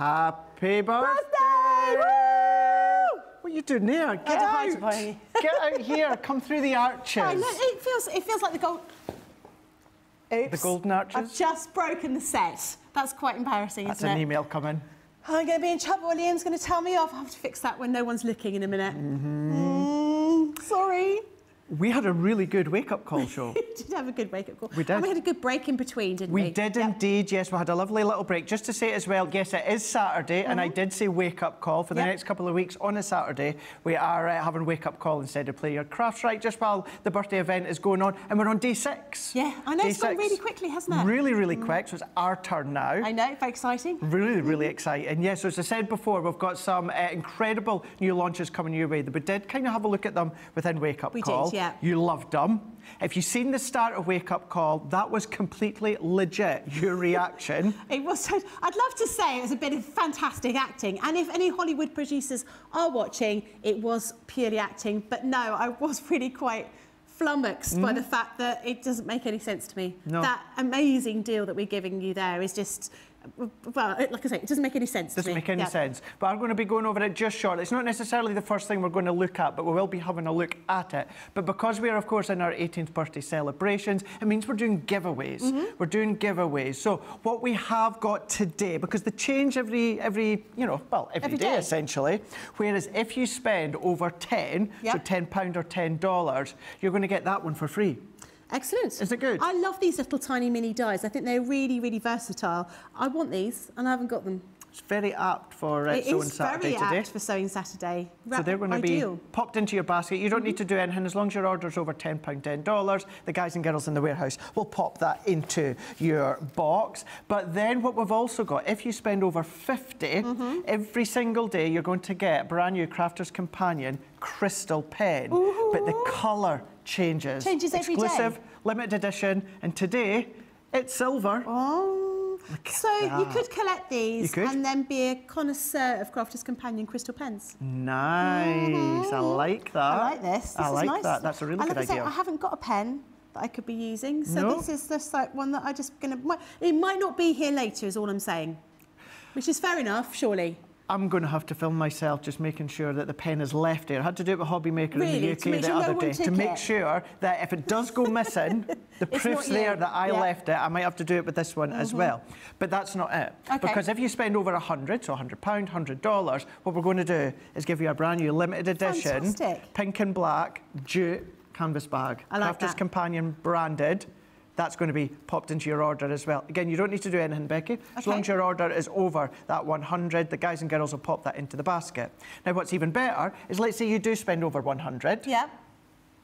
Happy birthday! Birthday! What are you doing there? Get hide out! Get out here! Come through the arches. I know, it feels it feels like the gold. Oops. The golden arches? I've just broken the set. That's quite embarrassing, That's isn't it? That's an email coming. I'm going to be in trouble. Liam's going to tell me off. I have to fix that when no one's looking in a minute. Mm, sorry. We had a really good wake-up call show. We did have a good wake-up call. We did. And we had a good break in between, didn't we? We did Yep. indeed, yes. We had a lovely little break. Just to say as well, yes, it is Saturday, and I did say wake up call for the Mm-hmm. Yep. next couple of weeks on a Saturday. We are uh, having wake up call instead of play your crafts right just while the birthday event is going on, and we're on day six. Yeah, I know, Day it's gone really quickly, hasn't it? Mm. Really, really quick. So it's our turn now. I know, very exciting. Really, really exciting. Yes, so as I said before, we've got some uh, incredible new launches coming your way. We did kind of have a look at them within Wake Up We did, Call. Yeah. You loved them. If you've seen the start of Wake Up Call, that was completely legit, your reaction. It was. so- I'd love to say it was a bit of fantastic acting, and if any Hollywood producers are watching, it was purely acting. But no, I was really quite flummoxed by mm. the fact that it doesn't make any sense to me. No. That amazing deal that we're giving you there is just, well, like I say, it doesn't make any sense. Doesn't to me. make any Yeah. sense. But I'm going to be going over it just shortly. It's not necessarily the first thing we're going to look at, but we will be having a look at it. But because we are, of course, in our 18th birthday celebrations, it means we're doing giveaways. Mm-hmm. We're doing giveaways. So what we have got today, because they change every, every you know, well, Every day, day. essentially. Whereas if you spend over 10, Yep. so £10 or $10, you're going to get that one for free. Excellent. Is it good? I love these little tiny mini dies. I think they're really, really versatile. I want these, and I haven't got them. It's very apt for uh, It Sewing is Saturday very today. apt for Sewing Saturday. So they're going to ideal. be popped into your basket. You don't need to do anything as long as your order's over £10, $10. The guys and girls in the warehouse will pop that into your box. But then what we've also got, if you spend over 50 Mm-hmm. every single day, you're going to get a brand new Crafter's Companion crystal pen. But the colour changes. Changes every day. Exclusive, limited edition, and today it's silver. Oh. So you could collect these could. and then be a connoisseur of Crafter's Companion crystal pens. Nice. I like that. Mm-hmm. I like this. This I is like nice. that. That's a really I good love to say, idea. I haven't got a pen that I could be using, so No. this is just like one that I just gonna. It might not be here later, is all I'm saying. Which is fair enough, surely. I'm going to have to film myself just making sure that the pen is left there. I had to do it with Hobby Maker in the UK the no other day to make it? sure that if it does go missing, the proof's there that I Yeah. Mm-hmm. left it. I might have to do it with this one as well. But that's not it. Okay. Because if you spend over 100, so £100, $100, what we're going to do is give you a brand new limited edition, Fantastic. pink and black, jute canvas bag. I like Crafters that. Companion branded. That's going to be popped into your order as well. Again, you don't need to do anything, Becky. As long as your order is over that 100, the guys and girls will pop that into the basket. Now, what's even better is let's say you do spend over 100, Yeah.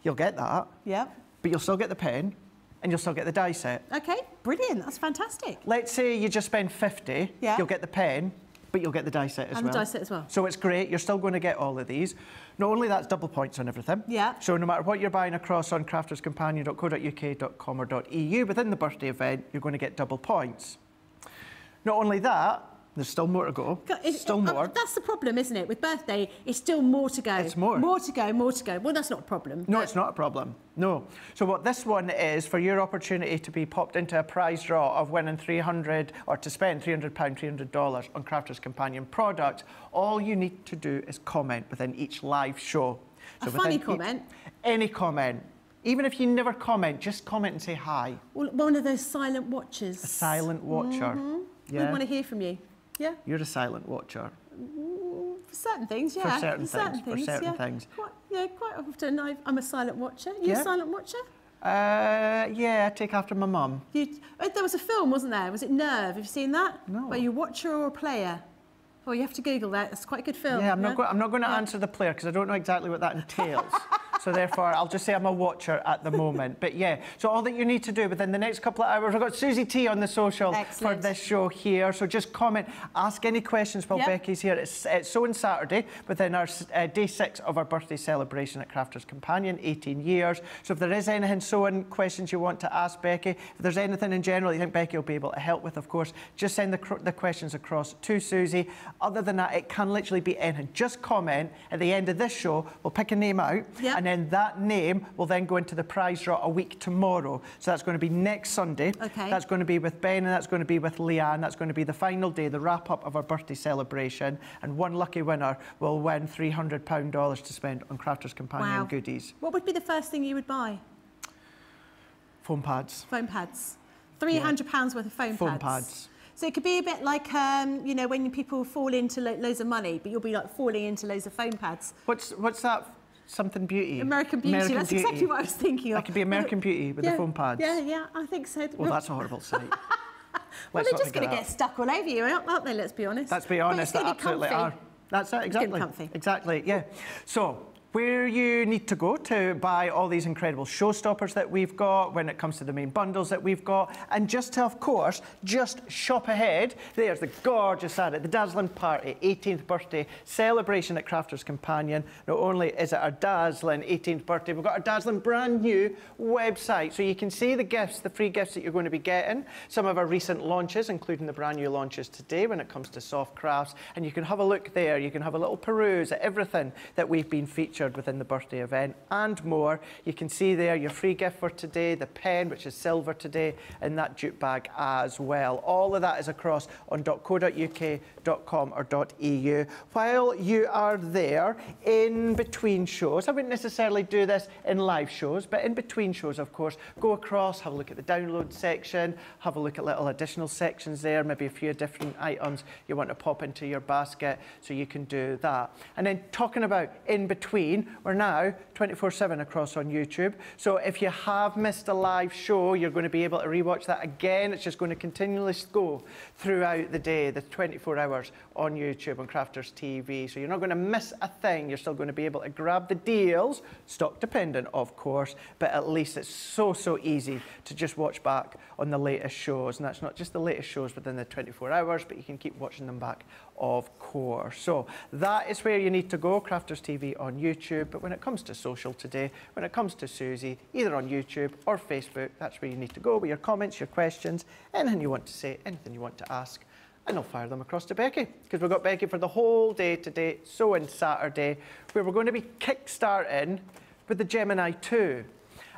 you'll get that, Yeah. but you'll still get the pen and you'll still get the die set. Okay. Brilliant. That's fantastic. Let's say you just spend 50, Yeah. you'll get the pen, but you'll get the die set as And the well. die set as well. So it's great. You're still going to get all of these. Not only that's double points on everything. Yeah. So no matter what you're buying across on crafterscompanion.co.uk.com or .eu within the birthday event, you're going to get double points. Not only that, there's still more to go. Still uh, more. That's the problem, isn't it? With birthday, it's still more to go. It's more. More to go, more to go. Well, that's not a problem. No, but- it's not a problem. No. So what this one is for your opportunity to be popped into a prize draw of winning 300 or to spend 300 pound, 300 dollars on Crafters Companion product, all you need to do is comment within each live show. A within funny each- comment? Any comment. Even if you never comment, just comment and say hi. Well, one of those silent watchers. A silent watcher. We Yeah. want to hear from you. Yeah, You're a silent watcher. for certain things, yeah. For certain things, for certain yeah. things. Quite, yeah, quite often I've, I'm a silent watcher. You Yeah. a silent watcher? Uh, yeah, I take after my mum. Oh, there was a film, wasn't there? Was it Nerve? Have you seen that? No. Where you a watcher or a player? Oh, you have to Google that. It's quite a good film. Yeah, I'm not, go- I'm not going to answer the player because I don't know exactly what that entails. so therefore, I'll just say I'm a watcher at the moment. But yeah, so all that you need to do within the next couple of hours, I've got Susie T on the social Excellent. for this show here. So just comment, ask any questions while Yep. Becky's here. It's, it's Sewing Saturday within our uh, day six of our birthday celebration at Crafters Companion, 18 years. So if there is anything sewing questions you want to ask Becky, if there's anything in general you think Becky will be able to help with, of course, just send the, the questions across to Susie. Other than that, it can literally be anything. Just comment at the end of this show. We'll pick a name out, Yep. and then then that name will then go into the prize draw a week tomorrow. So that's going to be next Sunday. Okay. That's going to be with Ben and that's going to be with Leanne. That's going to be the final day, the wrap up of our birthday celebration. And one lucky winner will win £300 to spend on Crafters Companion Wow. goodies. What would be the first thing you would buy? Foam pads. Foam pads. £300 worth of foam, Foam pads. So it could be a bit like, um, you know, when people fall into lo- loads of money, but you'll be like falling into loads of foam pads. What's, what's that? Something beauty? American Beauty, American that's Beauty. exactly what I was thinking of. That could be American Beauty with yeah, the foam pads. Yeah, yeah, I think so. Well, that's a horrible sight. Well, they're just going to get stuck all over you, aren't they? Let's be honest. Let's be honest, they absolutely comfy. are. That's it, exactly. comfy. Exactly, yeah. So, where you need to go to buy all these incredible showstoppers that we've got when it comes to the main bundles that we've got, and just to, of course, just shop ahead. There's the gorgeous ad at the Dazzling Party 18th birthday celebration at Crafters Companion. Not only is it our dazzling 18th birthday, we've got our dazzling brand new website. So you can see the gifts, the free gifts that you're going to be getting, some of our recent launches, including the brand new launches today when it comes to soft crafts. And you can have a look there. You can have a little peruse at everything that we've been featured within the birthday event and more. You can see there your free gift for today, the pen, which is silver today, and that jute bag as well. All of that is across on .co.uk.com or .eu. While you are there, in between shows, I wouldn't necessarily do this in live shows, but in between shows, of course, go across, have a look at the download section, have a look at little additional sections there, maybe a few different items you want to pop into your basket, so you can do that. And then talking about in between, we're now 24-7 across on YouTube. So if you have missed a live show, you're going to be able to rewatch that again. It's just going to continually go throughout the day, the 24 hours on YouTube on Crafters TV. So you're not going to miss a thing. You're still going to be able to grab the deals, stock dependent, of course, but at least it's so, so easy to just watch back on the latest shows. And that's not just the latest shows within the 24 hours, but you can keep watching them back, of course. So that is where you need to go, Crafters TV on YouTube. But when it comes to social today, when it comes to Susie, either on YouTube or Facebook, that's where you need to go with your comments, your questions, anything you want to say, anything you want to ask. And I'll fire them across to Becky because we've got Becky for the whole day today, so in Saturday, where we're going to be kickstarting with the Gemini 2.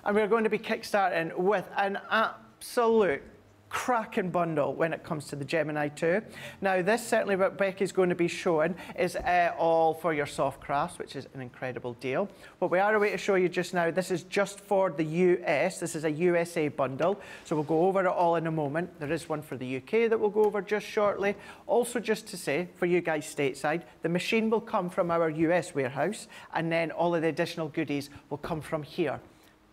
And we're going to be kickstarting with an absolute cracking bundle when it comes to the Gemini 2. Now, this certainly what Becky's going to be showing is uh, all for your soft crafts, which is an incredible deal. What we are away to show you just now, this is just for the US. This is a USA bundle. So we'll go over it all in a moment. There is one for the UK that we'll go over just shortly. Also, just to say, for you guys stateside, the machine will come from our US warehouse, and then all of the additional goodies will come from here.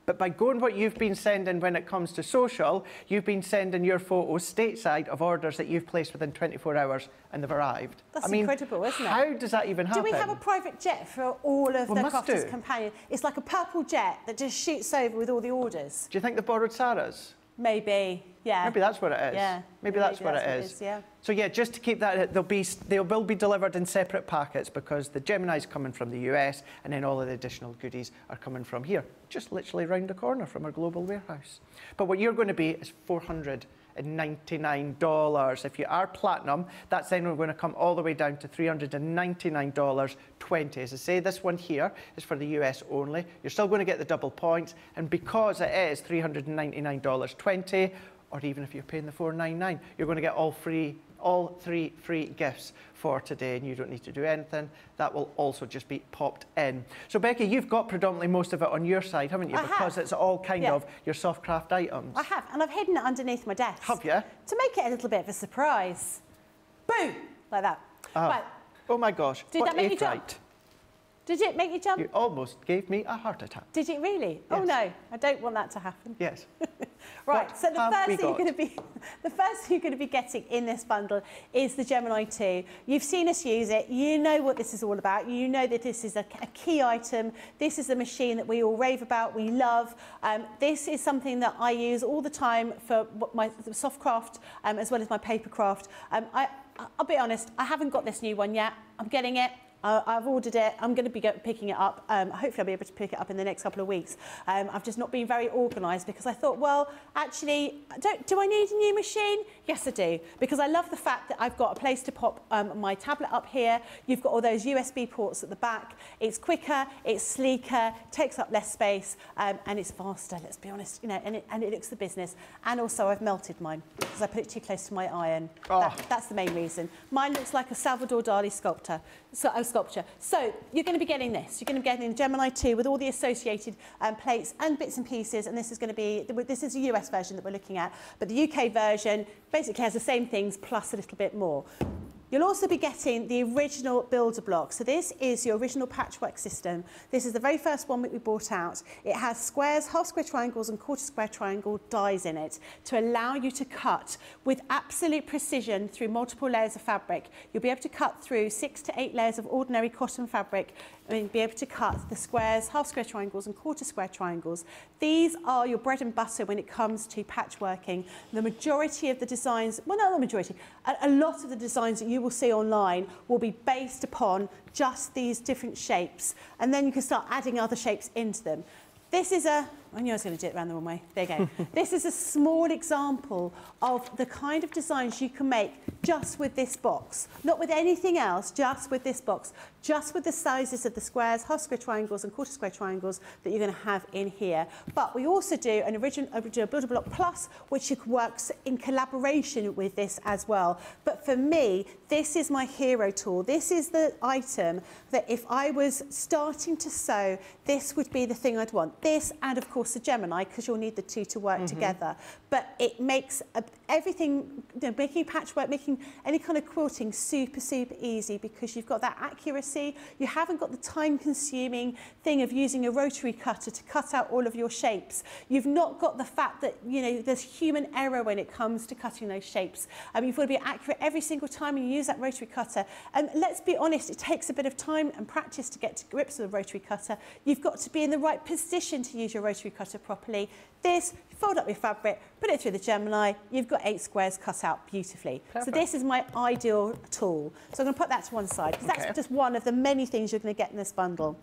But by going what you've been sending when it comes to social, you've been sending your photos stateside of orders that you've placed within 24 hours and they've arrived. That's I mean, incredible, isn't it? How does that even happen? Do we have a private jet for all of the Crafters do. Companion? It's like a purple jet that just shoots over with all the orders. Do you think they borrowed Sarah's? Maybe, yeah. Maybe that's what it is. Yeah, Maybe, maybe that's, what, that's it what is. it is, yeah. So yeah, just to keep that, they'll be they will be delivered in separate packets because the Gemini's coming from the US, and then all of the additional goodies are coming from here, just literally round the corner from our global warehouse. But what you're going to be is four hundred and ninety-nine dollars. If you are platinum, that's then we're going to come all the way down to three hundred and ninety-nine dollars twenty. As I say, this one here is for the US only. You're still going to get the double points, and because it is three hundred and ninety-nine dollars twenty or even if you're paying the 499 you're going to get all free all three free gifts for today and you don't need to do anything that will also just be popped in so becky you've got predominantly most of it on your side haven't you I because have. it's all kind Yeah. of your soft craft items I have, and I've hidden it underneath my desk. have you To make it a little bit of a surprise. Boom! Like that. Ah. Right. oh my gosh Did what that make you jump? fright. Did it make you jump? you almost gave me a heart attack Did it really? Oh no, I don't want that to happen. yes Right, What so the first thing you're going to be the first thing you're going to be getting in this bundle is the Gemini 2. You've seen us use it. You know what this is all about. You know that this is a, a key item. This is a machine that we all rave about. We love. Um, this is something that I use all the time for my soft craft um, as well as my paper craft. Um, I, I'll be honest. I haven't got this new one yet. I'm getting it. Uh, I've ordered it. I'm going to be picking it up. Um, hopefully, I'll be able to pick it up in the next couple of weeks. Um, I've just not been very organised because I thought, well, actually, don't, do I need a new machine? Yes, I do. Because I love the fact that I've got a place to pop um, my tablet up here. You've got all those USB ports at the back. It's quicker, it's sleeker, takes up less space, um, and it's faster, let's be honest. You know, and it, and it looks the business. And also, I've melted mine because I put it too close to my iron. Oh. That, that's the main reason. Mine looks like a Salvador Dali sculptor so, uh, sculpture. So you're going to be getting this. You're going to be getting Gemini 2 with all the associated um, plates and bits and pieces. And this is going to be, this is a US version that we're looking at. But the UK version basically has the same things plus a little bit more. You'll also be getting the original builder block. So this is your original patchwork system. This is the very first one that we brought out. It has squares, half square triangles and quarter square triangle dies in it to allow you to cut with absolute precision through multiple layers of fabric. You'll be able to cut through six to eight layers of ordinary cotton fabric and be able to cut the squares, half square triangles and quarter square triangles. These are your bread and butter when it comes to patchworking. The majority of the designs, well not the majority, a, a lot of the designs that you will see online will be based upon just these different shapes and then you can start adding other shapes into them. This is a, I knew I was going to do it around the wrong way. There you go. this is a small example of the kind of designs you can make just with this box. Not with anything else, just with this box. Just with the sizes of the squares, half square triangles and quarter square triangles that you're going to have in here. But we also do an original, original Builder Block Plus, which works in collaboration with this as well. But for me, this is my hero tool. This is the item that if I was starting to sew, this would be the thing I'd want. This and of course the Gemini, because you'll need the two to work mm -hmm. together. But it makes a, everything, you know, making patchwork, making any kind of quilting super, super easy because you've got that accuracy. You haven't got the time consuming thing of using a rotary cutter to cut out all of your shapes. You've not got the fact that, you know, there's human error when it comes to cutting those shapes. Um, you've got to be accurate every single time you use that rotary cutter. And let's be honest, it takes a bit of time and practice to get to grips with a rotary cutter. You've got to be in the right position to use your rotary cutter properly. This, fold up your fabric, put it through the Gemini, you've got eight squares cut out beautifully. Perfect. So this is my ideal tool. So I'm going to put that to one side, because okay. that's just one of the many things you're going to get in this bundle.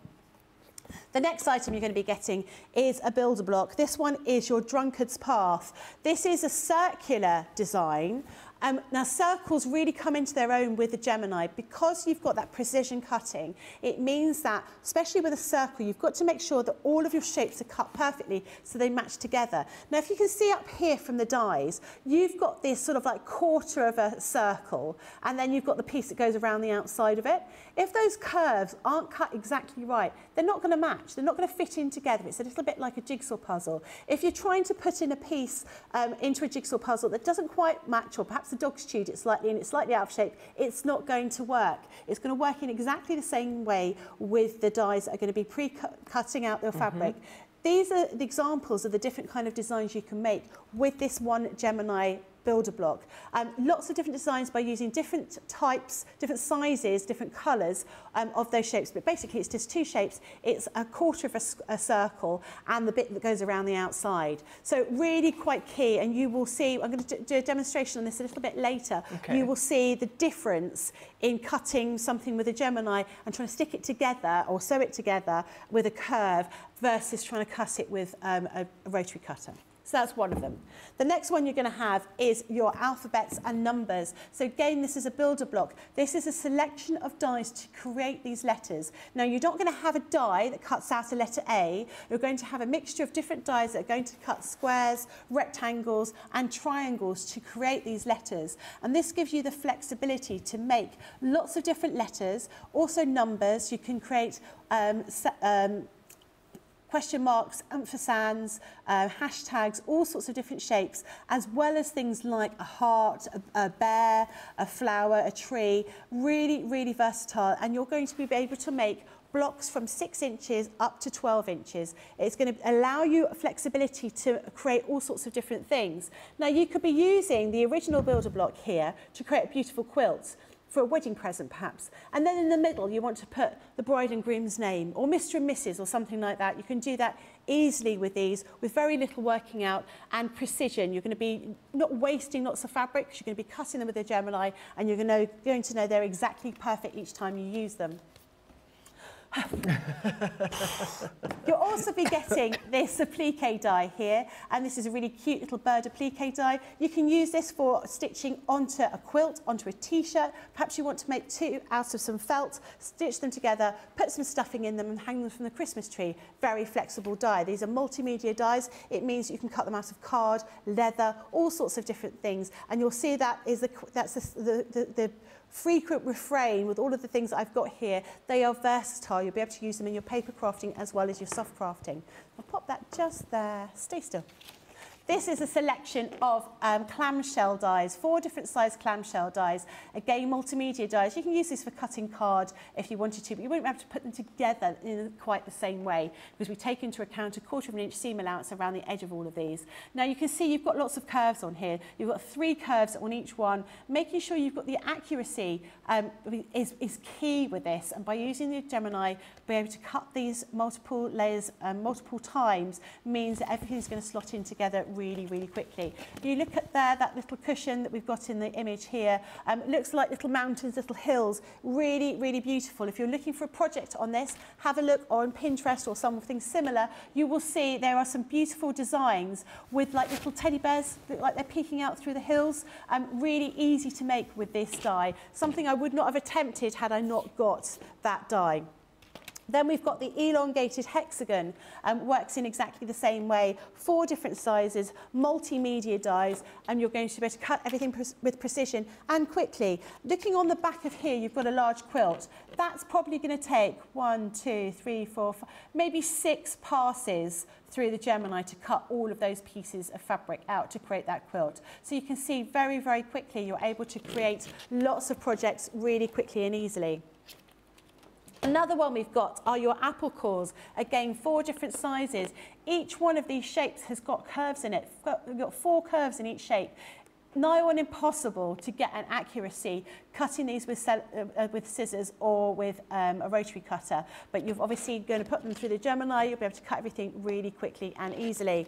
The next item you're going to be getting is a builder block. This one is your drunkard's path. This is a circular design um, now, circles really come into their own with the Gemini. Because you've got that precision cutting, it means that, especially with a circle, you've got to make sure that all of your shapes are cut perfectly so they match together. Now, if you can see up here from the dies, you've got this sort of like quarter of a circle, and then you've got the piece that goes around the outside of it. If those curves aren't cut exactly right, they're not going to match. They're not going to fit in together. It's a little bit like a jigsaw puzzle. If you're trying to put in a piece um, into a jigsaw puzzle that doesn't quite match, or perhaps the dog's chewed it slightly and it's slightly out of shape, it's not going to work. It's going to work in exactly the same way with the dies that are going to be pre-cutting out their mm -hmm. fabric. These are the examples of the different kind of designs you can make with this one Gemini builder block. Um, lots of different designs by using different types, different sizes, different colours um, of those shapes. But basically, it's just two shapes. It's a quarter of a, a circle and the bit that goes around the outside. So really quite key. And you will see, I'm going to do a demonstration on this a little bit later. Okay. You will see the difference in cutting something with a Gemini and trying to stick it together or sew it together with a curve versus trying to cut it with um, a, a rotary cutter. So that's one of them. The next one you're going to have is your alphabets and numbers. So again, this is a builder block. This is a selection of dies to create these letters. Now, you're not going to have a die that cuts out a letter A. You're going to have a mixture of different dies that are going to cut squares, rectangles, and triangles to create these letters. And this gives you the flexibility to make lots of different letters, also numbers. You can create um, um, question marks, ampersands, uh, hashtags, all sorts of different shapes, as well as things like a heart, a, a bear, a flower, a tree. Really, really versatile. And you're going to be able to make blocks from 6 inches up to 12 inches. It's going to allow you flexibility to create all sorts of different things. Now, you could be using the original builder block here to create beautiful quilts for a wedding present perhaps. And then in the middle you want to put the bride and groom's name or Mr and Mrs or something like that. You can do that easily with these with very little working out and precision. You're going to be not wasting lots of fabric you're going to be cutting them with a Gemini and you're going to, going to know they're exactly perfect each time you use them. You'll also be getting this applique die here, and this is a really cute little bird applique die. You can use this for stitching onto a quilt, onto a t-shirt. Perhaps you want to make two out of some felt, stitch them together, put some stuffing in them and hang them from the Christmas tree. Very flexible die. These are multimedia dies. It means you can cut them out of card, leather, all sorts of different things. And you'll see that is the, that's the, the, the, the frequent refrain with all of the things I've got here. They are versatile. You'll be able to use them in your paper crafting as well as your soft crafting. I'll pop that just there. Stay still. This is a selection of um, clamshell dies, four different size clamshell dies. Again, multimedia dies. You can use this for cutting card if you wanted to, but you wouldn't have to put them together in quite the same way because we take into account a quarter of an inch seam allowance around the edge of all of these. Now you can see you've got lots of curves on here. You've got three curves on each one. Making sure you've got the accuracy um, is, is key with this. And by using the Gemini, be able to cut these multiple layers um, multiple times means that everything's going to slot in together really, really really quickly. You look at there, that little cushion that we've got in the image here, um, looks like little mountains, little hills, really, really beautiful. If you're looking for a project on this, have a look on Pinterest or something similar, you will see there are some beautiful designs with like little teddy bears, like they're peeking out through the hills. Um, really easy to make with this die. Something I would not have attempted had I not got that die. Then we've got the elongated hexagon, um, works in exactly the same way, four different sizes, multimedia dies, and you're going to be able to cut everything pre with precision and quickly. Looking on the back of here, you've got a large quilt. That's probably going to take one, two, three, four, five, maybe six passes through the Gemini to cut all of those pieces of fabric out to create that quilt. So you can see very, very quickly you're able to create lots of projects really quickly and easily. Another one we've got are your apple cores. Again, four different sizes. Each one of these shapes has got curves in it. We've got four curves in each shape. Nigh on impossible to get an accuracy cutting these with, uh, uh, with scissors or with um, a rotary cutter. But you're obviously going to put them through the Gemini. You'll be able to cut everything really quickly and easily.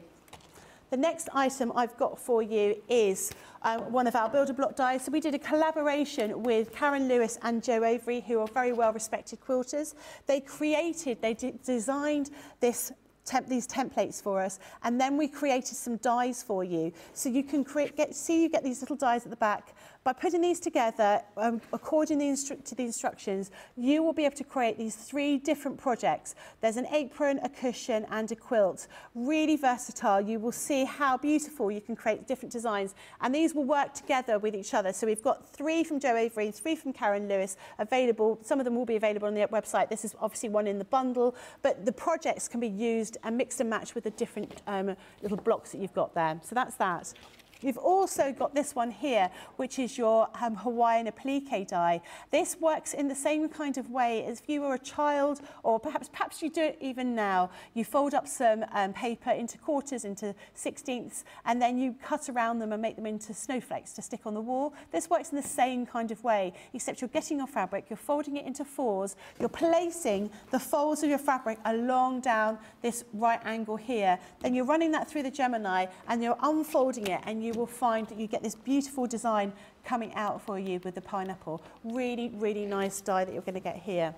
The next item I've got for you is um, one of our builder block dies. So we did a collaboration with Karen Lewis and Jo Avery, who are very well respected quilters. They created, they designed this temp these templates for us and then we created some dies for you so you can create get see you get these little dies at the back by putting these together, um, according to the instructions, you will be able to create these three different projects. There's an apron, a cushion and a quilt. Really versatile. You will see how beautiful you can create different designs and these will work together with each other. So we've got three from Jo Avery, three from Karen Lewis available. Some of them will be available on the website. This is obviously one in the bundle, but the projects can be used and mixed and matched with the different um, little blocks that you've got there. So that's that. You've also got this one here, which is your um, Hawaiian applique die. This works in the same kind of way as if you were a child, or perhaps perhaps you do it even now. You fold up some um, paper into quarters, into sixteenths, and then you cut around them and make them into snowflakes to stick on the wall. This works in the same kind of way, except you're getting your fabric, you're folding it into fours, you're placing the folds of your fabric along down this right angle here. Then you're running that through the Gemini, and you're unfolding it, and you will find that you get this beautiful design coming out for you with the pineapple. Really, really nice die that you're going to get here.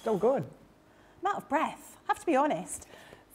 Still good. I'm out of breath, I have to be honest.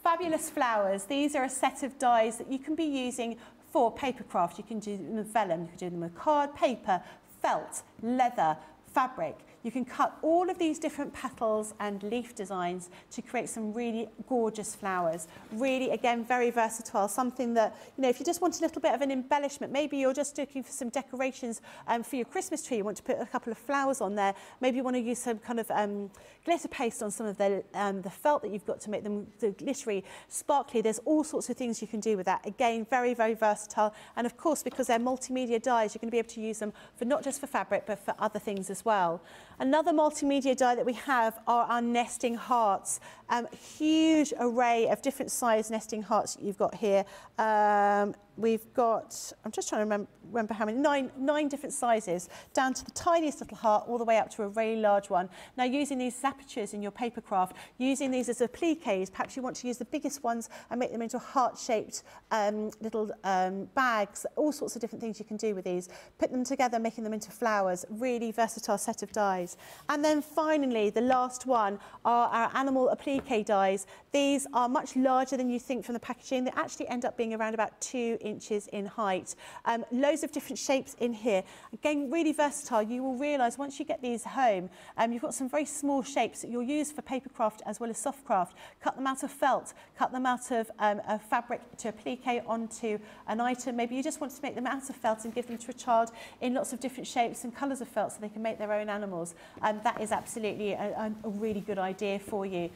Fabulous flowers. These are a set of dies that you can be using for paper craft. You can do them with vellum, you can do them with card, paper, felt, leather, fabric. You can cut all of these different petals and leaf designs to create some really gorgeous flowers. Really, again, very versatile. Something that, you know, if you just want a little bit of an embellishment, maybe you're just looking for some decorations um, for your Christmas tree. You want to put a couple of flowers on there. Maybe you want to use some kind of um, glitter paste on some of the, um, the felt that you've got to make them the glittery, sparkly. There's all sorts of things you can do with that. Again, very, very versatile. And of course, because they're multimedia dies, you're going to be able to use them for not just for fabric, but for other things as well. Another multimedia die that we have are our nesting hearts. Um, huge array of different size nesting hearts you've got here. Um, we've got, I'm just trying to remember, remember how many, nine, nine different sizes, down to the tiniest little heart, all the way up to a really large one. Now, using these apertures in your paper craft, using these as appliques, perhaps you want to use the biggest ones and make them into heart-shaped um, little um, bags, all sorts of different things you can do with these. Put them together, making them into flowers, really versatile set of dies. And then finally, the last one are our animal applique dies. These are much larger than you think from the packaging. They actually end up being around about two inches in height. Um, loads of different shapes in here. Again, really versatile. You will realise once you get these home, um, you've got some very small shapes that you'll use for paper craft as well as soft craft. Cut them out of felt, cut them out of um, a fabric to applique onto an item. Maybe you just want to make them out of felt and give them to a child in lots of different shapes and colours of felt so they can make their own animals. Um, that is absolutely a, a really good idea for you.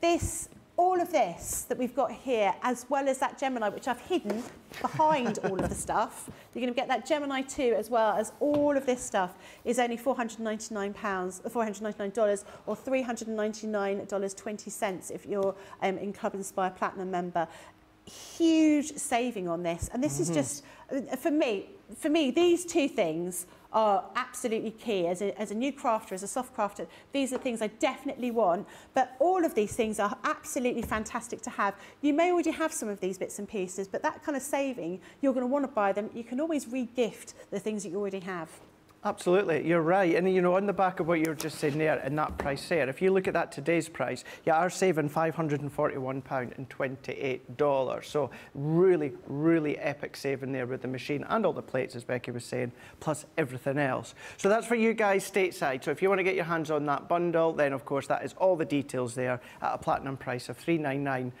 This all of this that we've got here, as well as that Gemini, which I've hidden behind all of the stuff, you're going to get that Gemini 2 as well as all of this stuff is only £499, $499 or $399.20 if you're um, in Club Inspire Platinum member. Huge saving on this. And this mm -hmm. is mm-hmm. just, uh, for me, for me, these two things are absolutely key. As a, as a new crafter, as a soft crafter, these are things I definitely want. But all of these things are absolutely fantastic to have. You may already have some of these bits and pieces, but that kind of saving, you're going to want to buy them. You can always re-gift the things that you already have. Absolutely, you're right. And you know, on the back of what you were just saying there, and that price there, if you look at that today's price, you are saving £541.28. So really, really epic saving there with the machine and all the plates, as Becky was saying, plus everything else. So that's for you guys stateside. So if you want to get your hands on that bundle, then of course that is all the details there at a platinum price of $399.20.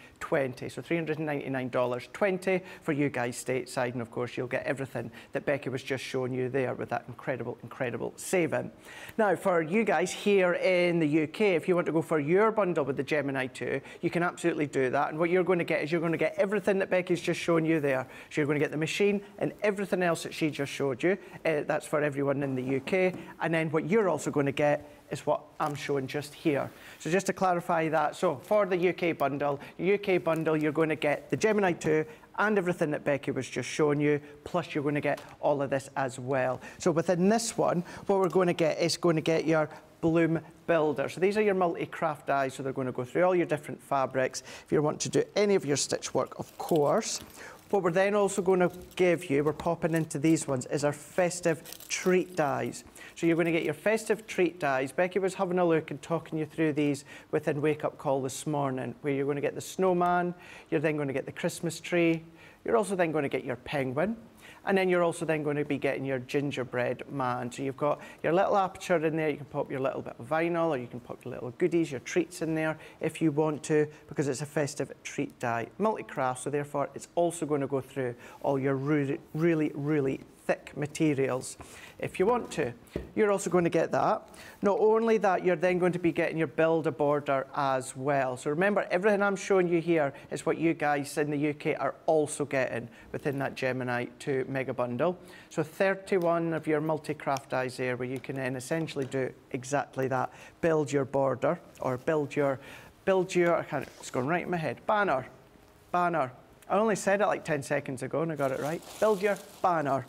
So $399.20 for you guys stateside. And of course, you'll get everything that Becky was just showing you there with that incredible incredible, incredible saving. Now, for you guys here in the UK, if you want to go for your bundle with the Gemini 2, you can absolutely do that. And what you're going to get is you're going to get everything that Becky's just shown you there. So you're going to get the machine and everything else that she just showed you. Uh, that's for everyone in the UK. And then what you're also going to get is what I'm showing just here. So just to clarify that, so for the UK bundle, UK bundle, you're going to get the Gemini 2 and everything that Becky was just showing you, plus you're going to get all of this as well. So within this one, what we're going to get is going to get your Bloom Builder. So these are your multi-craft dies, so they're going to go through all your different fabrics. If you want to do any of your stitch work, of course. What we're then also going to give you, we're popping into these ones, is our festive treat dies. So you're going to get your festive treat dies. Becky was having a look and talking you through these within Wake Up Call this morning, where you're going to get the snowman, you're then going to get the Christmas tree, you're also then going to get your penguin, and then you're also then going to be getting your gingerbread man. So you've got your little aperture in there, you can pop your little bit of vinyl or you can pop your little goodies, your treats in there if you want to, because it's a festive treat die. Multi-craft, so therefore it's also going to go through all your really, really, really thick materials if you want to. You're also going to get that. Not only that, you're then going to be getting your build a border as well. So remember, everything I'm showing you here is what you guys in the UK are also getting within that Gemini 2 mega bundle. So 31 of your multi-craft dies there where you can then essentially do exactly that. Build your border or build your, build your, I can't, it's going right in my head, banner, banner. I only said it like 10 seconds ago and I got it right. Build your banner.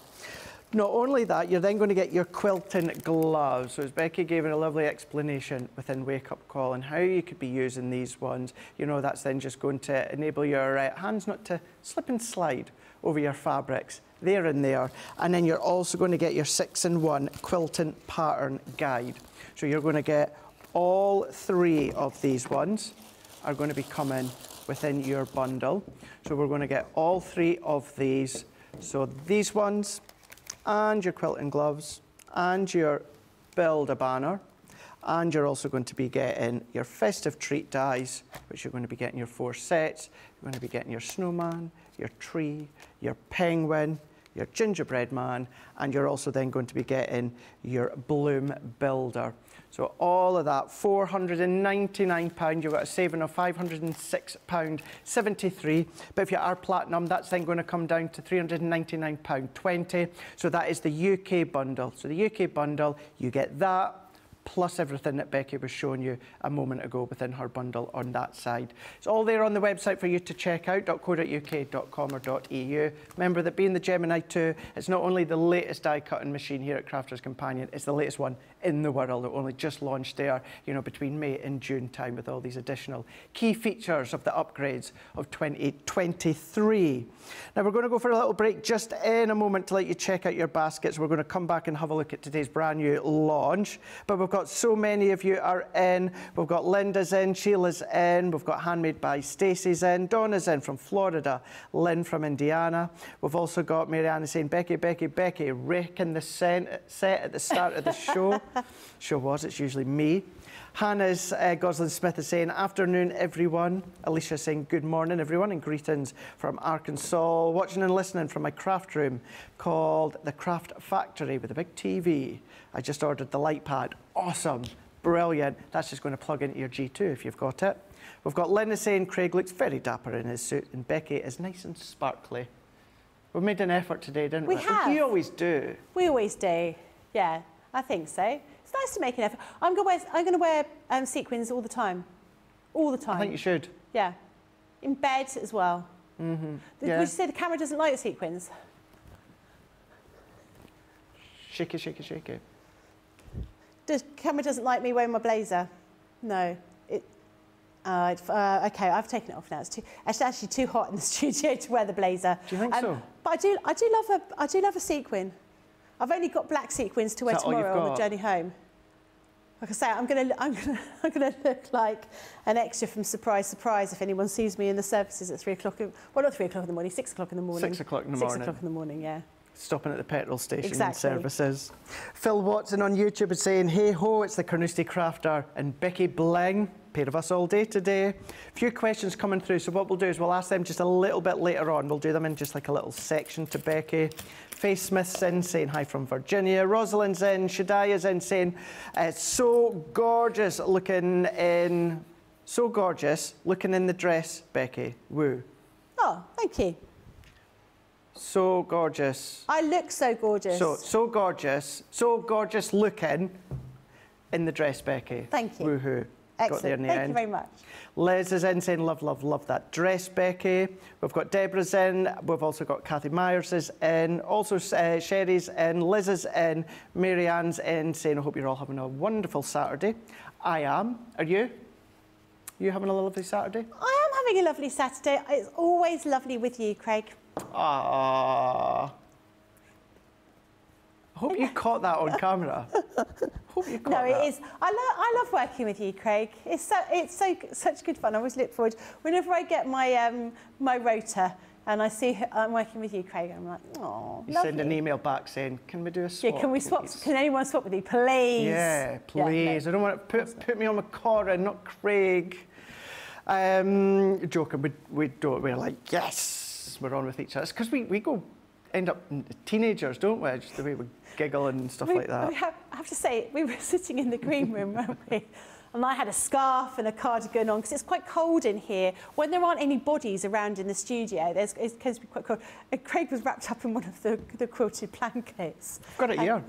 Not only that, you're then going to get your quilting gloves. So as Becky gave a lovely explanation within Wake Up Call and how you could be using these ones, you know, that's then just going to enable your uh, hands not to slip and slide over your fabrics there and there. And then you're also going to get your six-in-one quilting pattern guide. So you're going to get all three of these ones are going to be coming within your bundle. So we're going to get all three of these. So these ones, and your quilting gloves and your build a banner and you're also going to be getting your festive treat dies which you're going to be getting your four sets you're going to be getting your snowman your tree your penguin your gingerbread man and you're also then going to be getting your bloom builder so all of that, £499, you've got a saving of £506.73. But if you are platinum, that's then going to come down to £399.20. So that is the UK bundle. So the UK bundle, you get that, plus everything that Becky was showing you a moment ago within her bundle on that side. It's all there on the website for you to check out, .co.uk.com or .eu. Remember that being the Gemini 2, it's not only the latest die cutting machine here at Crafters Companion, it's the latest one in the world. It only just launched there, you know, between May and June time with all these additional key features of the upgrades of 2023. Now we're going to go for a little break just in a moment to let you check out your baskets. We're going to come back and have a look at today's brand new launch. But we've got so many of you are in. We've got Linda's in, Sheila's in, we've got Handmade by Stacey's in, Donna's in from Florida, Lynn from Indiana. We've also got Marianne saying, Becky, Becky, Becky, wrecking the set at the start of the show. sure was, it's usually me. Hannah's uh, Goslin Smith is saying, afternoon, everyone. Alicia saying, good morning, everyone, and greetings from Arkansas. Watching and listening from my craft room called the Craft Factory with a big TV. I just ordered the light pad. Awesome, brilliant. That's just going to plug into your G2 if you've got it. We've got Linda saying Craig looks very dapper in his suit, and Becky is nice and sparkly. We've made an effort today, didn't we? We have. You always do. We always do. Yeah, I think so. It's nice to make an effort. I'm going to wear, I'm going to wear um, sequins all the time. All the time. I think you should. Yeah. In bed as well. Mm-hmm. Would Yeah. you say the camera doesn't like the sequins? Shake it, shake it, shake it. The camera doesn't like me wearing my blazer? No. It, uh, it, uh, okay, I've taken it off now. It's, too, it's actually too hot in the studio to wear the blazer. Do you think so? But I do, I do love a, I do love a sequin. I've only got black sequins to wear that all you've tomorrow on the journey home. Like I say, I'm going to, I'm going to, I'm going to look like an extra from Surprise Surprise if anyone sees me in the services at three o'clock. Well, not three o'clock in the morning, six o'clock in the morning. Six o'clock in the Six morning. o'clock in the morning, yeah. Stopping at the petrol station Exactly. and services. Phil Watson on YouTube is saying, hey ho, it's the Carnoustie Crafter and Becky Bling. Pair of us all day today. A few questions coming through, so what we'll do is we'll ask them just a little bit later on. We'll do them in just like a little section to Becky. Faye Smith's in saying hi from Virginia. Rosalind's in. Shadia's in saying, it's so gorgeous looking in, so gorgeous looking in the dress, Becky. Woo. Oh, thank you. So gorgeous. I look so gorgeous. So, so gorgeous, so gorgeous looking in the dress, Becky. Thank you. Woohoo. Excellent. Got there in the Thank end. you very much. Liz is in saying, love, love, love that dress, Becky. We've got Deborah's in. We've also got Kathy Myers is in. Also, uh, Sherry's in. Liz is in. Mary Ann's in saying, I hope you're all having a wonderful Saturday. I am. Are you? You having a lovely Saturday? I am having a lovely Saturday. It's always lovely with you, Craig. Ah. I hope you caught that on camera. hope you caught No, that. it is. I, lo- I love working with you, Craig. It's so it's so such good fun. I always look forward whenever I get my um, my rota and I see I'm working with you, Craig. I'm like, oh, You send an email back saying, "Can we do a swap?" Yeah, can we swap? please?" Can anyone swap with you, please? Yeah, no. please. I don't want to put, put me on McCora, not Craig. Um, joking, we, we don't. We're like, yes, we're on with each other. It's because we, we go end up teenagers, don't we? Just the way we giggle and stuff We- like that. we have, I have to say, we were sitting in the green room, weren't we? And I had a scarf and a cardigan on because it's quite cold in here. When there aren't any bodies around in the studio, there's, it tends to be quite cold. And Craig was wrapped up in one of the, the quilted blankets. Got it here.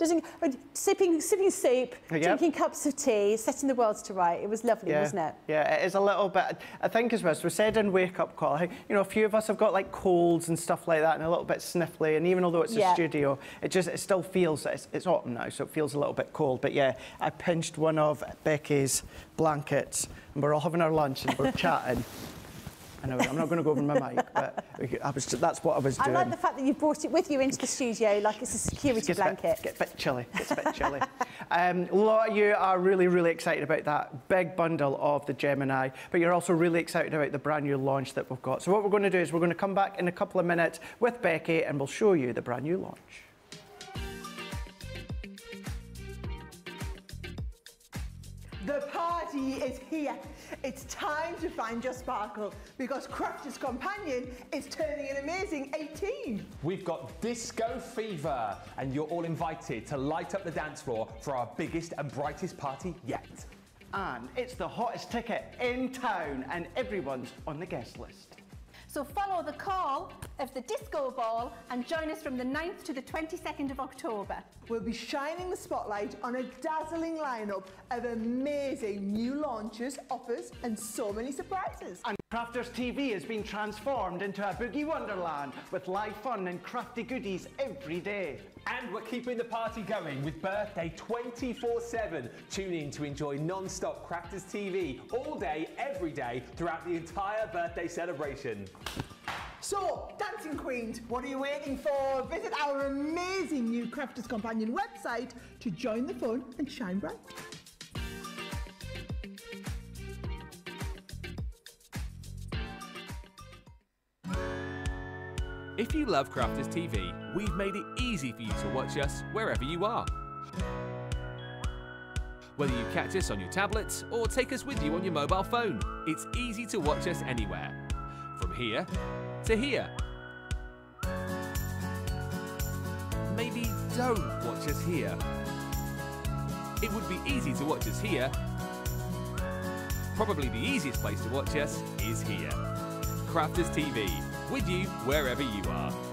In- uh, sipping, sipping soup, Yep. drinking cups of tea, setting the world to right. It was lovely, Yeah, wasn't it? yeah, it is a little bit. I think as well, as we said in Wake Up Call, you know, a few of us have got like colds and stuff like that and a little bit sniffly. And even although it's Yeah. a studio, it just it still feels, it's, it's autumn now, so it feels a little bit cold. But yeah, I pinched one of Becky's blankets and we're all having our lunch and we're chatting. I know, I'm not going to go over my mic, but I was, that's what I was doing. I like the fact that you brought it with you into the studio like it's a security Gets a bit- blanket. Gets a bit chilly. Gets a bit chilly. Um, a lot of you are really, really excited about that big bundle of the Gemini, but you're also really excited about the brand new launch that we've got. So what we're going to do is we're going to come back in a couple of minutes with Becky and we'll show you the brand new launch. The party is here. It's time to find your sparkle because Crafters Companion is turning an amazing 18. We've got Disco Fever, and you're all invited to light up the dance floor for our biggest and brightest party yet. And it's the hottest ticket in town and everyone's on the guest list. So follow the call of the Disco Ball and join us from the 9th to the 22nd of October. We'll be shining the spotlight on a dazzling lineup of amazing new launches, offers, and so many surprises. And Crafters TV has been transformed into a boogie wonderland with live fun and crafty goodies every day. And we're keeping the party going with Birthday 24 7. Tune in to enjoy non stop Crafters TV all day, every day, throughout the entire birthday celebration. So, Dancing Queens, what are you waiting for? Visit our amazing new Crafters Companion website to join the fun and shine bright. If you love Crafters TV, we've made it easy for you to watch us wherever you are. Whether you catch us on your tablets or take us with you on your mobile phone, it's easy to watch us anywhere. From here to here. Maybe don't watch us here. It would be easy to watch us here. Probably the easiest place to watch us is here. Crafters TV, with you wherever you are.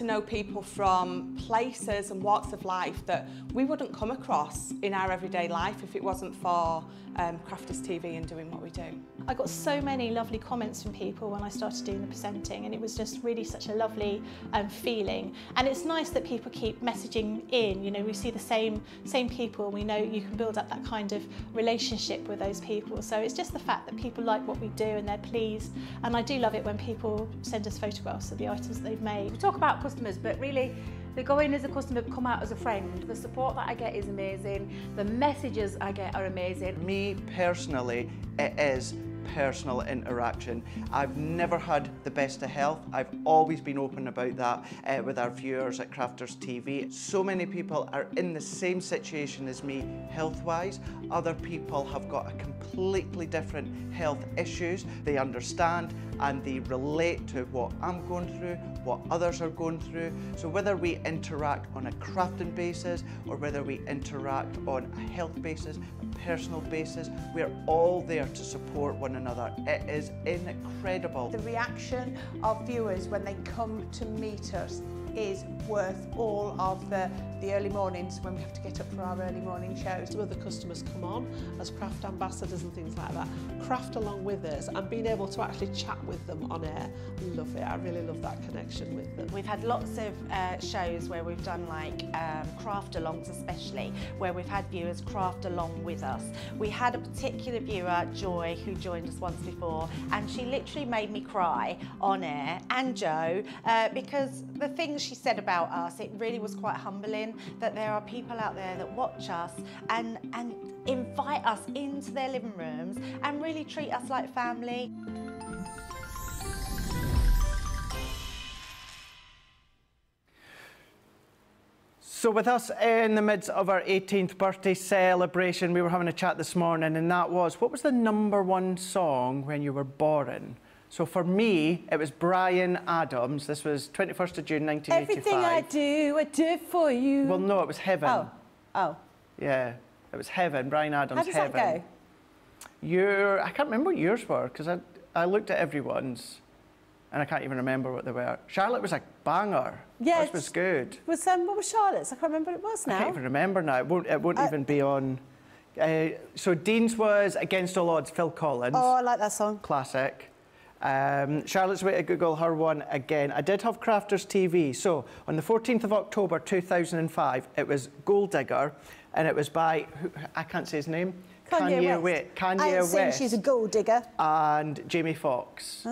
To know people from places and walks of life that we wouldn't come across in our everyday life if it wasn't for um, Crafters TV and doing what we do. I got so many lovely comments from people when I started doing the presenting and it was just really such a lovely um, feeling and it's nice that people keep messaging in you know we see the same same people and we know you can build up that kind of relationship with those people so it's just the fact that people like what we do and they're pleased and I do love it when people send us photographs of the items that they've made. We talk about customers but really they go in as a customer, come out as a friend. The support that I get is amazing. The messages I get are amazing. Me personally, it is personal interaction. I've never had the best of health. I've always been open about that uh, with our viewers at Crafters TV. So many people are in the same situation as me health-wise. Other people have got a completely different health issues. They understand and they relate to what I'm going through, what others are going through. So whether we interact on a crafting basis or whether we interact on a health basis, a personal basis, we're all there to support one another. It is incredible. The reaction of viewers when they come to meet us is worth all of the, the early mornings when we have to get up for our early morning shows. Some of the customers come on as craft ambassadors and things like that, craft along with us and being able to actually chat with them on air. Love it. I really love that connection with them. We've had lots of uh, shows where we've done like um, craft alongs especially, where we've had viewers craft along with us. We had a particular viewer, Joy, who joined us once before, and she literally made me cry on air, and Joe, uh, because the things she said about us, it really was quite humbling that there are people out there that watch us and, and invite us into their living rooms and really treat us like family. So with us in the midst of our 18th birthday celebration, we were having a chat this morning and that was, what was the number one song when you were born? So for me, it was Bryan Adams. This was 21st of June 1985. Everything I do, I do for you. Well, no, it was Heaven. Oh, oh. Yeah, it was Heaven, Bryan Adams, How does Heaven. that go? Your, I can't remember what yours were, because I, I looked at everyone's, and I can't even remember what they were. Charlotte was a banger. Yes. This was good. Was, um, what was Charlotte's? I can't remember what it was now. I can't even remember now. It won't, it won't Uh, even be on. Uh, so Dean's was Against All Odds, Phil Collins. Oh, I like that song. Classic. Um, Charlotte's way to Google her one again. I did have Crafters TV. So on the 14th of October 2005, it was Gold Digger, and it was by, I can't say his name, Kanye, West. I Kanye saying West. she's a gold digger. and Jamie Foxx.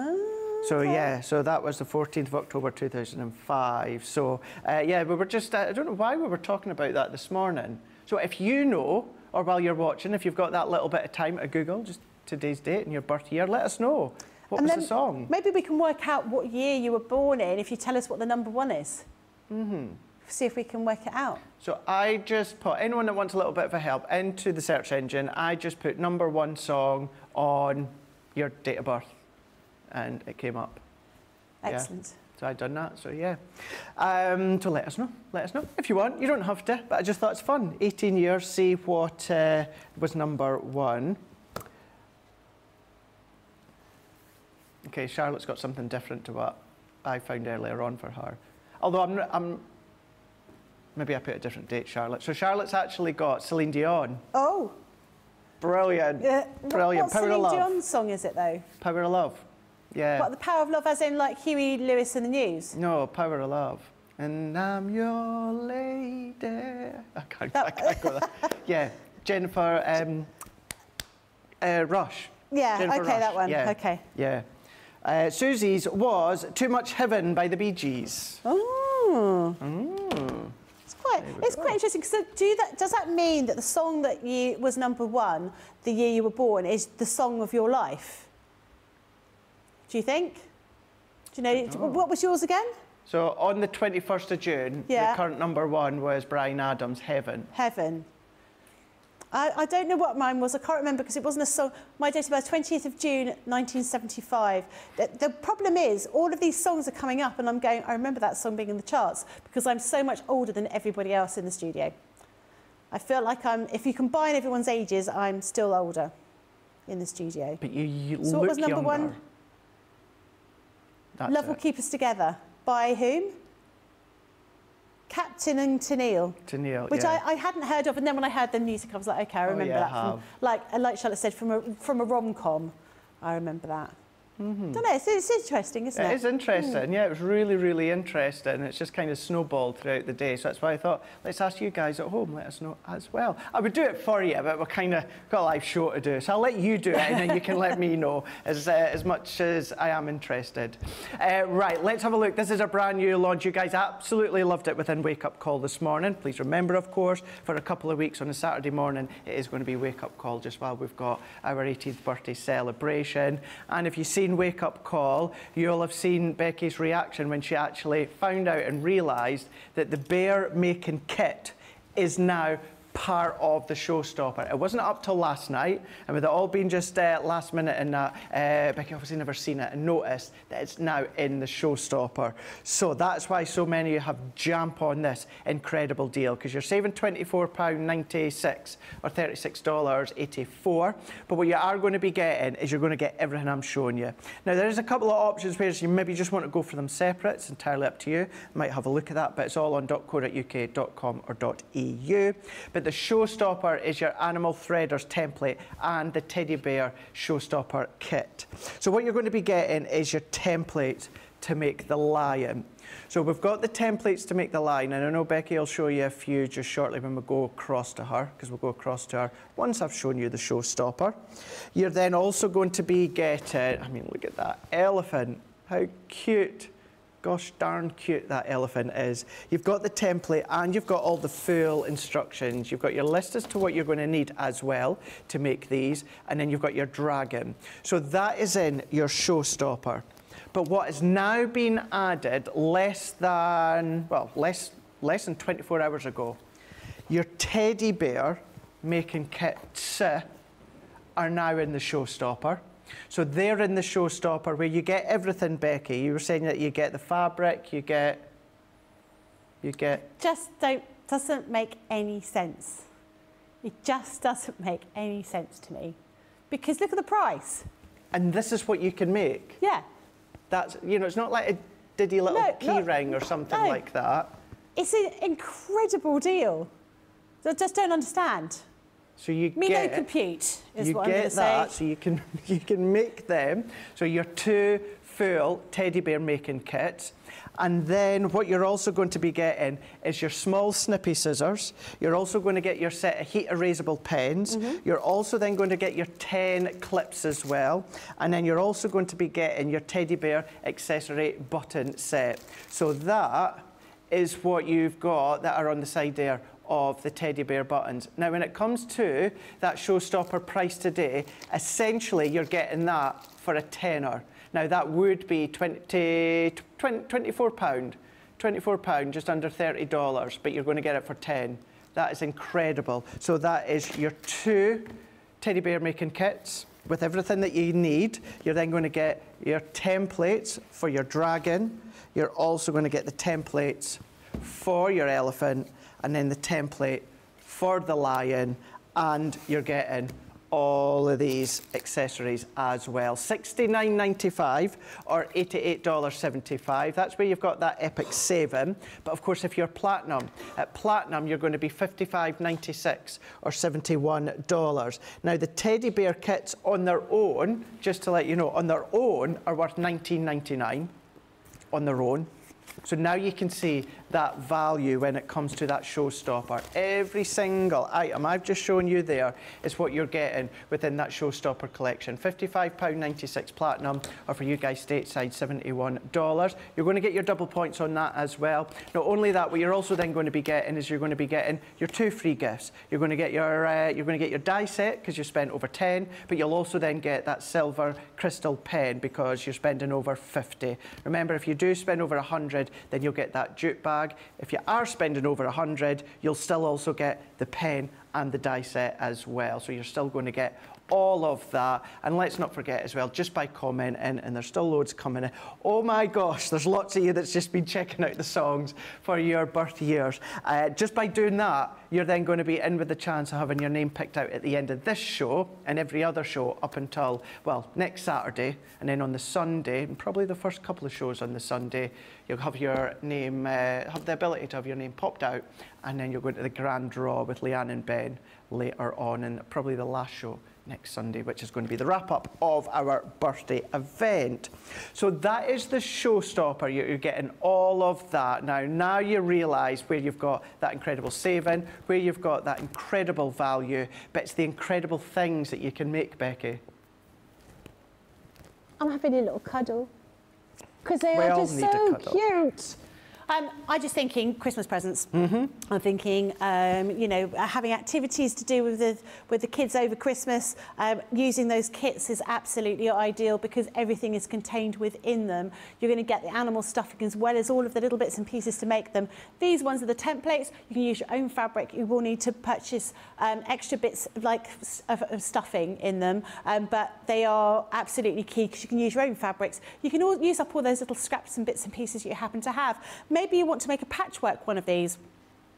So yeah, so that was the 14th of October 2005. So uh, yeah, we were just, uh, I don't know why we were talking about that this morning. So if you know, or while you're watching, if you've got that little bit of time to Google, just today's date and your birth year, let us know. What and was then the song? Maybe we can work out what year you were born in if you tell us what the number one is. Mm-hmm. See if we can work it out. So I just put, anyone that wants a little bit of a help into the search engine, I just put number one song on your date of birth and it came up. Yeah. Excellent. So I'd done that. So yeah. Um, so let us know. Let us know if you want. You don't have to, but I just thought it's fun. 18 years. See what uh, was number one. Okay, Charlotte's got something different to what I found earlier on for her. Although I'm, I'm maybe I put a different date, Charlotte. So Charlotte's actually got Celine Dion. Oh. Brilliant. Yeah. Brilliant. What Power Celine of Love. Dion song is it though? Power of Love. Yeah. What, the power of love as in like Huey Lewis and the News? No, Power of Love. And I'm your lady. I can't, I can't go there. Yeah, Jennifer um, uh, Rush. Yeah, Jennifer okay, Rush. that one. Yeah. Okay. Yeah. Uh, Susie's was Too Much Heaven by the Bee Gees. Oh. Mm. It's quite, it's quite interesting. So do that, does that mean that the song that you was number one the year you were born is the song of your life? Do you think? Do you know, what was yours again? So on the 21st of June, Yeah. the current number one was Bryan Adams' Heaven. Heaven. I, I don't know what mine was. I can't remember because it wasn't a song. My date of birth, 20th of June, 1975. The, the problem is, all of these songs are coming up, and I'm going, I remember that song being in the charts because I'm so much older than everybody else in the studio. I feel like I'm, if you combine everyone's ages, I'm still older in the studio. But you, you So what was number younger. one? That's Love it. Will Keep Us Together. By whom? Captain and Tennille. To Neil, Which yeah. I, I hadn't heard of, and then when I heard the music, I was like, okay, I Oh, remember yeah, that. From, like, like Charlotte said, from a, from a rom-com, I remember that. Mhm. Don't know, it's, it's interesting, isn't it? It is interesting, yeah, it was really, really interesting. It's just kind of snowballed throughout the day. So that's why I thought, let's ask you guys at home, let us know as well. I would do it for you, but we've kind of got a live show to do. So I'll let you do it and then you can let me know as, uh, as much as I am interested. Uh, right, let's have a look. This is a brand new launch. You guys absolutely loved it within Wake Up Call this morning. Please remember, of course, for a couple of weeks on a Saturday morning, it is going to be Wake Up Call just while we've got our 18th birthday celebration. And if you've seen Wake Up Call, you'll have seen Becky's reaction when she actually found out and realised that the bear making kit is now part of the showstopper. It wasn't up till last night, and with it all being just uh, last minute and that, uh, Becky obviously never seen it and noticed that it's now in the showstopper. So that's why so many have jumped on this incredible deal, because you're saving £24.96 or $36.84. But what you are going to be getting is you're going to get everything I'm showing you. Now, there is a couple of options where you maybe just want to go for them separate. It's entirely up to you. You might have a look at that, but it's all on .co.uk, or .eu. But the showstopper is your animal threaders template and the teddy bear showstopper kit. So what you're going to be getting is your template to make the lion. So we've got the templates to make the lion, and I know Becky will show you a few just shortly when we go across to her, because we'll go across to her once I've shown you the showstopper. You're then also going to be getting, I mean, look at that elephant. How cute. Gosh darn cute that elephant is. You've got the template and you've got all the full instructions. You've got your list as to what you're going to need as well to make these, and then you've got your dragon. So that is in your showstopper. But what has now been added less than, well, less, less than 24 hours ago, your teddy bear making kits uh, are now in the showstopper. So they're in the showstopper where you get everything, Becky. You were saying that you get the fabric, you get, you get, Just don't, doesn't make any sense. It just doesn't make any sense to me. Because look at the price. and this is what you can make. Yeah. That's, you know, it's not like a diddy little No, key ring or something no. like that. It's an incredible deal. I just don't understand. So you Me get no compute is you what I'm get that, say. so you can you can make them. So your two full teddy bear making kits. And then what you're also going to be getting is your small snippy scissors. You're also going to get your set of heat erasable pens. Mm-hmm. You're also then going to get your 10 clips as well. And then you're also going to be getting your teddy bear accessory button set. So that is what you've got that are on the side there of the teddy bear buttons. Now, when it comes to that showstopper price today, essentially you're getting that for a tenner. Now, that would be 20, 20, 24 pound, 24 pound, just under $30, but you're going to get it for 10. That is incredible. So that is your two teddy bear making kits, with everything that you need. You're then going to get your templates for your dragon. You're also going to get the templates for your elephant and then the template for the lion and you're getting all of these accessories as well. $69.95 or $88.75. That's where you've got that epic saving. But of course, if you're platinum, at platinum, you're going to be $55.96 or $71. Now, the teddy bear kits on their own, just to let you know, on their own are worth $19.99 on their own. So now you can see that value when it comes to that showstopper. Every single item I've just shown you there is what you're getting within that showstopper collection. £55.96 platinum, or for you guys stateside, $71. You're going to get your double points on that as well. Not only that, what you're also then going to be getting is you're going to be getting your two free gifts. You're going to get your uh, you're going to get your die set because you spent over 10, but you'll also then get that silver crystal pen because you're spending over 50. Remember, if you do spend over 100, then you'll get that jute bag bag. If you are spending over 100, you'll still also get the pen and the die set as well. So you're still going to get all of that. And let's not forget as well, just by commenting, and there's still loads coming in. Oh my gosh, there's lots of you that's just been checking out the songs for your birth years. Uh, just by doing that, you're then going to be in with the chance of having your name picked out at the end of this show and every other show up until, well, next Saturday. And then on the Sunday, and probably the first couple of shows on the Sunday, you'll have your name, uh, have the ability to have your name popped out. And then you'll go into the grand draw with Leanne and Ben later on, and probably the last show next Sunday, which is going to be the wrap up of our birthday event. So that is the showstopper. You're getting all of that. Now, now you realise where you've got that incredible saving, where you've got that incredible value, but it's the incredible things that you can make, Becky. I'm having a little cuddle because they We are just so cute. Um, I'm just thinking Christmas presents. Mm-hmm. I'm thinking, um, you know, having activities to do with the with the kids over Christmas. Um, using those kits is absolutely ideal because everything is contained within them. You're going to get the animal stuffing as well as all of the little bits and pieces to make them. These ones are the templates. You can use your own fabric. You will need to purchase um, extra bits like of, of stuffing in them, um, but they are absolutely key because you can use your own fabrics. You can all use up all those little scraps and bits and pieces you happen to have. Maybe you want to make a patchwork one of these.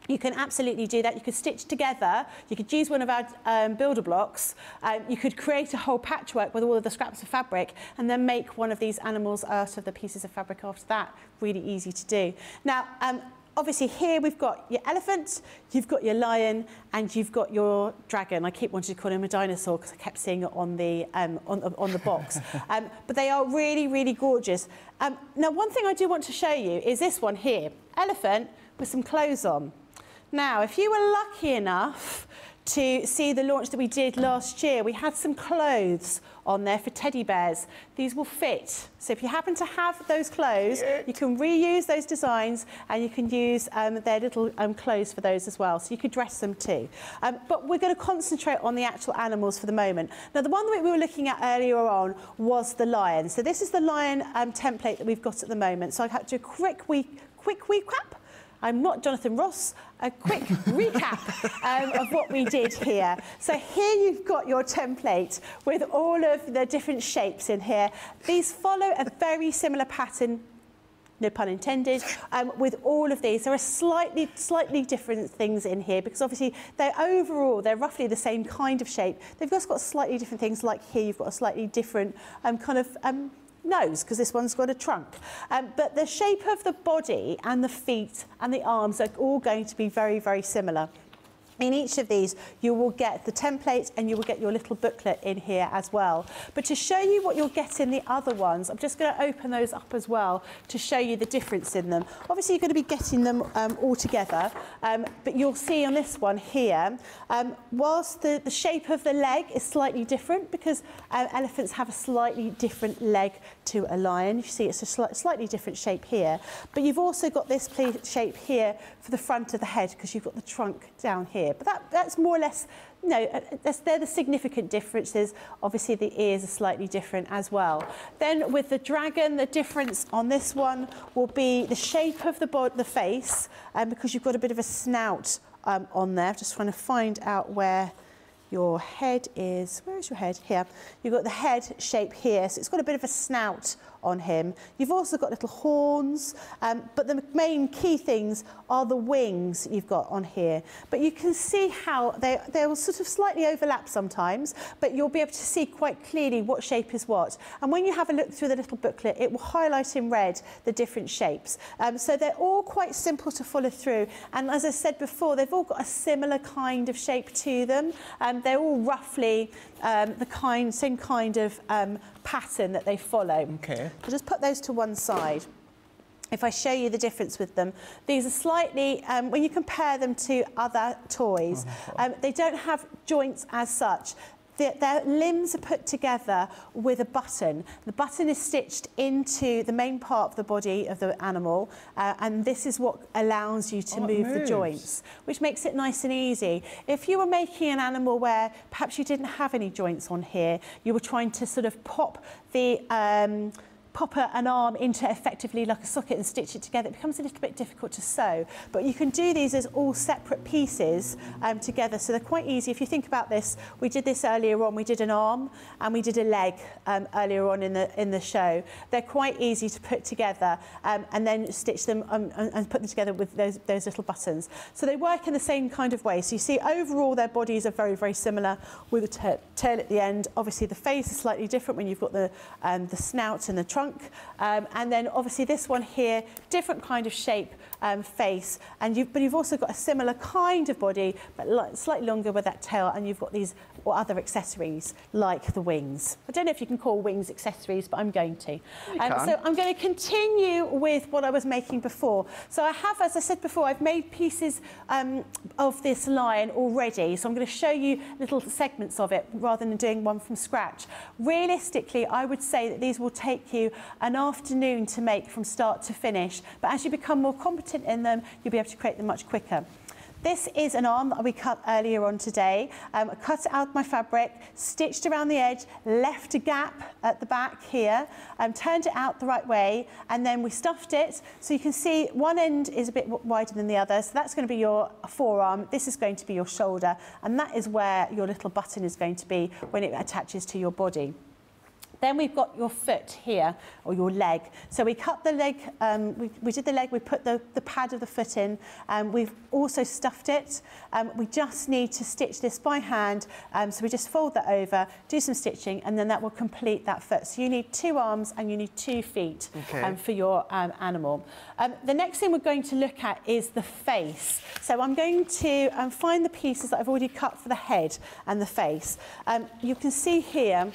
You can absolutely do that. You could stitch together. You could use one of our um, builder blocks. Um, you could create a whole patchwork with all of the scraps of fabric and then make one of these animals out of the pieces of fabric after that. Really easy to do. Now, um, obviously here we've got your elephant, you've got your lion, and you've got your dragon. I keep wanting to call him a dinosaur because I kept seeing it on the, um, on, on the box. um, but they are really, really gorgeous. Um, now, one thing I do want to show you is this one here. Elephant with some clothes on. Now, if you were lucky enough to see the launch that we did last year, we had some clothes on there for teddy bears. These will fit. So if you happen to have those clothes, you can reuse those designs and you can use um, their little um, clothes for those as well. So you could dress them too. Um, but we're going to concentrate on the actual animals for the moment. Now, the one that we were looking at earlier on was the lion. So this is the lion um, template that we've got at the moment. So I have had to do a quick, wee, quick recap. I'm not Jonathan Ross. A quick recap um, of what we did here. So here you've got your template with all of the different shapes in here. These follow a very similar pattern no pun intended, um, with all of these. There are slightly, slightly different things in here because obviously they're overall, they're roughly the same kind of shape. They've just got slightly different things like here you've got a slightly different um, kind of um, nose because this one's got a trunk. Um, but the shape of the body and the feet and the arms are all going to be very, very similar. In each of these, you will get the template and you will get your little booklet in here as well. But to show you what you'll get in the other ones, I'm just going to open those up as well to show you the difference in them. Obviously, you're going to be getting them um, all together, um, but you'll see on this one here, um, whilst the, the shape of the leg is slightly different because um, elephants have a slightly different leg to a lion. You see it's a sli slightly different shape here, but you've also got this shape here for the front of the head because you've got the trunk down here. But that, that's more or less, know, uh, that's, they're the significant differences. Obviously, the ears are slightly different as well. Then with the dragon, the difference on this one will be the shape of the, the face, um, because you've got a bit of a snout um, on there. Just trying to find out where Your head is, where is your head? Here. You've got the head shape here, so it's got a bit of a snout on him. You've also got little horns, um, but the main key things are the wings you've got on here. But you can see how they, they will sort of slightly overlap sometimes, but you'll be able to see quite clearly what shape is what. And when you have a look through the little booklet, it will highlight in red the different shapes. Um, so they're all quite simple to follow through. And as I said before, they've all got a similar kind of shape to them. Um, they're all roughly um, the kind, same kind of um, pattern that they follow. Okay. I'll just put those to one side. If I show you the difference with them, these are slightly, um, when you compare them to other toys, um, they don't have joints as such. Their, their limbs are put together with a button. The button is stitched into the main part of the body of the animal, uh, and this is what allows you to Oh, move the joints, which makes it nice and easy. If you were making an animal where perhaps you didn't have any joints on here, you were trying to sort of pop the um, pop an arm into effectively like a socket and stitch it together, it becomes a little bit difficult to sew. But you can do these as all separate pieces um, together, so they're quite easy. If you think about this, we did this earlier on. We did an arm and we did a leg um, earlier on in the in the show. They're quite easy to put together um, and then stitch them um, and, and put them together with those those little buttons. So they work in the same kind of way. So you see, overall, their bodies are very very similar with a tail at the end. Obviously, the face is slightly different when you've got the um, the snout and the trunk. Um, and then obviously this one here, different kind of shape, um, face. And you've, but you've also got a similar kind of body, but slightly longer with that tail. And you've got these or other accessories like the wings. I don't know if you can call wings accessories, but I'm going to. Um, so I'm going to continue with what I was making before. So I have, as I said before, I've made pieces um, of this lion already. So I'm going to show you little segments of it rather than doing one from scratch. Realistically, I would say that these will take you an afternoon to make from start to finish. But as you become more competent in them, you'll be able to create them much quicker. This is an arm that we cut earlier on today. Um, I cut out my fabric, stitched around the edge, left a gap at the back here, um, turned it out the right way, and then we stuffed it. So you can see one end is a bit wider than the other. So that's going to be your forearm. This is going to be your shoulder. And that is where your little button is going to be when it attaches to your body. Then we've got your foot here, or your leg. So we cut the leg, um, we, we did the leg, we put the, the pad of the foot in, um, we've also stuffed it. Um, we just need to stitch this by hand, um, so we just fold that over, do some stitching, and then that will complete that foot. So you need two arms and you need two feet Okay. um, for your um, animal. Um, the next thing we're going to look at is the face. So I'm going to um, find the pieces that I've already cut for the head and the face. Um, you can see here,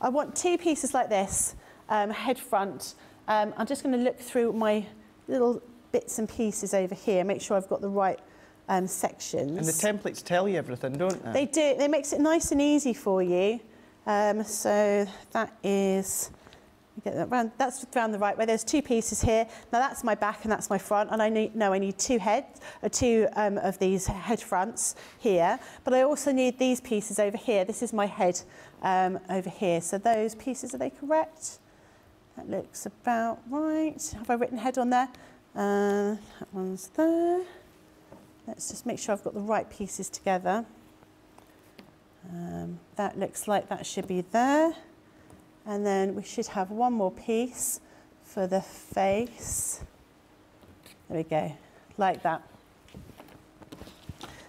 I want two pieces like this, um, head front. Um, I'm just going to look through my little bits and pieces over here, make sure I've got the right um, sections. And the templates tell you everything, don't they? They do. They makes it nice and easy for you. Um, so that is. Get that round, that's round the right way. There's two pieces here. Now that's my back and that's my front, and I need, know I need two heads, uh, two um, of these head fronts here. But I also need these pieces over here. This is my head um, over here. So those pieces are they correct? That looks about right. Have I written head on there? Uh, that one's there. Let's just make sure I've got the right pieces together. Um, that looks like that should be there. And then we should have one more piece for the face. There we go, like that.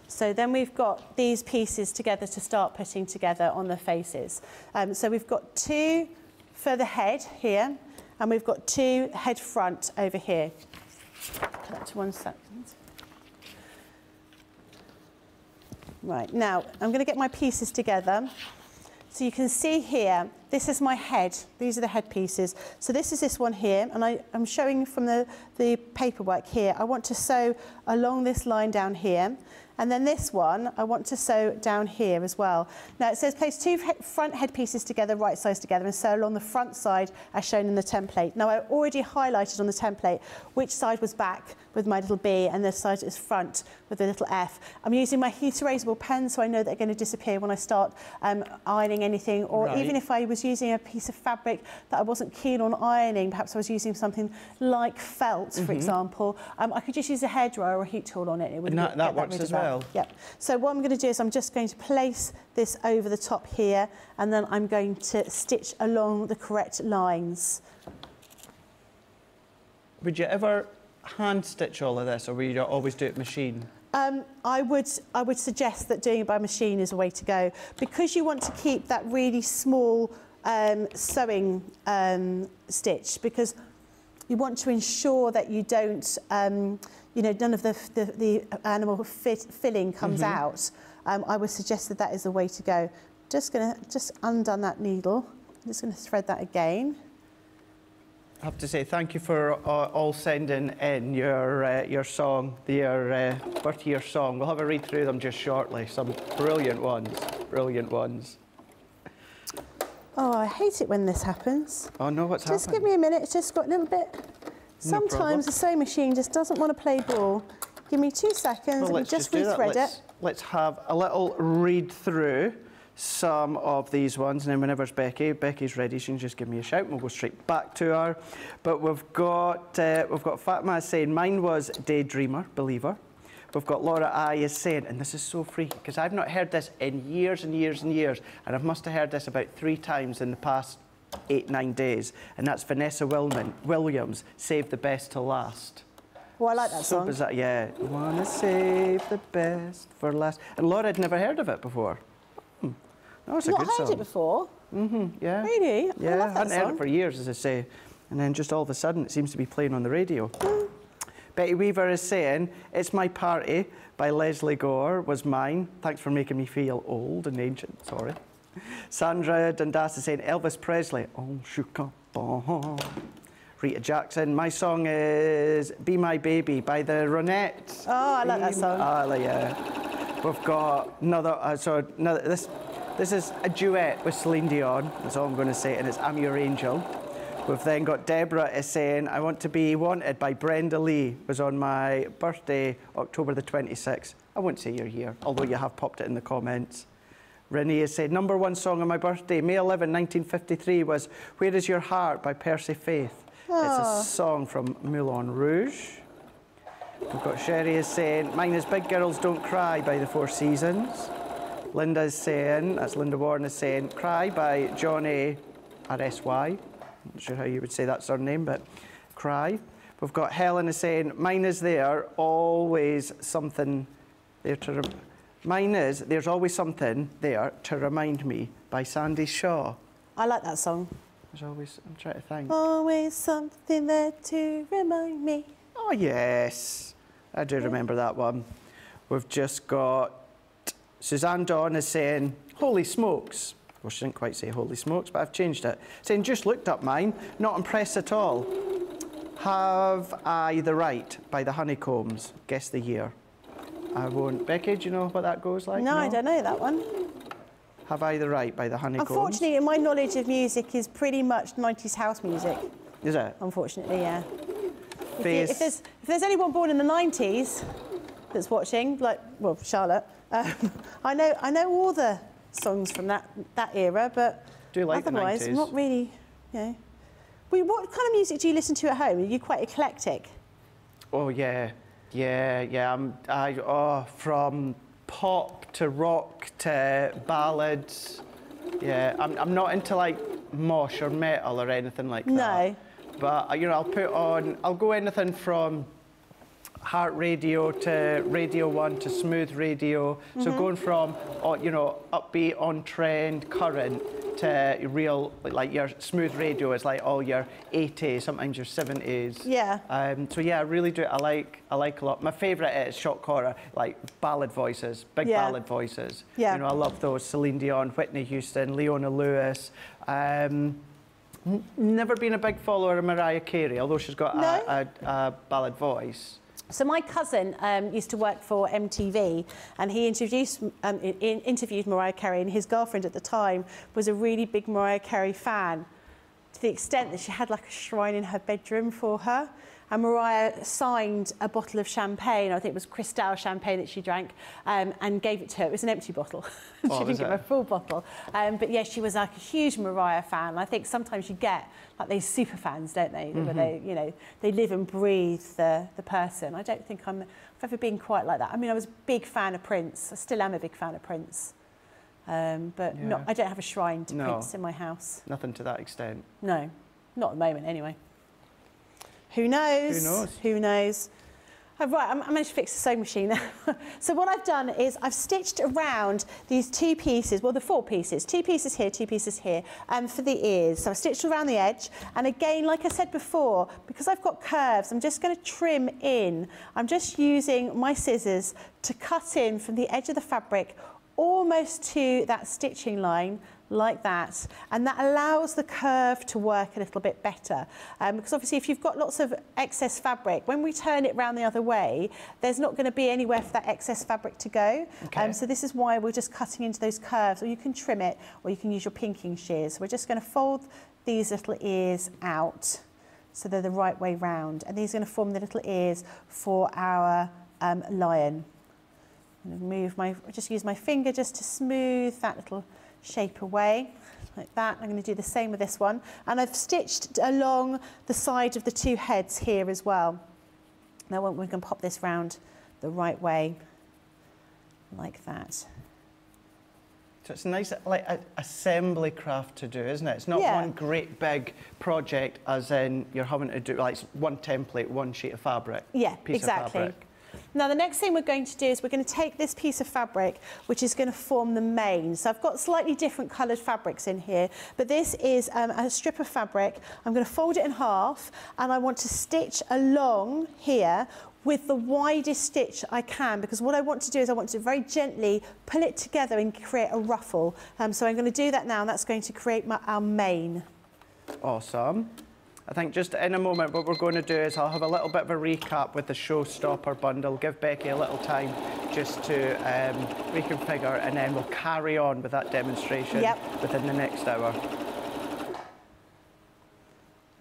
So then we've got these pieces together to start putting together on the faces. Um, so we've got two for the head here, and we've got two head front over here. Put that to one second. Right, now I'm going to get my pieces together. So you can see here, this is my head. These are the head pieces. So this is this one here, and I, I'm showing from the, the paperwork here. I want to sew along this line down here. And then this one, I want to sew down here as well. Now it says place two front head pieces together, right sides together, and sew along the front side as shown in the template. Now I already highlighted on the template which side was back with my little B and the side is front with the little F. I'm using my heat erasable pen so I know they're going to disappear when I start um, ironing anything, or Right. even if I was using a piece of fabric that I wasn't keen on ironing, perhaps I was using something like felt, for Mhm. example, um, I could just use a hairdryer or a heat tool on it. It would And that- that works as of that. well? Yep. So what I'm going to do is I'm just going to place this over the top here and then I'm going to stitch along the correct lines. Would you ever hand stitch all of this, or would you always do it machine? Um, I would I would suggest that doing it by machine is a way to go because you want to keep that really small um, sewing um, stitch because you want to ensure that you don't um, you know none of the the, the animal fit, filling comes Mhm. out. Um, I would suggest that that is the way to go. Just gonna just undone that needle. I'm just gonna thread that again. I have to say thank you for uh, all sending in your uh, your song, your uh, birth year song. We'll have a read through them just shortly. Some brilliant ones, brilliant ones. Oh, I hate it when this happens. Oh no, what's happening. Just happened? give me a minute. It's just got a little bit. Sometimes the sewing machine just doesn't want to play ball. Give me two seconds. Well, let's just, that. rethread it. let's have a little read through some of these ones, and then whenever it's Becky, Becky's ready, she can just give me a shout, and we'll go straight back to her. But we've got uh, we've got Fatma saying mine was Daydreamer, Believer. We've got Laura I is saying, and this is so freaky because I've not heard this in years and years and years, and I must have heard this about three times in the past eight nine days, and that's Vanessa Wilman, Williams. Save the best to last. Well, I like that so song. bizarre. Yeah, wanna save the best for last. And Laura had never heard of it before. Hmm. That was a Not heard it before. Mm-hmm. Yeah. Really? I Yeah, love I that hadn't heard it for years, as I say, and then just all of a sudden it seems to be playing on the radio. Betty Weaver is saying, It's My Party by Lesley Gore was mine. Thanks for making me feel old and ancient. Sorry. Sandra Dundas is saying, Elvis Presley. Oh, shook up. Oh. Rita Jackson. My song is Be My Baby by the Ronettes. Oh, I like that song. Oh, yeah. We've got another, uh, so another, this, this is a duet with Celine Dion, that's all I'm going to say, and it's I'm Your Angel. We've then got Deborah is saying, I Want to Be Wanted by Brenda Lee, was on my birthday, October the 26th. I won't say your year, although you have popped it in the comments. Renee has said, number one song on my birthday, May 11, 1953, was Where Is Your Heart by Percy Faith. It's a ah. song from Moulin Rouge. We've got Sherry is saying, mine is Big Girls Don't Cry by the Four Seasons. Linda is saying, that's Linda Warren is saying, Cry by Johnny R.S.Y. Not sure how you would say that surname, but Cry. We've got Helen is saying, mine is there, always something there to... Rem- mine is, there's always something there to remind me by Sandie Shaw. I like that song. There's always, I'm trying to think. Always something there to remind me. Oh, yes. I do remember that one. We've just got Suzanne Dawn is saying, Holy smokes. Well, she didn't quite say holy smokes, but I've changed it. Saying, just looked up mine, not impressed at all. Have I the right by the Honeycombs? Guess the year. I won't. Becky, do you know what that goes like? no, I don't know that one. Have I the right by the Honeycombs? Unfortunately, my knowledge of music is pretty much 90s house music. Is it? Unfortunately, yeah. If, you- if there's if there's anyone born in the 90s that's watching, like well Charlotte, um, I know I know all the songs from that that era, but like the otherwise 90s? not really. You know. Well, what kind of music do you listen to at home? Are you quite eclectic? Oh yeah, yeah, yeah. I'm, I oh from pop to rock to ballads. Yeah, I'm, I'm not into like mosh or metal or anything like that. No. But uh, you know, I'll put on. I'll go anything from heart radio to radio one to smooth radio. So Mhm. going from uh, you know upbeat, on trend, current to real like your smooth radio is like all your 80s, sometimes your 70s. Yeah. Um, so yeah, I really do. I like I like a lot. My favourite is shock horror, like ballad voices, big Yeah. ballad voices. Yeah. You know, I love those. Celine Dion, Whitney Houston, Leona Lewis. Um, never been a big follower of Mariah Carey, although she's got No? a, a, a ballad voice. So my cousin um, used to work for MTV, and he introduced, um, in, in- interviewed Mariah Carey, and his girlfriend at the time was a really big Mariah Carey fan. to the extent that she had like a shrine in her bedroom for her. And Mariah signed a bottle of champagne, I think it was Cristal champagne that she drank, um, and gave it to her. It was an empty bottle. she Oh, didn't give her a full bottle. Um, but yeah, she was like a huge Mariah fan. I think sometimes you get like these super fans, don't they? Where Mhm. they, you know, they live and breathe the, the person. I don't think I'm, I've ever been quite like that. I mean, I was a big fan of Prince. I still am a big fan of Prince. Um, but not, I don't have a shrine to No. Prince in my house. Nothing to that extent. No, not at the moment anyway. Who knows? Who knows? Who knows? Oh, right, I managed to fix the sewing machine. so what I've done is I've stitched around these two pieces, well, the four pieces, two pieces here, two pieces here, um, for the ears. So I've stitched around the edge. And again, like I said before, because I've got curves, I'm just going to trim in. I'm just using my scissors to cut in from the edge of the fabric almost to that stitching line like that. And that allows the curve to work a little bit better. Um, because obviously if you've got lots of excess fabric when we turn it round the other way there's not going to be anywhere for that excess fabric to go. Okay. um, so this is why we're just cutting into those curves or you can trim it or you can use your pinking shears. We're just going to fold these little ears out so they're the right way round. And these are going to form the little ears for our um, lion. I'm gonna move my, just use my finger just to smooth that little shape away, like that. I'm going to do the same with this one. And I've stitched along the side of the two heads here as well. Now we can pop this round the right way, like that. So it's a nice like a, assembly craft to do, isn't it? It's not Yeah. one great big project as in you're having to do like one template, one sheet of fabric. Yeah, piece exactly. Of fabric. Now the next thing we're going to do is we're going to take this piece of fabric which is going to form the main. So I've got slightly different coloured fabrics in here but this is um, a strip of fabric. I'm going to fold it in half and I want to stitch along here with the widest stitch I can because what I want to do is I want to very gently pull it together and create a ruffle. Um, so I'm going to do that now and that's going to create my, our main. Awesome. I think just in a moment what we're going to do is I'll have a little bit of a recap with the showstopper bundle, give Becky a little time just to um, reconfigure and then we'll carry on with that demonstration Yep. within the next hour.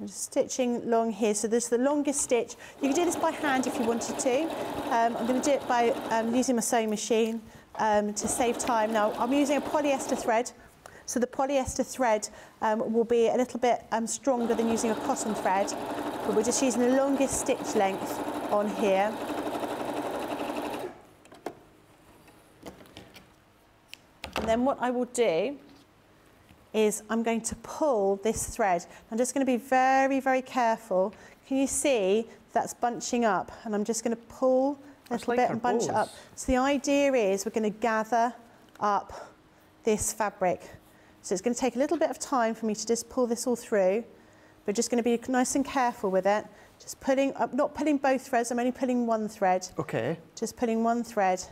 I'm just stitching along here. So this is the longest stitch. You can do this by hand if you wanted to. Um, I'm going to do it by um, using my sewing machine um, to save time. Now, I'm using a polyester thread. So the polyester thread um, will be a little bit um, stronger than using a cotton thread. But we're just using the longest stitch length on here. And then what I will do is I'm going to pull this thread. I'm just going to be very, very careful. Can you see that's bunching up? And I'm just going to pull a little like bit and bunch it up. So the idea is we're going to gather up this fabric. So it's going to take a little bit of time for me to just pull this all through. We're just going to be nice and careful with it. Just pulling up, not pulling both threads, I'm only pulling one thread. Okay. Just pulling one thread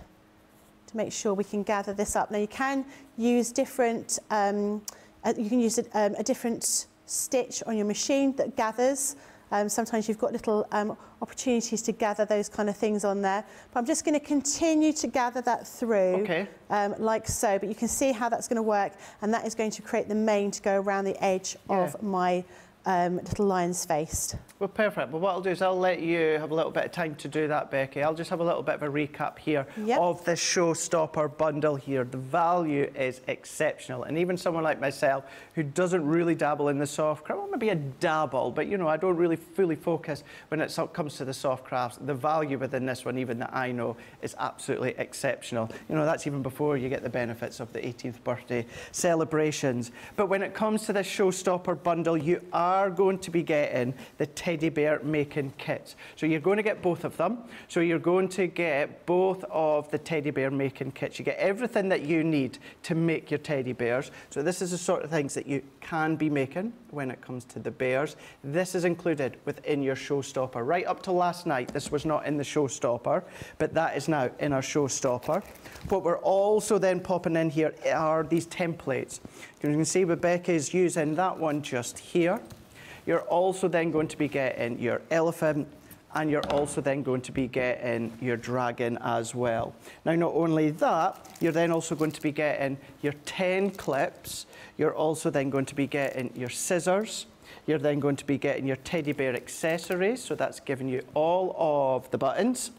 to make sure we can gather this up. Now you can use different, um, uh, you can use a, um, a different stitch on your machine that gathers. Um, sometimes you've got little um, opportunities to gather those kind of things on there. But I'm just going to continue to gather that through Okay. um, like so. But you can see how that's going to work. And that is going to create the mane to go around the edge of my um, little lion's face. Well, perfect. But what I'll do is I'll let you have a little bit of time to do that, Becky. I'll just have a little bit of a recap here Yep. of this showstopper bundle here. The value is exceptional. And even someone like myself who doesn't really dabble in the soft craft, well, maybe a dabble, but you know, I don't really fully focus when it comes to the soft crafts. The value within this one, even that I know, is absolutely exceptional. You know, that's even before you get the benefits of the 18th birthday celebrations. But when it comes to this showstopper bundle, you are going to be getting the teddy bear making kits. So you're going to get both of them. So you're going to get both of the teddy bear making kits. You get everything that you need to make your teddy bears. So this is the sort of things that you can be making when it comes to the bears. This is included within your showstopper. Right up to last night, this was not in the showstopper, but that is now in our showstopper. What we're also then popping in here are these templates. You can see Rebecca is using that one just here. You're also then going to be getting your elephant and you're also then going to be getting your dragon as well. Now, not only that, you're then also going to be getting your 10 clips. You're also then going to be getting your scissors. You're then going to be getting your teddy bear accessories, so that's giving you all of the buttons.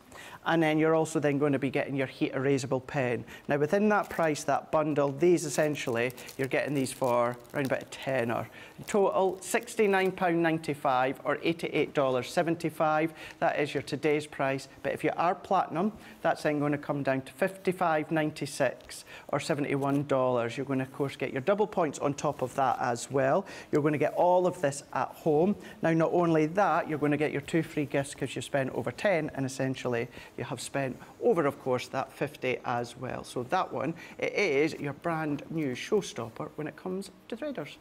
And then you're also then going to be getting your heat erasable pen. Now within that price, that bundle, these essentially, you're getting these for around about a tenner. Total £69.95 or $88.75. That is your today's price. But if you are platinum, that's then going to come down to $55.96 or $71. You're going to, of course, get your double points on top of that as well. You're going to get all of this at home. Now, not only that, you're going to get your two free gifts because you spent over 10 and essentially you have spent over, of course, that 50 as well. So that one, it is your brand new showstopper when it comes to threaders.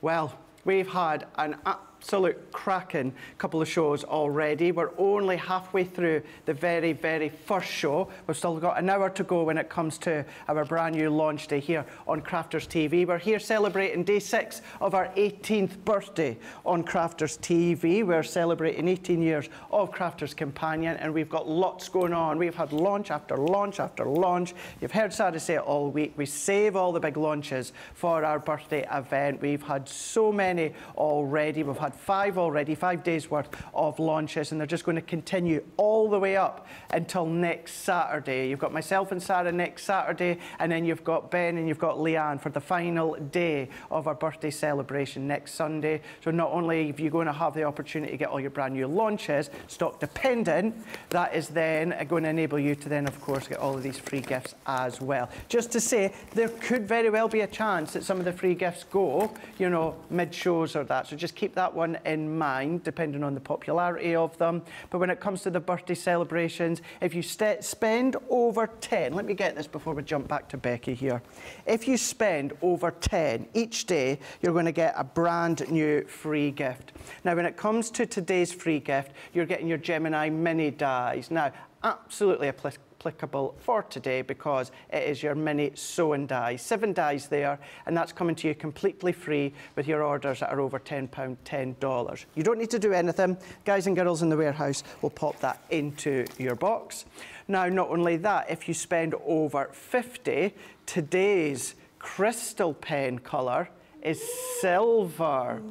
Well, we've had an absolute cracking couple of shows already. We're only halfway through the very, very first show. We've still got an hour to go when it comes to our brand new launch day here on Crafters TV. We're here celebrating day six of our 18th birthday on Crafters TV. We're celebrating 18 years of Crafters Companion and we've got lots going on. We've had launch after launch after launch. You've heard Sara say it all week. We save all the big launches for our birthday event. We've had so many already. We've had had five already, five days worth of launches, and they're just going to continue all the way up until next Saturday. You've got myself and Sara next Saturday, and then you've got Ben and you've got Leanne for the final day of our birthday celebration next Sunday. So not only are you going to have the opportunity to get all your brand new launches, stock dependent, that is then going to enable you to then, of course, get all of these free gifts as well. Just to say, there could very well be a chance that some of the free gifts go, you know, mid-shows or that. So just keep that one in mind, depending on the popularity of them. But when it comes to the birthday celebrations, if you spend over 10, let me get this before we jump back to Becky here. If you spend over 10 each day, you're going to get a brand new free gift. Now, when it comes to today's free gift, you're getting your Gemini mini dies. Now, absolutely applicable applicable for today because it is your mini sew and die. Seven dies there, and that's coming to you completely free with your orders that are over £10, $10. You don't need to do anything. Guys and girls in the warehouse will pop that into your box. Now, not only that, if you spend over 50, today's crystal pen colour is silver.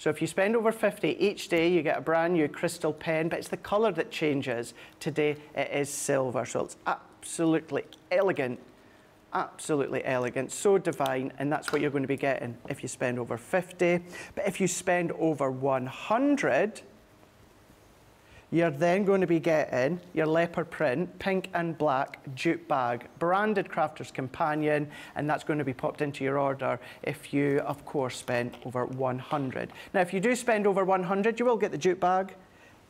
So if you spend over 50 each day, you get a brand new crystal pen, but it's the colour that changes. Today it is silver, so it's absolutely elegant absolutely elegant, so divine, and that's what you're going to be getting if you spend over 50. But if you spend over 100, you're then going to be getting your leopard print, pink and black jute bag, branded Crafter's Companion, and that's going to be popped into your order if you, of course, spend over 100. Now, if you do spend over 100, you will get the jute bag,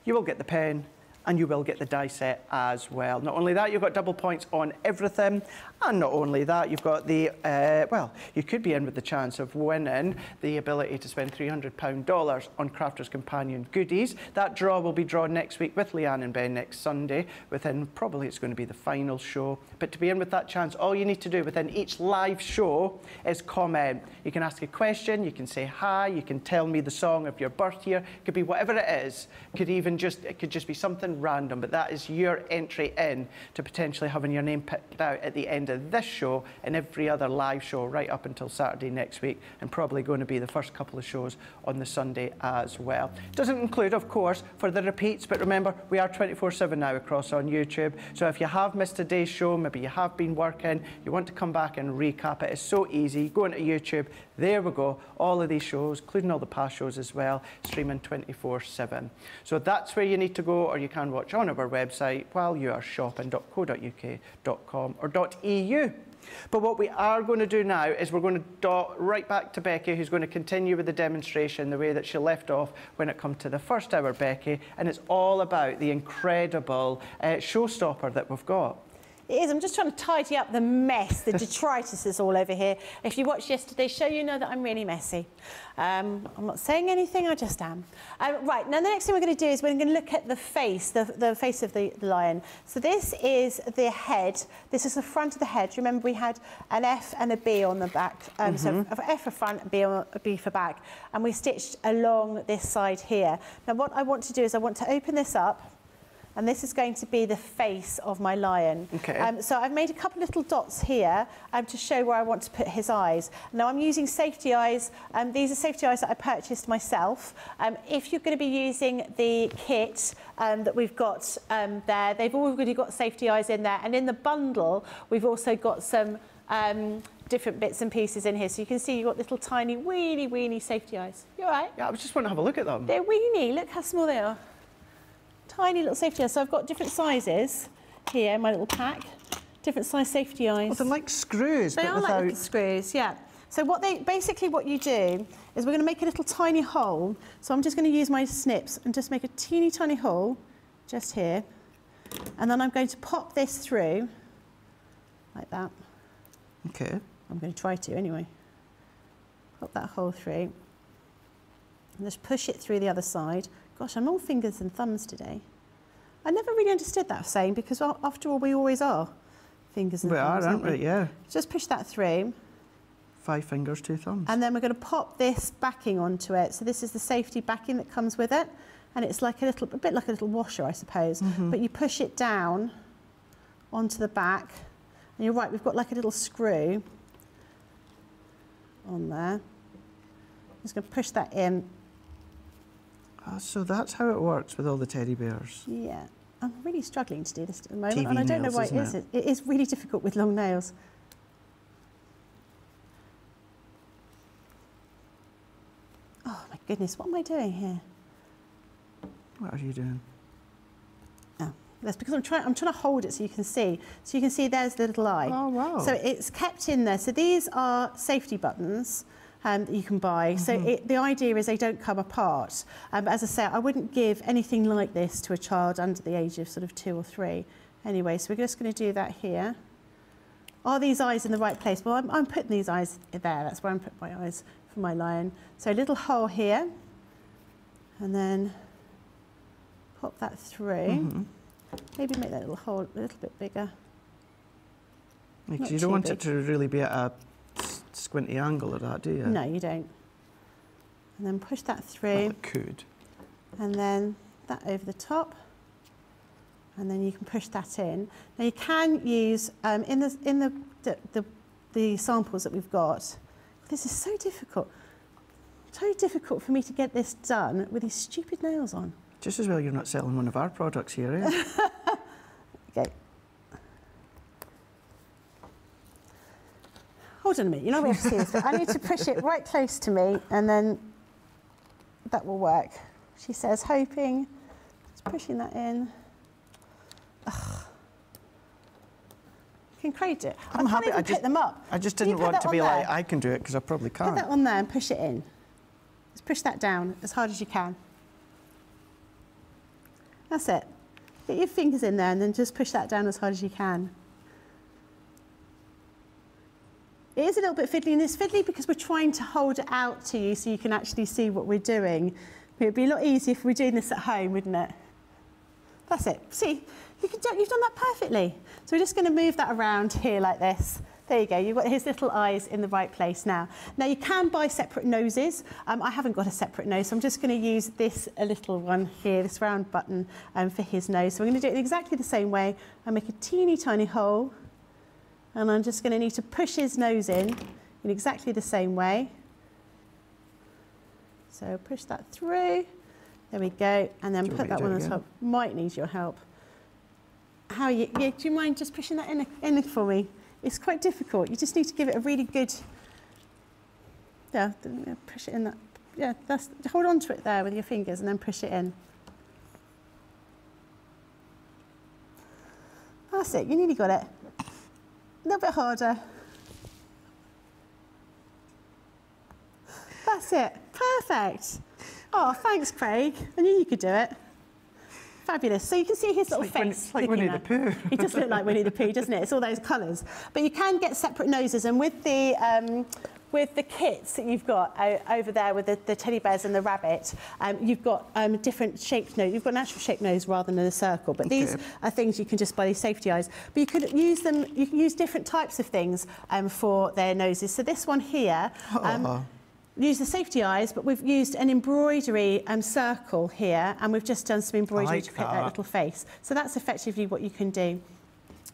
you will get the pen, and you will get the die set as well. Not only that, you've got double points on everything, and not only that, you've got the, uh, well, you could be in with the chance of winning the ability to spend £300 dollars on Crafter's Companion goodies. That draw will be drawn next week with Leanne and Ben next Sunday, within probably it's going to be the final show. But to be in with that chance, all you need to do within each live show is comment. You can ask a question, you can say hi, you can tell me the song of your birth year, it could be whatever it is. It could even just, it could just be something random, but that is your entry in to potentially having your name picked out at the end of this show and every other live show right up until Saturday next week, and probably going to be the first couple of shows on the Sunday as well. Doesn't include, of course, for the repeats, but remember, we are 24-7 now across on YouTube, so if you have missed today's show, maybe you have been working, you want to come back and recap it, it's so easy. Go into YouTube, there we go, all of these shows, including all the past shows as well, streaming 24-7. So that's where you need to go, or you can watch on our website while you are shopping.co.uk.com or .eu EU. But what we are going to do now is we're going to dot right back to Becky, who's going to continue with the demonstration the way that she left off when it comes to the first hour, Becky. And it's all about the incredible uh, showstopper that we've got. It is. I'm just trying to tidy up the mess, the detritus is all over here. If you watched yesterday's show, you know that I'm really messy. Um, I'm not saying anything, I just am. Uh, right, now the next thing we're going to do is we're going to look at the face, the, the face of the, the lion. So this is the head. This is the front of the head. Remember we had an F and a B on the back. Um, mm -hmm. So mm-hmm. F for front, B, on, B for back. And we stitched along this side here. Now what I want to do is I want to open this up and this is going to be the face of my lion. Okay. Um, so I've made a couple little dots here um, to show where I want to put his eyes. Now I'm using safety eyes. Um, these are safety eyes that I purchased myself. Um, if you're going to be using the kit um, that we've got um, there, they've already got safety eyes in there. And in the bundle, we've also got some um, different bits and pieces in here. So you can see you've got little tiny, weeny, weeny safety eyes. You all right? Yeah, I was just want to have a look at them. They're weeny. Look how small they are. Tiny little safety eyes. So I've got different sizes here in my little pack. Different size safety eyes. Well, they're like screws, They but are without... like screws, yeah. So what they basically what you do is we're going to make a little tiny hole. So I'm just going to use my snips and just make a teeny tiny hole just here. And then I'm going to pop this through like that. Okay. I'm going to try to anyway. Pop that hole through. And just push it through the other side. Gosh, I'm all fingers and thumbs today. I never really understood that saying because after all, we always are fingers and We are, thumbs. aren't we? Yeah. Just push that through. Five fingers, two thumbs. And then we're going to pop this backing onto it. So this is the safety backing that comes with it. And it's like a little, a bit like a little washer, I suppose. Mhm. But you push it down onto the back. And you're right, we've got like a little screw on there. Just going to push that in. Ah, so that's how it works with all the teddy bears. Yeah. I'm really struggling to do this at the moment. TV and I don't nails, know why it is. it? It is really difficult with long nails. Oh my goodness, what am I doing here? What are you doing? Oh, that's because I'm trying. I'm trying to hold it so you can see. So you can see there's the little eye. Oh, wow. So it's kept in there. So these are safety buttons. Um, that you can buy. So Mm-hmm. it, the idea is they don't come apart. Um, as I say, I wouldn't give anything like this to a child under the age of sort of two or three. Anyway, so we're just going to do that here. Are these eyes in the right place? Well, I'm, I'm putting these eyes there. That's where I'm putting my eyes for my lion. So a little hole here, and then pop that through. Mhm. Maybe make that little hole a little bit bigger. Because you don't want big. it to really be at a squinty angle at that, do you? No, you don't. And then push that through, could. and then that over the top. And then you can push that in. Now you can use um, in the in the, the the the samples that we've got. This is so difficult. So difficult for me to get this done with these stupid nails on. Just as well you're not selling one of our products here, eh? Okay. Hold on a minute, you're not able to see this, but I need to push it right close to me and then that will work. She says, hoping, just pushing that in. Ugh. You can create it. I'm I happy, Can't I even just- pick them up. I just didn't want to be like. I can do it because I probably can't. Put that on there and push it in. Just push that down as hard as you can. That's it. Get your fingers in there and then just push that down as hard as you can. It is a little bit fiddly, and it's fiddly because we're trying to hold it out to you so you can actually see what we're doing. It would be a lot easier if we were doing this at home, wouldn't it? That's it. See, you can do, you've done that perfectly. So we're just going to move that around here like this. There you go. You've got his little eyes in the right place now. Now you can buy separate noses. Um, I haven't got a separate nose, so I'm just going to use this a little one here, this round button um, for his nose. So we're going to do it in exactly the same way. I make a teeny tiny hole, and I'm just going to need to push his nose in in exactly the same way. So push that through. There we go, and then put want me to that one on top. Might need your help. How are you? Yeah, do you mind just pushing that in, in for me? It's quite difficult. You just need to give it a really good. Yeah, push it in that. Yeah, that's hold on to it there with your fingers and then push it in. That's it. You nearly got it. A little bit harder. That's it. Perfect. Oh, thanks, Craig. I knew you could do it. Fabulous. So you can see his little like Winnie- face. it's like Winnie the. Pooh. He does look like Winnie the Pooh, doesn't it? It's all those colours. But you can get separate noses, and with the um, with the kits that you've got over there with the, the teddy bears and the rabbit, um, you've got um, different shaped nose. You've got an actual shaped nose rather than a circle. But these Okay. are things you can just buy these safety eyes. But you could use them. You can use different types of things um, for their noses. So this one here. Um, Oh. use the safety eyes, but we've used an embroidery um, circle here, and we've just done some embroidery like to create that that. little face. So that's effectively what you can do.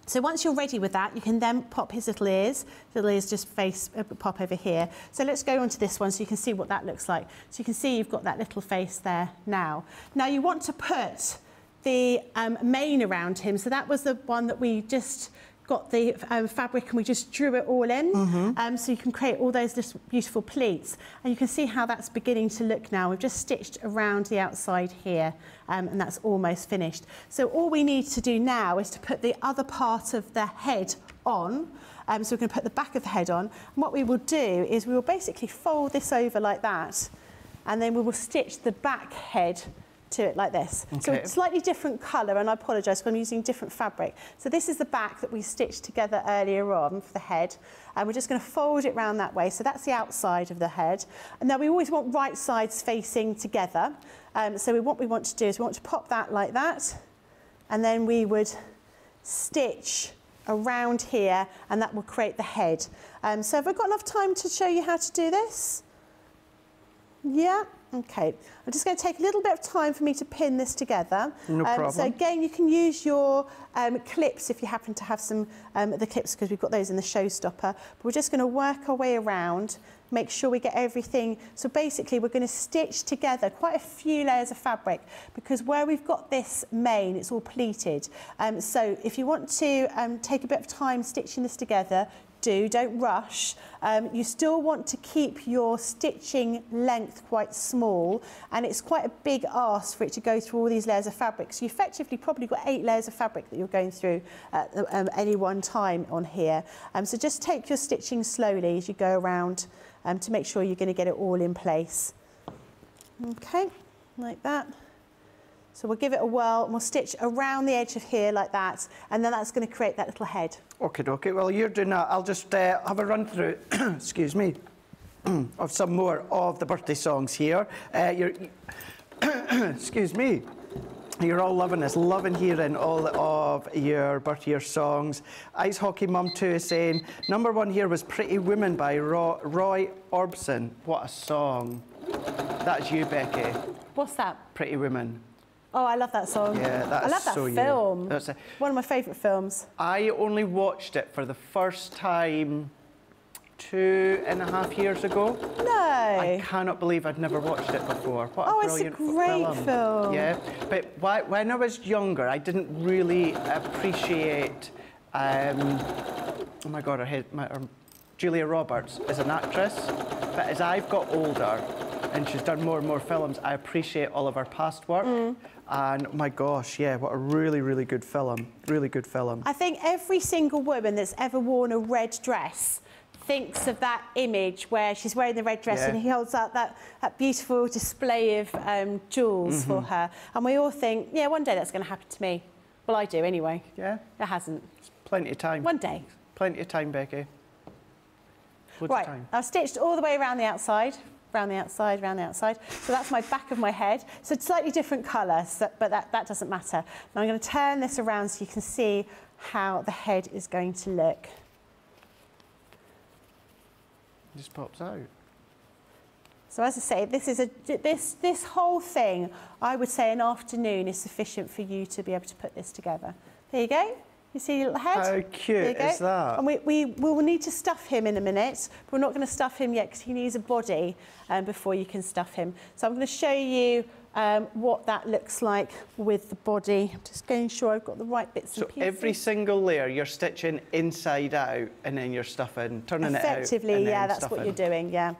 So once you're ready with that, you can then pop his little ears. The little ears just face uh, pop over here. So let's go on to this one so you can see what that looks like. So you can see you've got that little face there now. Now you want to put the um, mane around him. So that was the one that we just got the um, fabric and we just drew it all in. Um, so you can create all those little beautiful pleats. And you can see how that's beginning to look now. We've just stitched around the outside here um, and that's almost finished. So all we need to do now is to put the other part of the head on. Um, so we're going to put the back of the head on. And what we will do is we will basically fold this over like that and then we will stitch the back head to it like this. So Okay. it's slightly different colour, and I apologise because I'm using different fabric. So this is the back that we stitched together earlier on for the head, and we're just going to fold it round that way. So that's the outside of the head. And now we always want right sides facing together. Um, so we, what we want to do is we want to pop that like that, and then we would stitch around here, and that will create the head. Um, so have I got enough time to show you how to do this? Yeah, okay. I'm just going to take a little bit of time for me to pin this together. No Um, So again, you can use your um, clips if you happen to have some um, the clips because we've got those in the showstopper. But we're just going to work our way around, make sure we get everything. So basically, we're going to stitch together quite a few layers of fabric because where we've got this mane, it's all pleated. Um, so if you want to um, take a bit of time stitching this together, do, don't rush. Um, you still want to keep your stitching length quite small and it's quite a big ask for it to go through all these layers of fabric. So you effectively probably got eight layers of fabric that you're going through at um, any one time on here. Um, so just take your stitching slowly as you go around um, to make sure you're going to get it all in place. Okay, like that. So we'll give it a whirl and we'll stitch around the edge of here like that and then that's going to create that little head. Okay, okay. Well, you're doing that. I'll just uh, have a run through, excuse me, of some more of the birthday songs here. Uh, you're, excuse me. You're all loving this, loving hearing all of your birthday year songs. Ice Hockey Mum 2 is saying, number one here was Pretty Woman by Roy, Roy Orbison. What a song. That's you, Becky. What's that? Pretty Woman. Oh, I love that song. Yeah, that I love that so you. film. That's a- One of my favourite films. I only watched it for the first time two and a half years ago. No. I cannot believe I'd never watched it before. What Oh, a it's a great film. Yeah, but why, when I was younger, I didn't really appreciate. Um, oh my God, her head, my, um, Julia Roberts as an actress. But as I've got older, and she's done more and more films, I appreciate all of her past work. Mm. And my gosh, yeah, what a really, really good film. Really good film. I think every single woman that's ever worn a red dress thinks of that image where she's wearing the red dress Yeah. and he holds out that, that beautiful display of um, jewels for Mhm. her. And we all think, yeah, one day that's going to happen to me. Well, I do anyway. Yeah. It hasn't. Plenty of time. One day. Plenty of time, Becky. Loads right, of time. I've stitched all the way around the outside, round the outside, round the outside. So that's my back of my head. So it's slightly different colour, so, but that, that doesn't matter. Now I'm going to turn this around so you can see how the head is going to look. Just pops out. So as I say, this is a this this whole thing. I would say an afternoon is sufficient for you to be able to put this together. There you go. You see your little head? How cute is that? And we, we will need to stuff him in a minute. But we're not going to stuff him yet because he needs a body um, before you can stuff him. So I'm going to show you um, what that looks like with the body. I'm just going sure I've got the right bits So and pieces. every single layer you're stitching inside out and then you're stuffing, turning it out. Effectively, yeah, that's what you're doing, yeah.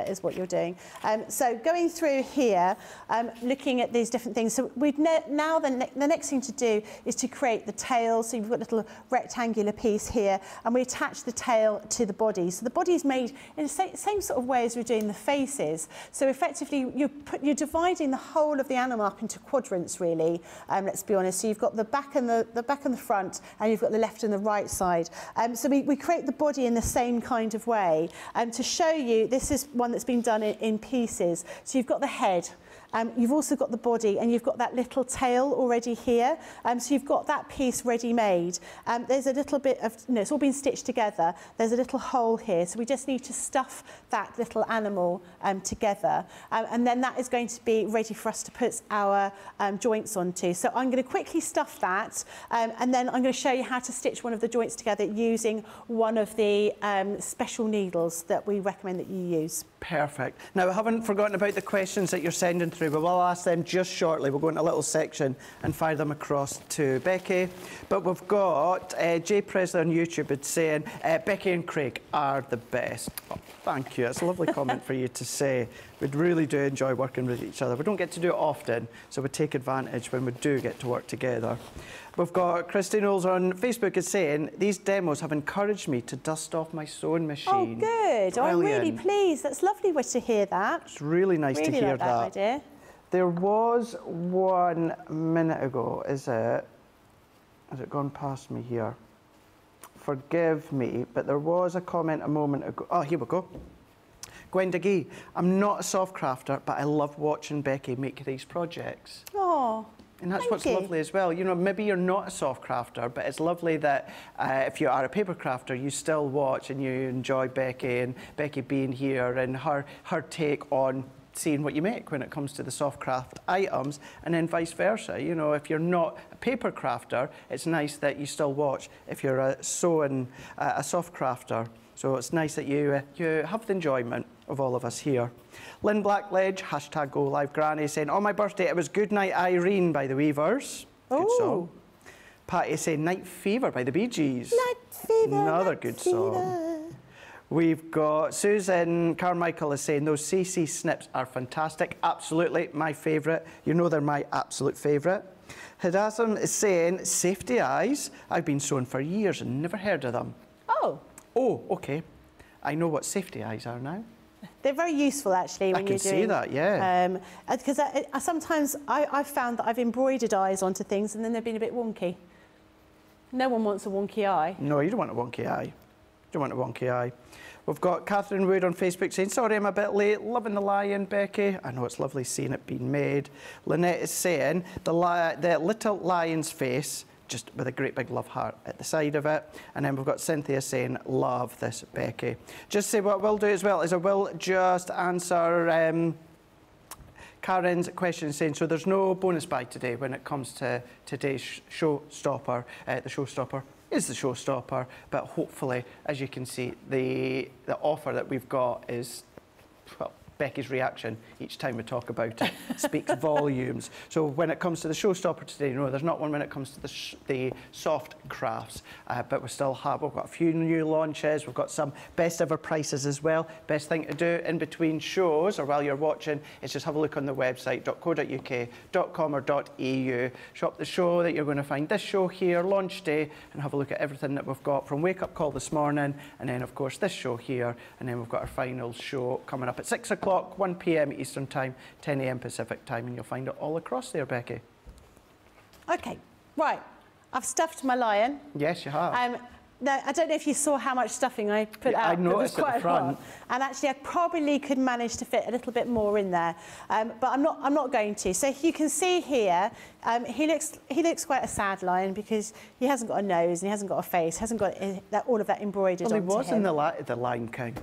That is what you're doing. Um, so going through here, um, looking at these different things. So we've ne now the, ne the next thing to do is to create the tail. So you've got a little rectangular piece here, and we attach the tail to the body. So the body is made in the sa same sort of way as we're doing the faces. So effectively, you're, put, you're dividing the whole of the animal up into quadrants, really. Um, let's be honest. So you've got the back and the, the back and the front, and you've got the left and the right side. Um, so we, we create the body in the same kind of way. Um, to show you, this is one one that's been done in, in pieces. So you've got the head, um, you've also got the body and you've got that little tail already here. Um, so you've got that piece ready made. Um, there's a little bit of, you know, it's all been stitched together. There's a little hole here. So we just need to stuff that little animal um, together. Um, and then that is going to be ready for us to put our um, joints onto. So I'm going to quickly stuff that um, and then I'm going to show you how to stitch one of the joints together using one of the um, special needles that we recommend that you use. Perfect. Now, I haven't forgotten about the questions that you're sending through, but we'll ask them just shortly. We'll go into a little section and fire them across to Becky. But we've got uh, Jay Presley on YouTube saying, uh, Becky and Craig are the best. Oh, thank you. It's a lovely comment for you to say. We really do enjoy working with each other. We don't get to do it often, so we take advantage when we do get to work together. We've got Christine Knowles on Facebook is saying, these demos have encouraged me to dust off my sewing oh, machine. Oh, good. Oh, I'm really pleased. That's lovely to hear that. It's really nice really to hear like that, my dear. There was one minute ago, is it? Has it gone past me here? Forgive me, but there was a comment a moment ago. Oh, here we go. Gwenda Gee, I'm not a soft crafter, but I love watching Becky make these projects. Oh, And that's Thank what's you. lovely as well. You know, maybe you're not a soft crafter, but it's lovely that uh, if you are a paper crafter, you still watch and you enjoy Becky and Becky being here and her, her take on seeing what you make when it comes to the soft craft items and then vice versa. You know, if you're not a paper crafter, it's nice that you still watch if you're a sewing, uh, a soft crafter. So it's nice that you, uh, you have the enjoyment of all of us here. Lynn Blackledge, hashtag Go Live Granny, saying, on my birthday, it was Good Night Irene by the Weavers. Good Oh. song. Patty saying Night Fever by the Bee Gees. Night fever. Another night good fever. song. We've got Susan Carmichael is saying those CC snips are fantastic. Absolutely, my favourite. You know they're my absolute favourite. Hadassam is saying safety eyes. I've been sewing for years and never heard of them. Oh, okay. I know what safety eyes are now. they're very useful actually when can you're see doing. that, yeah. Um, uh, because I, I, sometimes I, I've found that I've embroidered eyes onto things and then they've been a bit wonky. No one wants a wonky eye. No, you don't want a wonky eye. You don't want a wonky eye. We've got Catherine Wood on Facebook saying, sorry I'm a bit late, loving the lion, Becky. I know it's lovely seeing it being made. Lynette is saying, the, li- the little lion's face, just with a great big love heart at the side of it. And then we've got Cynthia saying, love this, Becky. Just say what we'll do as well is I will just answer um, Karen's question saying, so there's no bonus buy today when it comes to today's showstopper. Uh, the showstopper is the showstopper, but hopefully, as you can see, the, the offer that we've got is, well, Becky's reaction each time we talk about it speaks volumes. So when it comes to the showstopper today, no, there's not one when it comes to the, sh- the soft crafts, uh, but we still have, we've got a few new launches, we've got some best ever prices as well. Best thing to do in between shows or while you're watching is just have a look on the website, .co.uk, .com or .eu. Shop the show that you're going to find this show here, launch day, and have a look at everything that we've got from Wake Up Call this morning, and then of course this show here, and then we've got our final show coming up at 6 o'clock, 1 p.m. Eastern Time, 10 a.m. Pacific Time, and you'll find it all across there, Becky. Okay, right. I've stuffed my lion. Yes, you have. Um, no, I don't know if you saw how much stuffing I put Yeah, I out. but it was noticed at the quite a front. lot. And actually, I probably could manage to fit a little bit more in there, um, but I'm not. I'm not going to. So you can see here, um, he looks. He looks quite a sad lion because he hasn't got a nose and he hasn't got a face. Hasn't got uh, that, all of that embroidered well, he was him. in the, the Lion King.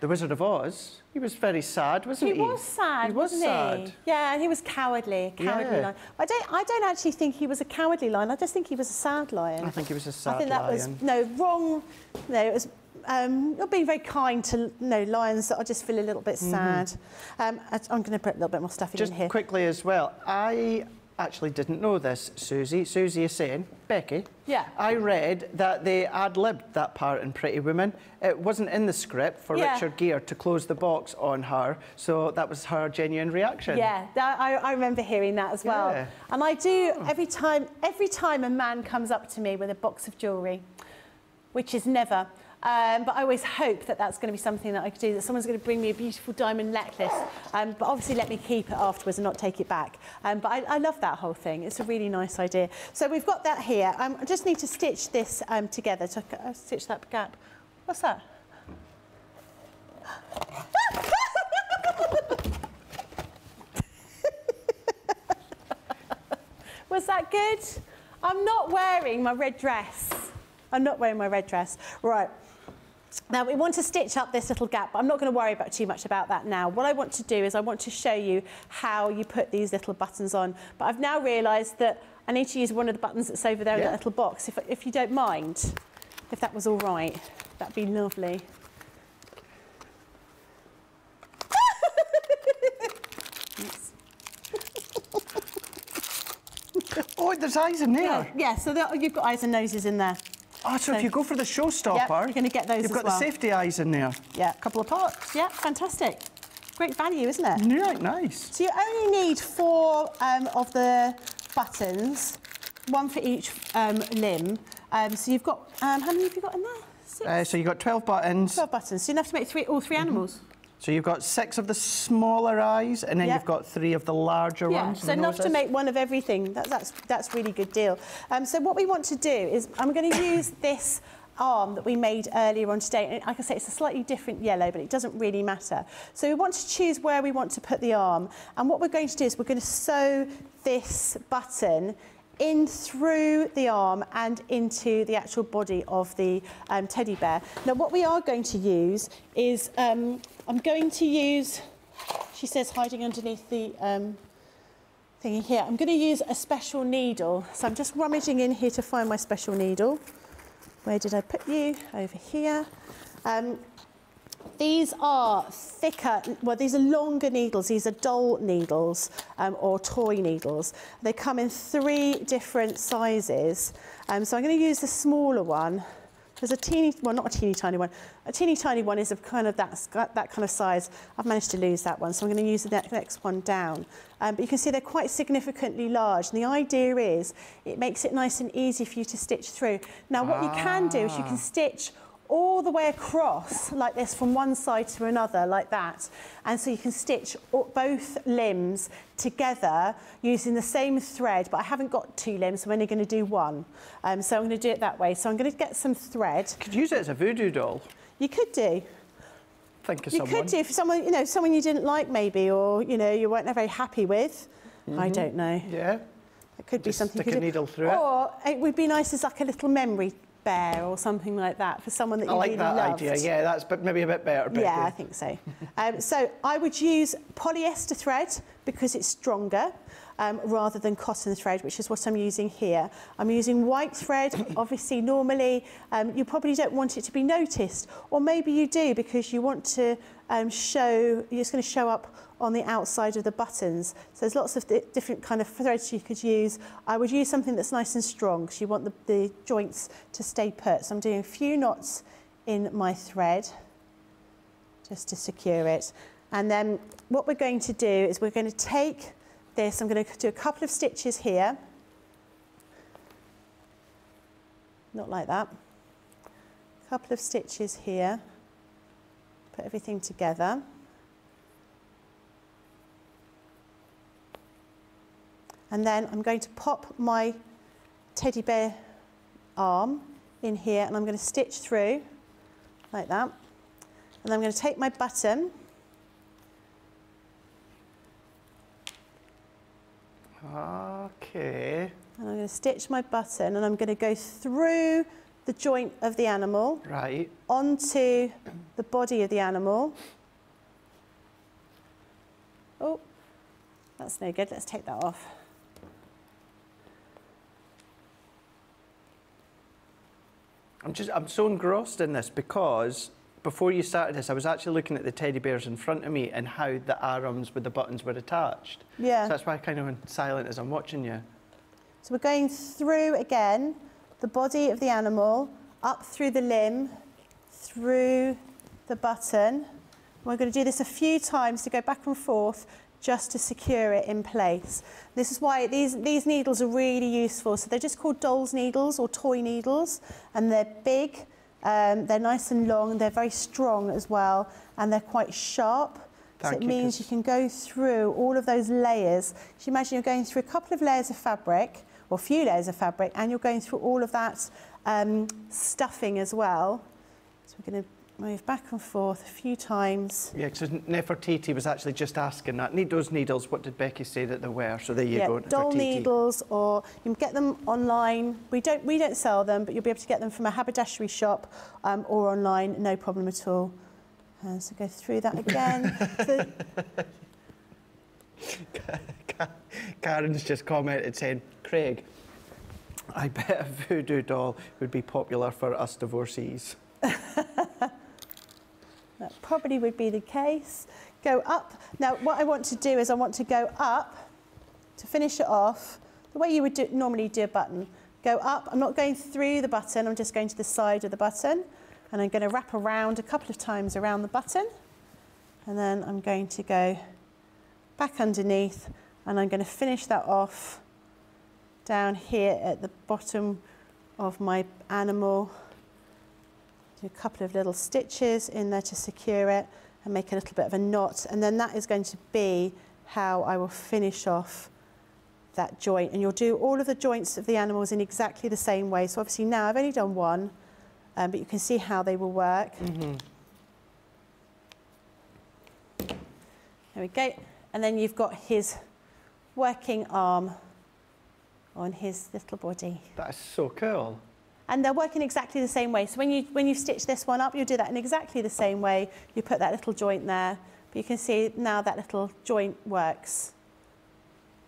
The Wizard of Oz. He was very sad, wasn't He he? was sad, He was wasn't sad. he? Yeah, he was cowardly, cowardly Yeah. lion. I don't, I don't actually think he was a cowardly lion. I just think he was a sad lion. I think he was a sad I think that lion. was no wrong. No, it was um, not being very kind to no lions that I just feel a little bit sad. Um, I- I'm going to put a little bit more stuff Mm-hmm. Just in here. quickly as well, I actually didn't know this, Susie. Susie is saying, Becky, Yeah. I read that they ad-libbed that part in Pretty Woman. It wasn't in the script for Yeah. Richard Gere to close the box on her, so that was her genuine reaction. Yeah, that, I, I remember hearing that as well. Yeah. And I do hmm. every time. Every time a man comes up to me with a box of jewellery, which is never. Um, but I always hope that that's going to be something that I could do, that someone's going to bring me a beautiful diamond necklace. Um, but obviously let me keep it afterwards and not take it back. Um, but I, I love that whole thing. It's a really nice idea. So we've got that here. Um, I just need to stitch this um, together. to uh, stitch that gap. What's that? Was that good? I'm not wearing my red dress. I'm not wearing my red dress. Right. Now we want to stitch up this little gap, but I'm not going to worry about too much about that now. What I want to do is I want to show you how you put these little buttons on. But I've now realised that I need to use one of the buttons that's over there in that little box, if, if you don't mind, if that was all right. That'd be lovely. Oh, there's eyes in there. Yeah, yeah so there- you've got eyes and noses in there. Oh, so, if you go for the showstopper, Yep, you're going to get those you've as got well. the safety eyes in there. Yeah. A couple of parts. Yeah, fantastic. Great value, isn't it? Yeah, nice. So you only need four um, of the buttons, one for each um, limb. Um, so you've got, um, how many have you got in there? Six? Uh, so you've got 12 buttons. 12 buttons. So you have to make three, all 3 animals. So you've got six of the smaller eyes, and then Yep. you've got three of the larger Yeah, ones. so enough to make one of everything. That, that's that's really good deal. Um, so what we want to do is I'm going to use this arm that we made earlier on today. And like I say, it's a slightly different yellow, but it doesn't really matter. So we want to choose where we want to put the arm. And what we're going to do is we're going to sew this button in through the arm and into the actual body of the um, teddy bear. Now what we are going to use is, um, I'm going to use, she says hiding underneath the um, thingy here. I'm going to use a special needle. So I'm just rummaging in here to find my special needle. Where did I put you? Over here. Um, these are thicker, well, these are longer needles. These are doll needles um, or toy needles. They come in three different sizes. Um, so I'm going to use the smaller one. There's a teeny, well, not a teeny tiny one. A teeny tiny one is of kind of that, that kind of size. I've managed to lose that one, so I'm going to use the next one down. Um, but you can see they're quite significantly large. And the idea is it makes it nice and easy for you to stitch through. Now, what you can do is you can stitch all the way across like this from one side to another like that and so you can stitch both limbs together using the same thread but I haven't got two limbs so I'm only going to do one um, so I'm going to do it that way so I'm going to get some thread Could use it as a voodoo doll. You could do Think of you someone. could do for someone you know someone you didn't like maybe or you know you weren't very happy with I don't know Yeah. it could be Just something stick you a could do. needle through it. or it would be nice as like a little memory bear or something like that for someone that I you like really that loved. idea. Yeah, that's but maybe a bit better. Becky. Yeah, I think so. um, so I would use polyester thread because it's stronger um, rather than cotton thread, which is what I'm using here. I'm using white thread. Obviously, normally um, you probably don't want it to be noticed, or maybe you do because you want to um, show, you're just going to show up on the outside of the buttons. So there's lots of di- different kind of threads you could use. I would use something that's nice and strong because you want the, the joints to stay put. So I'm doing a few knots in my thread just to secure it. And then what we're going to do is we're going to take this, I'm going to do a couple of stitches here. Not like that. A couple of stitches here. Put everything together. And then I'm going to pop my teddy bear arm in here and I'm going to stitch through like that. And I'm going to take my button Okay. and I'm going to stitch my button and I'm going to go through the joint of the animal Right. onto the body of the animal. Oh, that's no good. Let's take that off. I'm just I'm so engrossed in this because before you started this, I was actually looking at the teddy bears in front of me and how the arms with the buttons were attached. Yeah. So that's why I kind of went silent as I'm watching you. So we're going through again the body of the animal, up through the limb, through the button. We're going to do this a few times to go back and forth just to secure it in place. This is why these, these needles are really useful. So they're just called doll's needles or toy needles and they're big, um, they're nice and long, they're very strong as well and they're quite sharp. so it you, means you can go through all of those layers. So imagine you're going through a couple of layers of fabric, or a few layers of fabric, and you're going through all of that um, stuffing as well. So we're going to move back and forth a few times. Yeah, because Nefertiti was actually just asking that. Need those needles, what did Becky say that they were? So there you yeah, go. doll needles, or you can get them online. We don't we don't sell them, but you'll be able to get them from a haberdashery shop um, or online, no problem at all. Uh, so go through that again. so, Karen's just commented saying, Craig, I bet a voodoo doll would be popular for us divorcees. That probably would be the case. Go up. Now, what I want to do is I want to go up to finish it off the way you would do, normally do a button. Go up. I'm not going through the button. I'm just going to the side of the button. And I'm going to wrap around a couple of times around the button. And then I'm going to go back underneath and I'm going to finish that off down here at the bottom of my animal do a couple of little stitches in there to secure it and make a little bit of a knot. And then that is going to be how I will finish off that joint. And you'll do all of the joints of the animals in exactly the same way. So obviously now I've only done one um, but you can see how they will work. Mm-hmm. there we go. And then you've got his working arm on his little body. That's so cool. And they're working exactly the same way. So when you when you stitch this one up, you'll do that in exactly the same way. You put that little joint there, but you can see now that little joint works.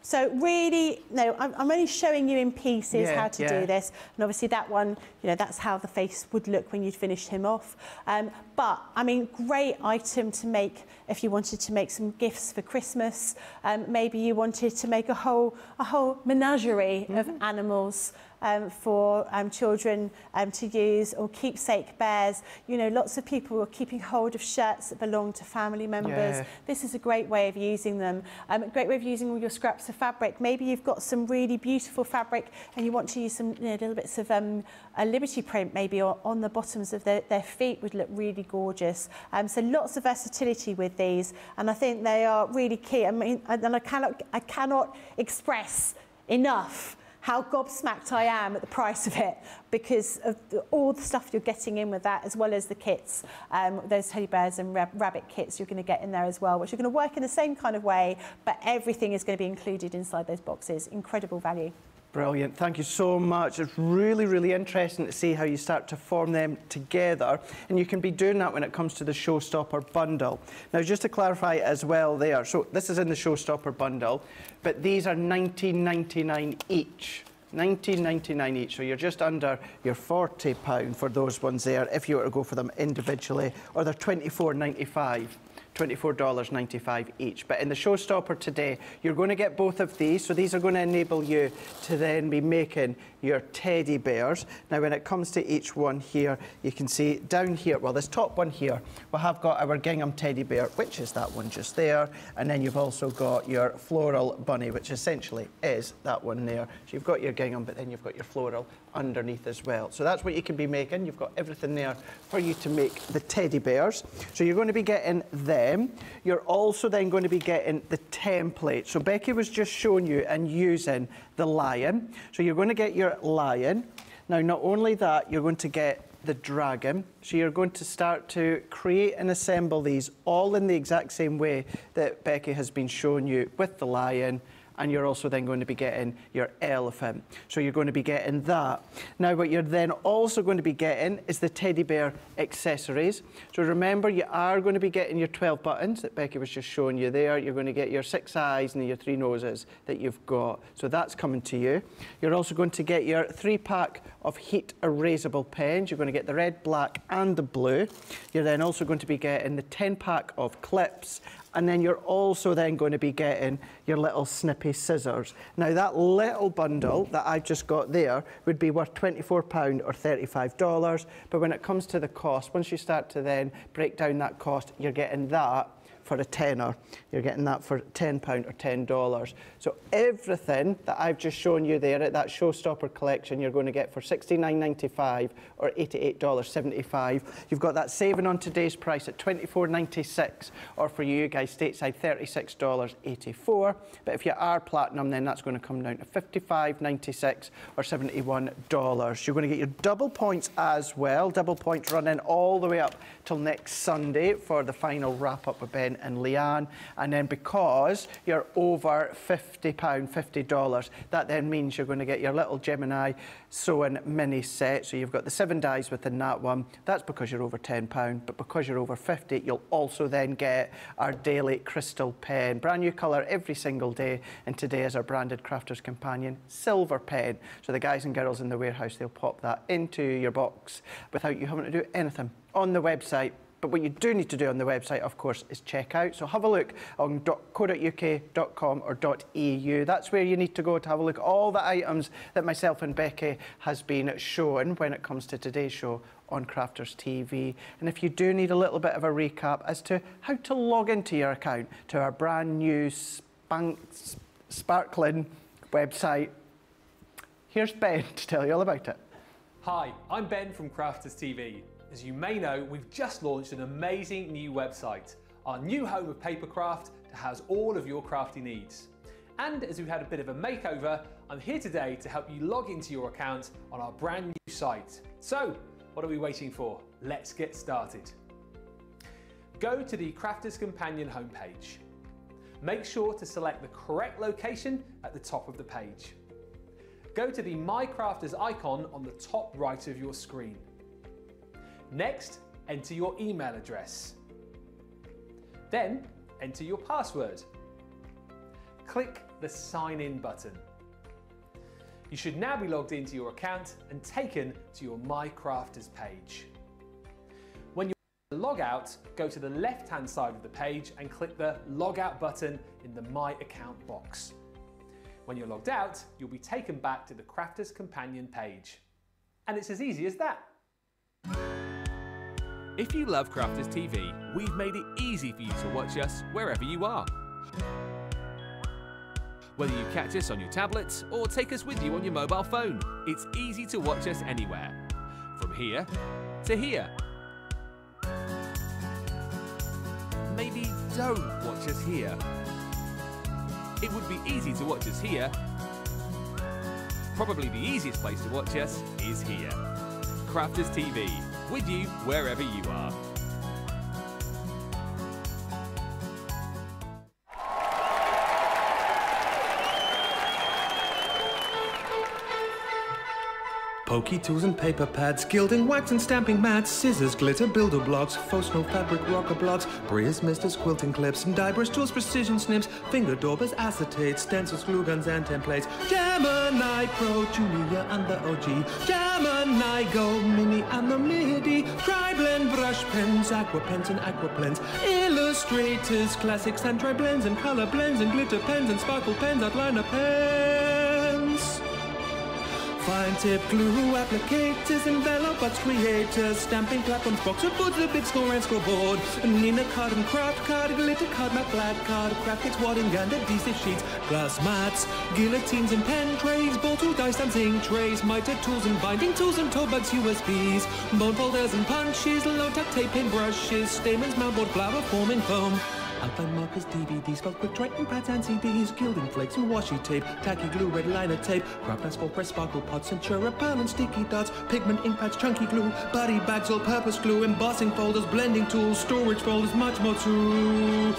So really, no, I'm, I'm only showing you in pieces Yeah, how to yeah. do this. And obviously that one, you know, that's how the face would look when you'd finished him off. Um, but, I mean, great item to make if you wanted to make some gifts for Christmas. Um, maybe you wanted to make a whole, a whole menagerie of animals um, for um, children um, to use or keepsake bears. You know, lots of people are keeping hold of shirts that belong to family members. Yeah. This is a great way of using them. Um, a great way of using all your scraps of fabric. Maybe you've got some really beautiful fabric and you want to use some you know, little bits of um, a liberty print maybe or on the bottoms of their, their feet would look really gorgeous. Um, so lots of versatility with these and I think they are really key. I mean, and I cannot, I cannot express enough how gobsmacked I am at the price of it because of the, all the stuff you're getting in with that, as well as the kits, um, those teddy bears and rab- rabbit kits you're going to get in there as well, which are going to work in the same kind of way, but everything is going to be included inside those boxes. Incredible value. Brilliant. Thank you so much. It's really, really interesting to see how you start to form them together. And you can be doing that when it comes to the Showstopper bundle. Now, just to clarify as well there, so this is in the Showstopper bundle, but these are 19.99 each. 19.99 each, so you're just under your 40 pound for those ones there if you were to go for them individually, or they're 24.95. $24.95 each. But in the showstopper today, you're going to get both of these. So these are going to enable you to then be making your teddy bears. Now, when it comes to each one here, you can see down here, well, this top one here, we have got our gingham teddy bear, which is that one just there. And then you've also got your floral bunny, which essentially is that one there. So you've got your gingham, but then you've got your floral underneath as well. So that's what you can be making. You've got everything there for you to make the teddy bears. So you're going to be getting them. You're also then going to be getting the template. So Becky was just showing you and using the lion. So you're going to get your lion. Now, not only that, you're going to get the dragon. So you're going to start to create and assemble these all in the exact same way that Becky has been showing you with the lion and you're also then going to be getting your elephant. So you're going to be getting that. Now, what you're then also going to be getting is the teddy bear accessories. So remember, you are going to be getting your 12 buttons that Becky was just showing you there. You're going to get your six eyes and your three noses that you've got. So that's coming to you. You're also going to get your three pack of heat erasable pens. You're going to get the red, black, and the blue. You're then also going to be getting the 10 pack of clips and then you're also then going to be getting your little snippy scissors. Now that little bundle that I've just got there would be worth £24 or $35, but when it comes to the cost, once you start to then break down that cost, you're getting that for a tenner. You're getting that for £10 or $10. So everything that I've just shown you there at that Showstopper collection, you're going to get for $69.95 or $88.75. You've got that saving on today's price at $24.96 or for you guys stateside $36.84. But if you are platinum, then that's going to come down to $55.96 or $71. You're going to get your double points as well. Double points running all the way up till next Sunday for the final wrap up with Ben and Leanne. And then because you're over £50, $50, that then means you're going to get your little Gemini sewing mini set. So you've got the seven dies within that one. That's because you're over £10. But because you're over 50, you'll also then get our daily crystal pen. Brand new colour every single day. And today is our branded Crafter's Companion silver pen. So the guys and girls in the warehouse, they'll pop that into your box without you having to do anything on the website. But what you do need to do on the website, of course, is check out. So have a look on co.uk.com or .eu. That's where you need to go to have a look at all the items that myself and Becky has been showing when it comes to today's show on Crafters TV. And if you do need a little bit of a recap as to how to log into your account to our brand new spank, sparkling website, here's Ben to tell you all about it. Hi, I'm Ben from Crafters TV. As you may know, we've just launched an amazing new website, our new home of papercraft to house all of your crafty needs. And as we've had a bit of a makeover, I'm here today to help you log into your account on our brand new site. So, what are we waiting for? Let's get started. Go to the Crafters Companion homepage. Make sure to select the correct location at the top of the page. Go to the My Crafters icon on the top right of your screen. Next, enter your email address. Then, enter your password. Click the Sign In button. You should now be logged into your account and taken to your My Crafters page. When you log out, go to the left-hand side of the page and click the Log Out button in the My Account box. When you're logged out, you'll be taken back to the Crafters Companion page. And it's as easy as that. If you love Crafters TV, we've made it easy for you to watch us wherever you are. Whether you catch us on your tablets or take us with you on your mobile phone, it's easy to watch us anywhere. From here to here. Maybe don't watch us here. It would be easy to watch us here. Probably the easiest place to watch us is here. Crafters TV, with you wherever you are. Pokey tools and paper pads, gilding, wax and stamping mats, scissors, glitter, builder blocks, faux snow fabric, rocker blocks, Brias, misters, quilting clips, and brush tools, precision snips, finger daubers, acetates, stencils, glue guns, and templates. Gemini Pro, Junior, and the OG. Gemini Go, Mini, and the MIDI. Tri-blend brush pens, aqua pens, and aqua blends. Illustrators, classics, and tri-blends, and color blends, and glitter pens, and sparkle pens, outliner pens. Fine tip glue applicators, envelopers, creators, stamping platforms, boxer boards, the big score and scoreboard. Nina card and craft card, glitter card, matte black card, graphics, wadding and adhesive sheets, glass mats, guillotines and pen trays, tool, dice and zinc trays, mitre tools and binding tools and toe bags, USBs, bone folders and punches, low-tack tape and brushes, stamens, mountboard, flower forming foam. Outline markers, DVDs, felt quick Triton pads and CDs, gilding flakes and washi tape, tacky glue, red liner tape, craft asphalt, press sparkle pots, Centura pan and sticky dots, pigment ink pads, chunky glue, body bags, all-purpose glue, embossing folders, blending tools, storage folders, much more too.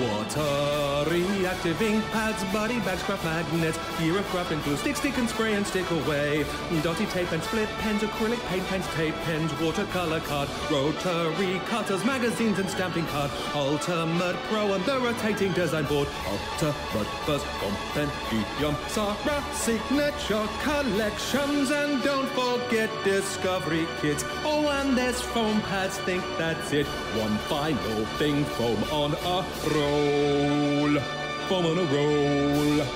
Water reactive ink pads, body bags, craft magnets, year of craft and glue, stick, stick and spray and stick away, dotty tape and split pens, acrylic paint pens, tape pens, watercolor card, rotary cutters, magazines and stamping card, ultimate Pro and the rotating design board. Ultimate First Compendium, Sara Signature Collections, and don't forget Discovery Kits. Oh, and there's foam pads, think that's it. One final thing, foam on a roll. Foam on a roll.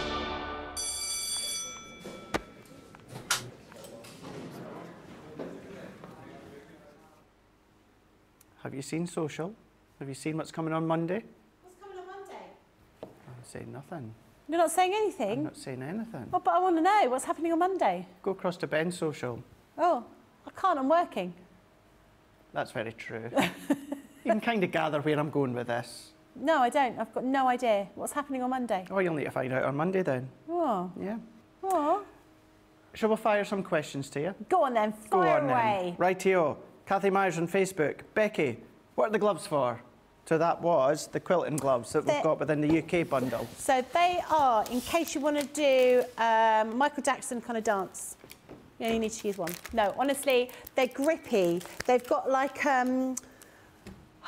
Have you seen Social? Have you seen what's coming on Monday? Saying nothing. You're not saying anything? I'm not saying anything. Oh, but I want to know what's happening on Monday. Go across to Ben's social. Oh, I can't. I'm working. That's very true. you can kind of gather where I'm going with this. No, I don't. I've got no idea what's happening on Monday. Oh, you'll need to find out on Monday then. Oh, Yeah. oh. Shall we fire some questions to you? Go on then. Go Fire on away. then. Rightio. Kathy Myers on Facebook. Becky, what are the gloves for? So that was the quilting gloves that we've got within the UK bundle. So they are, in case you want to do um, Michael Jackson kind of dance. You only need to use one. No, honestly, they're grippy. They've got like um,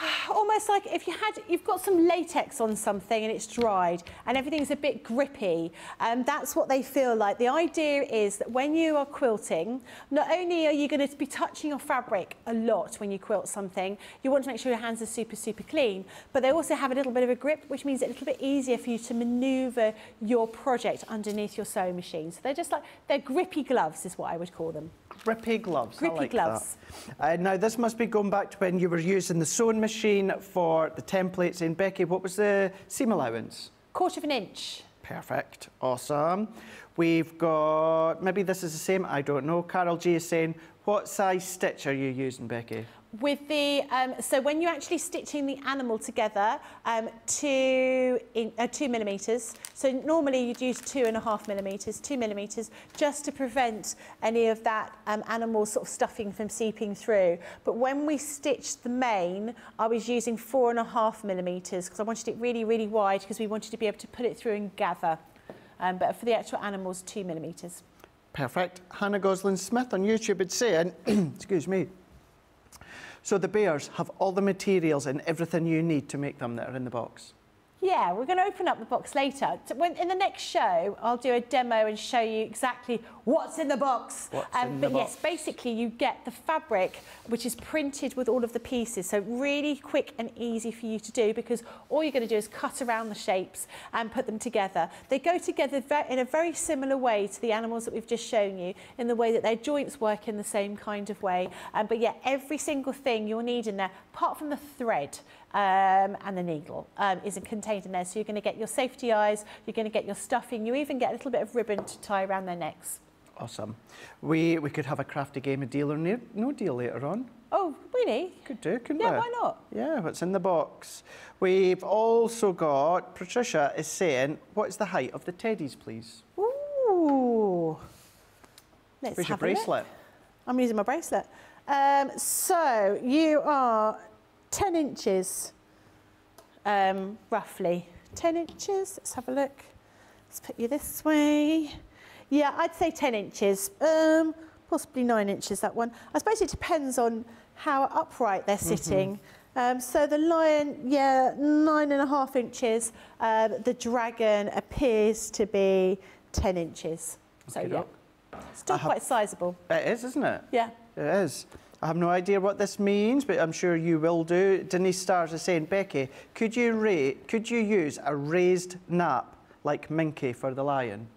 almost like if you had, you've got some latex on something and it's dried and everything's a bit grippy. Um, that's what they feel like. The idea is that when you are quilting, not only are you going to be touching your fabric a lot when you quilt something, you want to make sure your hands are super, super clean, but they also have a little bit of a grip, which means it's a little bit easier for you to maneuver your project underneath your sewing machine. So they're just like, they're grippy gloves is what I would call them. Grippy gloves. Grippy like gloves. Uh, now, this must be going back to when you were using the sewing machine for the templates. And Becky, what was the seam allowance? Quarter of an inch. Perfect. Awesome. We've got, maybe this is the same, I don't know. Carol G is saying, what size stitch are you using, Becky? With the, um, so when you're actually stitching the animal together, um, two, in, uh, two millimetres. So normally you'd use two and a half millimetres, two millimetres, just to prevent any of that um, animal sort of stuffing from seeping through. But when we stitched the mane, I was using four and a half millimetres because I wanted it really, really wide because we wanted to be able to put it through and gather. Um, but for the actual animals, two millimetres. Perfect. Hannah Goslin Smith on YouTube is saying, excuse me, so the bears have all the materials and everything you need to make them that are in the box. Yeah, we're going to open up the box later. In the next show, I'll do a demo and show you exactly what's in the box. Um, What's in the but yes, box? basically you get the fabric, which is printed with all of the pieces. So really quick and easy for you to do because all you're going to do is cut around the shapes and put them together. They go together in a very similar way to the animals that we've just shown you in the way that their joints work in the same kind of way. Um, but yeah, every single thing you'll need in there, apart from the thread, um, and the needle um, is contained in there. So you're going to get your safety eyes, you're going to get your stuffing, you even get a little bit of ribbon to tie around their necks. Awesome. We, we could have a crafty game of deal or ne- no deal later on. Oh, really? Could do, couldn't Yeah, we? why not? Yeah, what's in the box? We've also got, Patricia is saying, what is the height of the teddies, please? Ooh. Let's Where's your have a look. bracelet? I'm using my bracelet. Um, so you are 10 inches, um, roughly. 10 inches, let's have a look. Let's put you this way. Yeah, I'd say 10 inches, um, possibly 9 inches, that one. I suppose it depends on how upright they're sitting. Um, so the lion, yeah, nine and a half inches. Uh, the dragon appears to be 10 inches. So yeah, Okey-doke. still I quite sizable. It is, isn't it? Yeah. It is. I have no idea what this means, but I'm sure you will do. Denise Stars is saying, Becky, could you, ra- could you use a raised nap like Minky for the lion?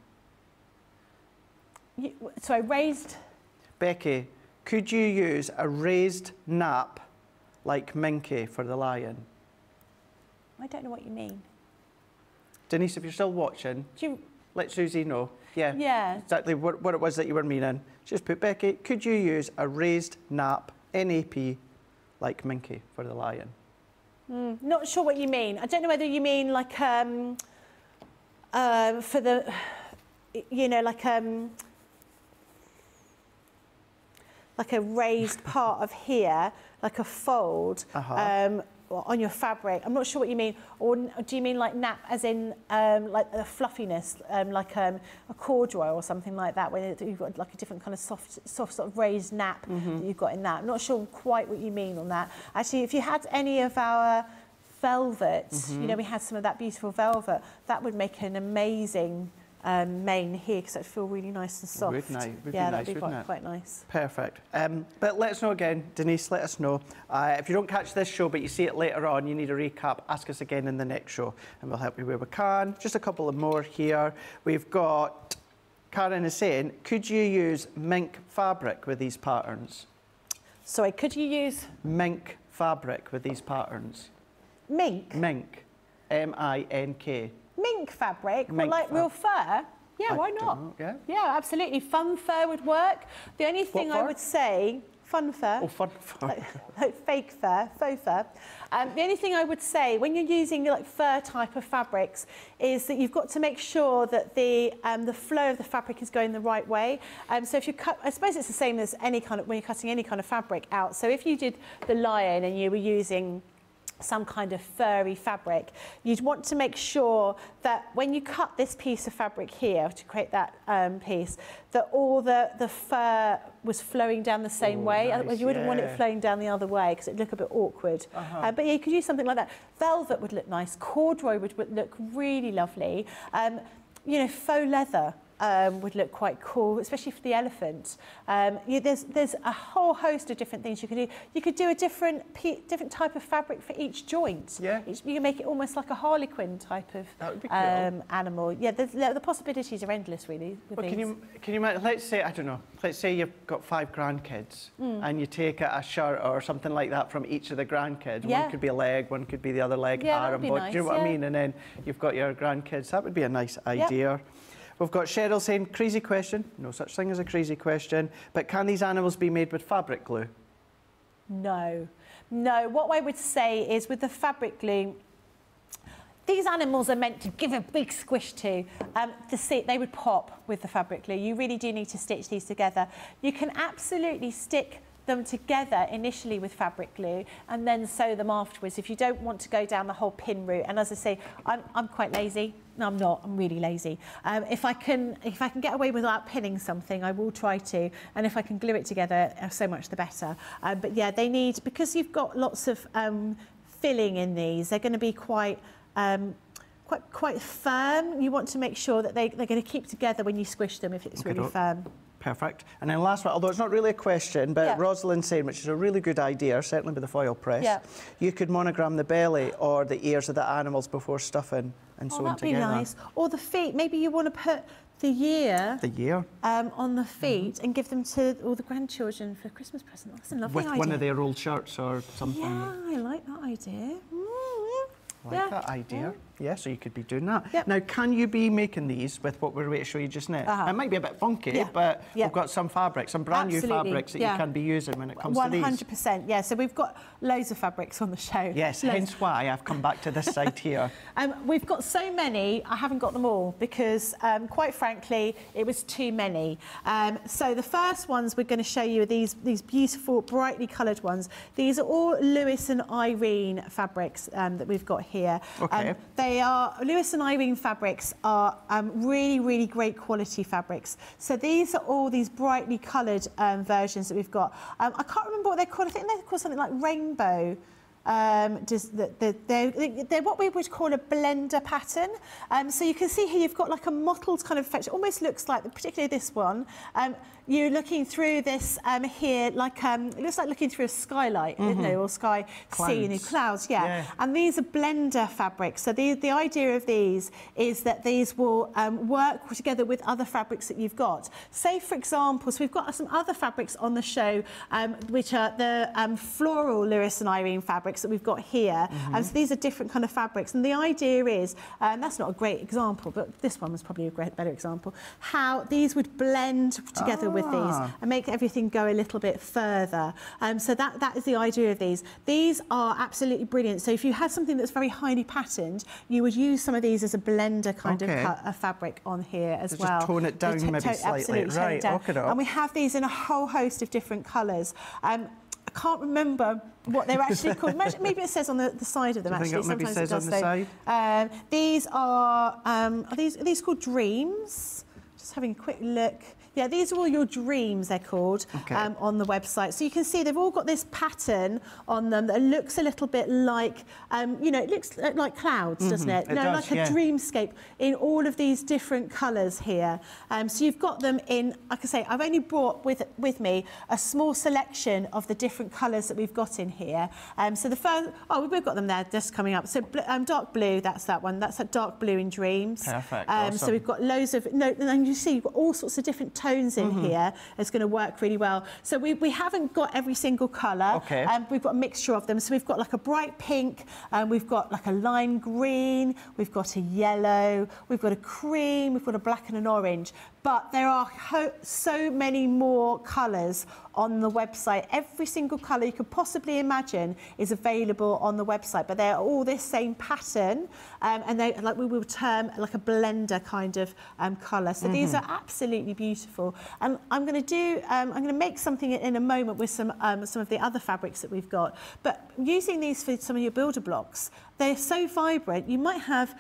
You, so I raised, Becky, could you use a raised nap like Minky for the lion? I don't know what you mean. Denise, if you're still watching, you, let Susie know. Yeah. Yeah. Exactly what, what it was that you were meaning. Just put, Becky, could you use a raised nap, NAP, like Minky for the lion? mm, not sure what you mean. I don't know whether you mean like um, uh, for the, you know, like um, like a raised part of here, like a fold Uh-huh. um, on your fabric. I'm not sure what you mean. Or do you mean like nap as in um, like a fluffiness, um, like um, a corduroy or something like that, where you've got like a different kind of soft, soft sort of raised nap Mm-hmm. that you've got in that. I'm not sure quite what you mean on that. Actually, if you had any of our velvet, Mm-hmm. you know, we had some of that beautiful velvet, that would make an amazing um, mane here because it'd feel really nice and soft. Would nice- would be yeah, that'd be wouldn't quite, it? quite nice. Perfect. Um, but let us know again, Denise, let us know. Uh, if you don't catch this show but you see it later on, you need a recap, ask us again in the next show and we'll help you where we can. Just a couple of more here. We've got, Karen is saying, could you use mink fabric with these patterns? Sorry, could you use Mink fabric with these patterns. mink? Mink. M-I-N-K. Mink fabric, Mink or like real fur, yeah, I why don't know, yeah. Yeah, absolutely. Fun fur would work. The only thing I would say, fun fur. Oh, fun fur. like, like fake fur, faux fur. Um, the only thing I would say when you're using like fur type of fabrics is that you've got to make sure that the um, the flow of the fabric is going the right way. Um, so if you cut, I suppose it's the same as any kind of when you're cutting any kind of fabric out. So if you did the lion and you were using some kind of furry fabric, you'd want to make sure that when you cut this piece of fabric here to create that um, piece, that all the, the fur was flowing down the same Oh, way. nice, Otherwise, you wouldn't want it flowing down the other way because it'd look a bit awkward. Uh-huh. Uh, but yeah, you could use something like that. Velvet would look nice. Corduroy would, would look really lovely. Um, you know, faux leather um, would look quite cool, especially for the elephant. Um, you, there's, there's a whole host of different things you could do. You could do a different, pe- different type of fabric for each joint. Yeah. Each, you can make it almost like a harlequin type of That would be cool. um, animal. Yeah, the, the possibilities are endless, really. With Well, can you can you imagine? Let's say I don't know. Let's say you've got five grandkids, Mm. and you take a, a shirt or something like that from each of the grandkids. Yeah. One could be a leg, one could be the other leg, Yeah, arm, body. Do you know nice, what I mean? And then you've got your grandkids. That would be a nice idea. We've got Cheryl saying, crazy question. No such thing as a crazy question. But can these animals be made with fabric glue? No, no. What I would say is with the fabric glue, these animals are meant to give a big squish to. Um, to see, they would pop with the fabric glue. You really do need to stitch these together. You can absolutely stick them together initially with fabric glue and then sew them afterwards if you don't want to go down the whole pin route. And as I say, I'm, I'm quite lazy. No, I'm not. I'm really lazy. Um, if I can, if I can get away without pinning something, I will try to. And if I can glue it together, uh, so much the better. Um, but yeah, they need because you've got lots of um, filling in these. They're going to be quite. Um, Quite, quite firm. You want to make sure that they, they're going to keep together when you squish them if it's Okay, really firm. Perfect. And then last one, although it's not really a question, but Yeah. Rosalind saying, which is a really good idea, certainly with the foil press, Yeah. you could monogram the belly or the ears of the animals before stuffing and Oh, sewing that'd be nice. Or the feet. Maybe you want to put the year The year. um, on the feet and give them to all the grandchildren for a Christmas present. That's a lovely With idea. one of their old shirts or something. Yeah, I like that idea. Mm. I like yeah. that idea. Yeah, so you could be doing that. Yep. Now, can you be making these with what we're going to show you just now? Uh-huh. It might be a bit funky, Yeah. but Yeah. we've got some fabrics, some brand new fabrics that yeah. you can be using when it comes to these. 100%, yeah. So we've got loads of fabrics on the show. Yes, Loads. hence why I've come back to this side here. Um, we've got so many, I haven't got them all because, um, quite frankly, it was too many. Um, so the first ones we're going to show you are these, these beautiful, brightly coloured ones. These are all Lewis and Irene fabrics um, that we've got here. Okay. They are, Lewis and Irene fabrics are um, really, really great quality fabrics. So these are all these brightly coloured um, versions that we've got. Um, I can't remember what they're called. I think they're called something like rainbow. Um, just the, the, they're, they're what we would call a blender pattern. Um, so you can see here you've got like a mottled kind of effect. It almost looks like, particularly this one, um, you're looking through this um, here like, um, it looks like looking through a skylight, you know, or sky scene in Clouds. clouds, yeah. Yeah. And these are blender fabrics. So the, the idea of these is that these will um, work together with other fabrics that you've got. Say, for example, so we've got some other fabrics on the show, um, which are the um, floral Lewis and Irene fabrics that we've got here. And so these are different kind of fabrics. And the idea is, and that's not a great example, but this one was probably a great, better example, how these would blend together with these Ah. and make everything go a little bit further. Um, so that, that is the idea of these. These are absolutely brilliant. So if you had something that's very highly patterned, you would use some of these as a blender kind Okay. of cut, a fabric on here as So just well. tone it down maybe slightly. Absolutely, Right, down. And we have these in a whole host of different colours. Um, I can't remember what they're actually called. Maybe- it says on the, the side of them. Do you think actually, sometimes says it does the so. Um, these are um, are these are these called dreams? Just having a quick look. Yeah, these are all your dreams, they're called, Okay. um, on the website. So you can see they've all got this pattern on them that looks a little bit like, um, you know, it looks like clouds, doesn't it? Mm-hmm. it no, does, like a dreamscape in all of these different colours here. Um, so you've got them in, like I say, I've only brought with, with me a small selection of the different colours that we've got in here. Um, so the first, oh, we've got them there just coming up. So um, dark blue, that's that one. That's a dark blue in dreams. Perfect, Um, So we've got loads of, no, and you see you've got all sorts of different tones in Mhm. here is going to work really well. So we, we haven't got every single colour. Okay. Um, we've got a mixture of them. So we've got like a bright pink, um, we've got like a lime green, we've got a yellow, we've got a cream, we've got a black and an orange. But there are so many more colours on the website. Every single colour you could possibly imagine is available on the website, but they're all this same pattern, um, and they like we will term like a blender kind of um, colour. So these Mhm. are absolutely beautiful. And I'm going to do, um, I'm going to make something in a moment with some um, some of the other fabrics that we've got. But using these for some of your builder blocks, they're so vibrant. You might have.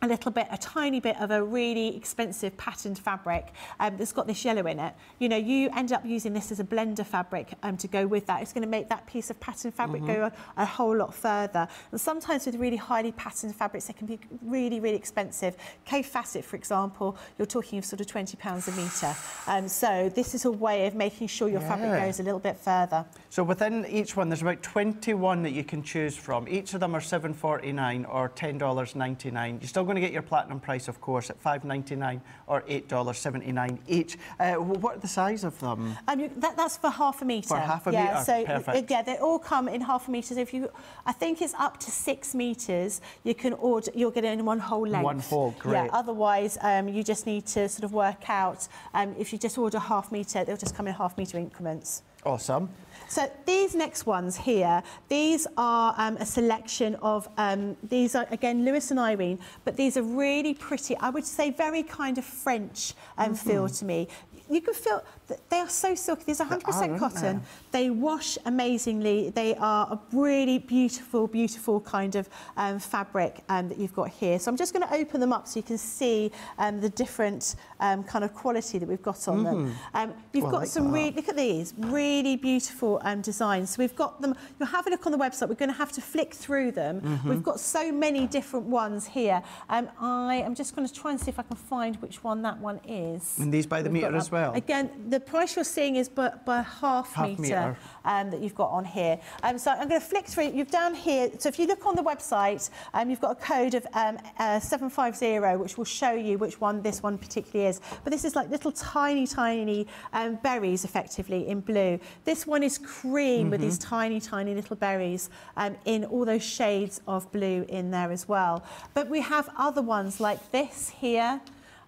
A little bit, a tiny bit of a really expensive patterned fabric um, that's got this yellow in it. You know, you end up using this as a blender fabric um, to go with that. It's going to make that piece of patterned fabric go a, a whole lot further. And sometimes with really highly patterned fabrics, they can be really, really expensive. Kaffe Fassett, for example, you're talking of sort of £20 a metre. Um, so this is a way of making sure your fabric goes a little bit further. So within each one, there's about 21 that you can choose from. Each of them are $7.49 or $10.99. You're still going to get your platinum price, of course, at $5.99 or $8.79 each. Uh, what are the size of them? Um, you, that, that's for half a metre. For half a yeah, metre, So perfect. yeah, they all come in half a metre. So if you, I think it's up to six metres. You can order. You'll get it in one whole length. One whole, Yeah. great. Otherwise, um, you just need to sort of work out. Um, if you just order half metre, they'll just come in half metre increments. Awesome. So these next ones here, these are um, a selection of, um, these are again Lewis and Irene, but these are really pretty, I would say very kind of French um, feel Mhm. to me. You can feel they are so silky. These are 100% are, aren't cotton. They wash amazingly. They are a really beautiful, beautiful kind of um, fabric um, that you've got here. So I'm just going to open them up so you can see um, the different um, kind of quality that we've got on them. Mhm. Um, you've I got like some really, look at these, really beautiful um, designs. So we've got them, you'll have a look on the website. We're going to have to flick through them. Mhm. We've got so many different ones here. Um, I am just going to try and see if I can find which one that one is. And these by the We've metre as well? Again, the price you're seeing is by, by half, Half metre, metre. Um, that you've got on here. Um, so I'm going to flick through. You've down here. So if you look on the website, um, you've got a code of um, uh, 750, which will show you which one this one particularly is. But this is like little tiny, tiny um, berries, effectively in blue. This one is cream with these Mhm. tiny, tiny little berries um, in all those shades of blue in there as well. But we have other ones like this here.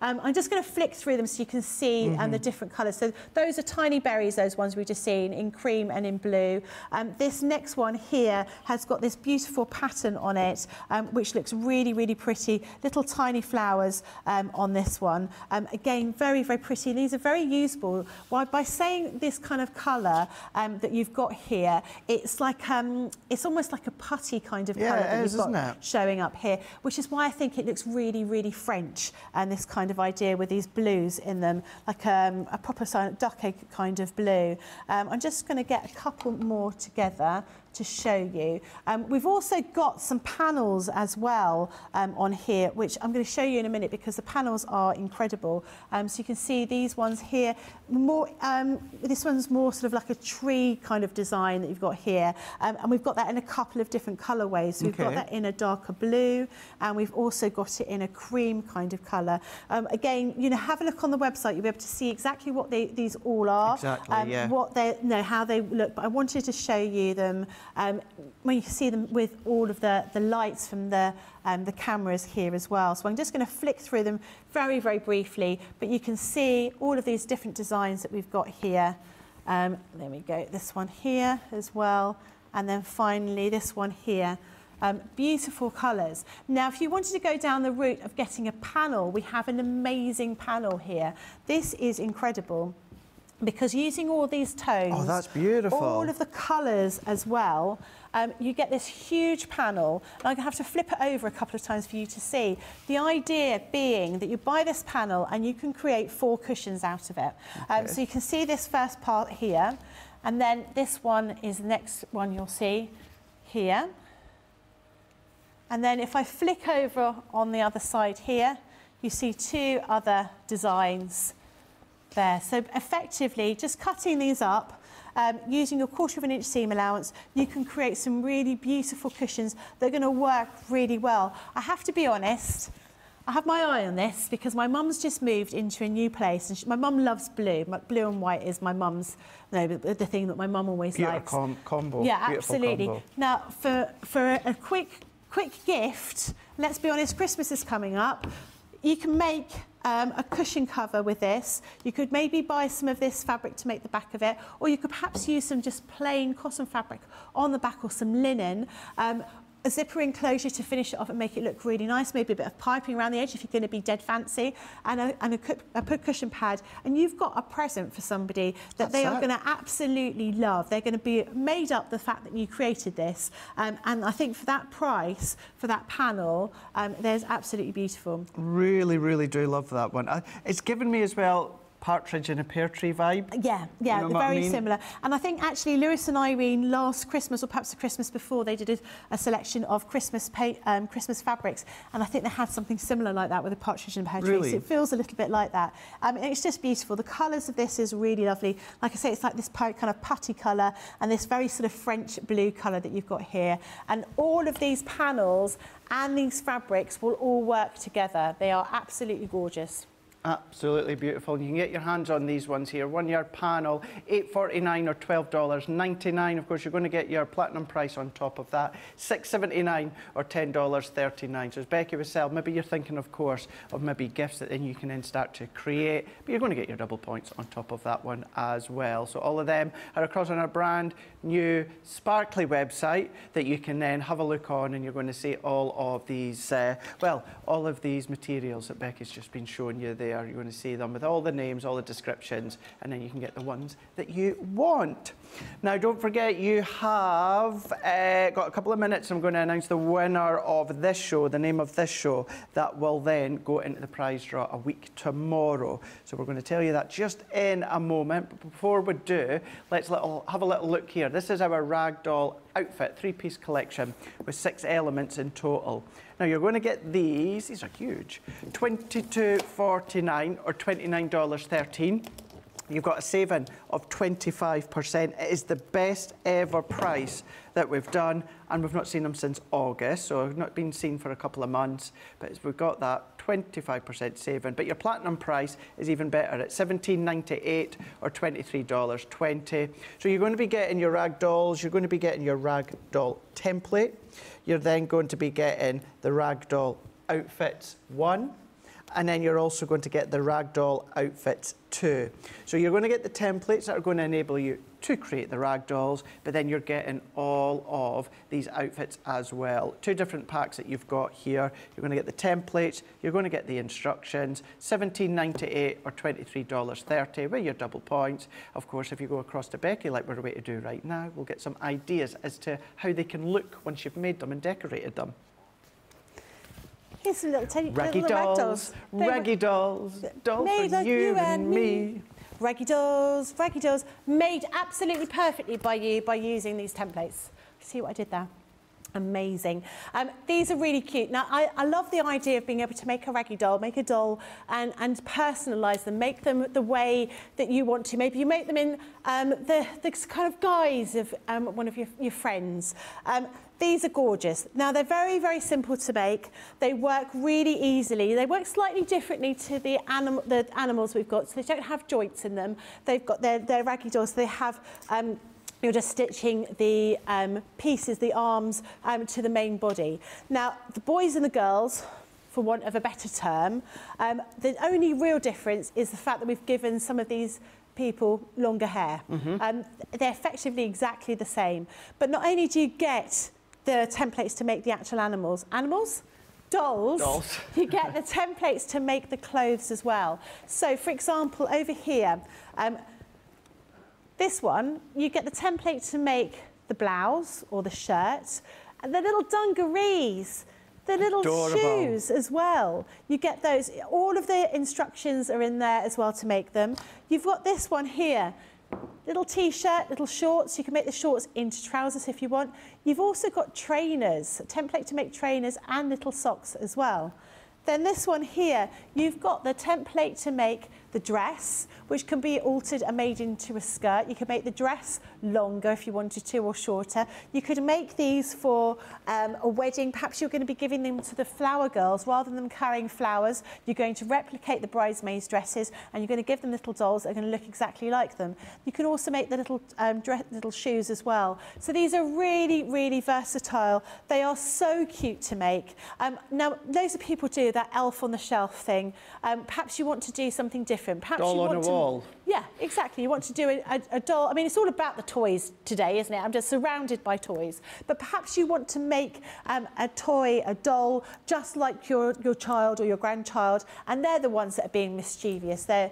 Um, I'm just going to flick through them so you can see um, the Mhm. different colours. So those are tiny berries, those ones we've just seen, in cream and in blue. Um, this next one here has got this beautiful pattern on it, um, which looks really, really pretty. Little tiny flowers um, on this one. Um, again, very, very pretty. And these are very usable. Why, by saying this kind of colour um, that you've got here, it's like, um, it's almost like a putty kind of Yeah, colour that is, you've got showing up here, which is why I think it looks really, really French and this kind of idea with these blues in them, like um, a proper duck egg kind of blue. Um, I'm just going to get a couple more together to show you. Um, we've also got some panels as well um, on here, which I'm going to show you in a minute because the panels are incredible. Um, so you can see these ones here, more, um, this one's more sort of like a tree kind of design that you've got here. Um, and we've got that in a couple of different colourways. So we've got that in a darker blue and we've also got it in a cream kind of colour. Um, again, you know, have a look on the website. You'll be able to see exactly what they, these all are. Exactly, yeah. What they, you know, how they look. But I wanted to show you them um, when you see them with all of the, the lights from the, um, the cameras here as well. So I'm just going to flick through them very, very briefly. But you can see all of these different designs that we've got here. Um, there we go. This one here as well. And then finally this one here. Um, beautiful colours. Now, if you wanted to go down the route of getting a panel, we have an amazing panel here. This is incredible because using all these tones, Oh, that's beautiful. all of the colours as well, um, you get this huge panel. And I'm going to have to flip it over a couple of times for you to see. The idea being that you buy this panel and you can create four cushions out of it. Um, so you can see this first part here, and then this one is the next one you'll see here. And then if I flick over on the other side here, you see two other designs there. So effectively, just cutting these up, um, using your quarter of an inch seam allowance, you can create some really beautiful cushions that are going to work really well. I have to be honest, I have my eye on this because my mum's just moved into a new place and she, my mum loves blue. My, blue and white is my mum's, no, the, the thing that my mum always Beautiful likes. com- combo. Yeah, Beautiful absolutely. combo. Now, for, for a, a quick, quick gift, let's be honest, Christmas is coming up. You can make um, a cushion cover with this. You could maybe buy some of this fabric to make the back of it, or you could perhaps use some just plain cotton fabric on the back or some linen. Um, a zipper enclosure to finish it off and make it look really nice, maybe a bit of piping around the edge if you're going to be dead fancy, and a, and a, a cushion pad. And you've got a present for somebody that That's they are it. going to absolutely love. They're going to be made up the fact that you created this. Um, and I think for that price, for that panel, um, there's absolutely beautiful. Really, really do love that one. I, it's given me as well partridge in a pear tree vibe. Yeah, yeah, You know they're I very mean? similar. And I think actually Lewis and Irene last Christmas, or perhaps the Christmas before, they did a, a selection of Christmas um, Christmas fabrics, and I think they had something similar like that with a partridge in a pear tree. Really? So it feels a little bit like that. Um, it's just beautiful. The colours of this is really lovely. Like I say, it's like this kind of putty colour and this very sort of French blue colour that you've got here. And all of these panels and these fabrics will all work together. They are absolutely gorgeous. Absolutely beautiful. You can get your hands on these ones here. One yard panel, eight forty nine or twelve dollars ninety nine. Of course, you're going to get your platinum price on top of that, six seventy nine or ten dollars thirty nine. So as Becky was saying, maybe you're thinking, of course, of maybe gifts that then you can then start to create, but you're going to get your double points on top of that one as well. So all of them are across on our brand new sparkly website that you can then have a look on, and you're going to see all of these, uh, well, all of these materials that Becky's just been showing you there. You're going to see them with all the names, all the descriptions, and then you can get the ones that you want. Now, don't forget, you have uh, got a couple of minutes. I'm going to announce the winner of this show, the name of this show, that will then go into the prize draw a week tomorrow. So we're going to tell you that just in a moment. But before we do, let's little, have a little look here. This is our ragdoll outfit, three-piece collection with six elements in total. Now you're going to get these. These are huge. Twenty-two forty-nine or twenty-nine dollars thirteen. You've got a saving of 25%. It is the best ever price that we've done, and we've not seen them since August, so we've not been seen for a couple of months. But we've got that 25% saving. But your platinum price is even better at $17.98 or $23.20. So you're going to be getting your rag dolls, you're going to be getting your rag doll template. You're then going to be getting the rag doll outfits one and then you're also going to get the ragdoll outfits too. So you're going to get the templates that are going to enable you to create the rag dolls, but then you're getting all of these outfits as well. Two different packs that you've got here. You're going to get the templates, you're going to get the instructions, $17.98 or $23.30 with your double points. Of course, if you go across to Becky, like we're about to do right now, we'll get some ideas as to how they can look once you've made them and decorated them. Here's some little tiny Raggy little rag dolls, raggy dolls, doll made for like you, and me. Raggy dolls, raggy dolls, made absolutely perfectly by you by using these templates. See what I did there? Amazing. Um, these are really cute. Now, I, I love the idea of being able to make a raggy doll, make a doll and, and personalise them, make them the way that you want to. Maybe you make them in um, the, the kind of guise of um, one of your, your friends. Um, these are gorgeous. Now, they're very, very simple to make. They work really easily. They work slightly differently to the, anim the animals we've got, so they don't have joints in them. They've got their, their raggy dolls, so they have... Um, you're just stitching the um, pieces, the arms, um, to the main body. Now, the boys and the girls, for want of a better term, um, the only real difference is the fact that we've given some of these people longer hair. Mhm. Um, they're effectively exactly the same. But not only do you get the templates to make the actual animals, animals? Dolls. Dolls. you get the templates to make the clothes as well. So, for example, over here, um, this one, you get the template to make the blouse or the shirt, and the little dungarees, the little Adorable. shoes as well. You get those. All of the instructions are in there as well to make them. You've got this one here. Little t-shirt, little shorts. You can make the shorts into trousers if you want. You've also got trainers, a template to make trainers and little socks as well. Then this one here, you've got the template to make the dress, which can be altered and made into a skirt. You could make the dress longer if you wanted to or shorter. You could make these for um, a wedding. Perhaps you're going to be giving them to the flower girls. Rather than them carrying flowers, you're going to replicate the bridesmaids' dresses and you're going to give them little dolls that are going to look exactly like them. You can also make the little, um, little shoes as well. So these are really, really versatile. They are so cute to make. Um, now, loads of people do that elf on the shelf thing. Um, perhaps you want to do something different different. Perhaps doll you want on a to, wall. Yeah, exactly. You want to do a, a, a doll. I mean, it's all about the toys today, isn't it? I'm just surrounded by toys. But perhaps you want to make um, a toy, a doll, just like your, your child or your grandchild, and they're the ones that are being mischievous. They're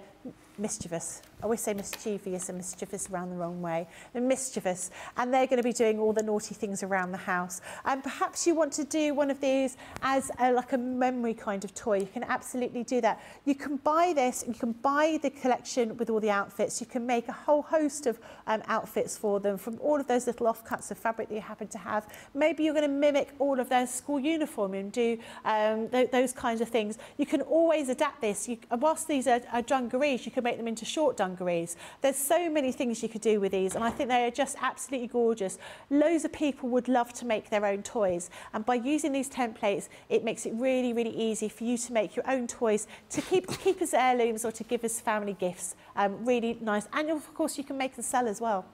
mischievous. Always say mischievous and mischievous around the wrong way. They're mischievous, and they're going to be doing all the naughty things around the house. And perhaps you want to do one of these as a, like a memory kind of toy. You can absolutely do that. You can buy this, you can buy the collection with all the outfits. You can make a whole host of um, outfits for them from all of those little offcuts of fabric that you happen to have. Maybe you're going to mimic all of their school uniform and do um, th those kinds of things. You can always adapt this. You, whilst these are, are dungarees, you can make them into short dungarees dungarees. There's so many things you could do with these, and I think they are just absolutely gorgeous. Loads of people would love to make their own toys, and by using these templates, it makes it really, really easy for you to make your own toys to keep, to keep as heirlooms or to give as family gifts. Um, really nice. And of course, you can make and sell as well.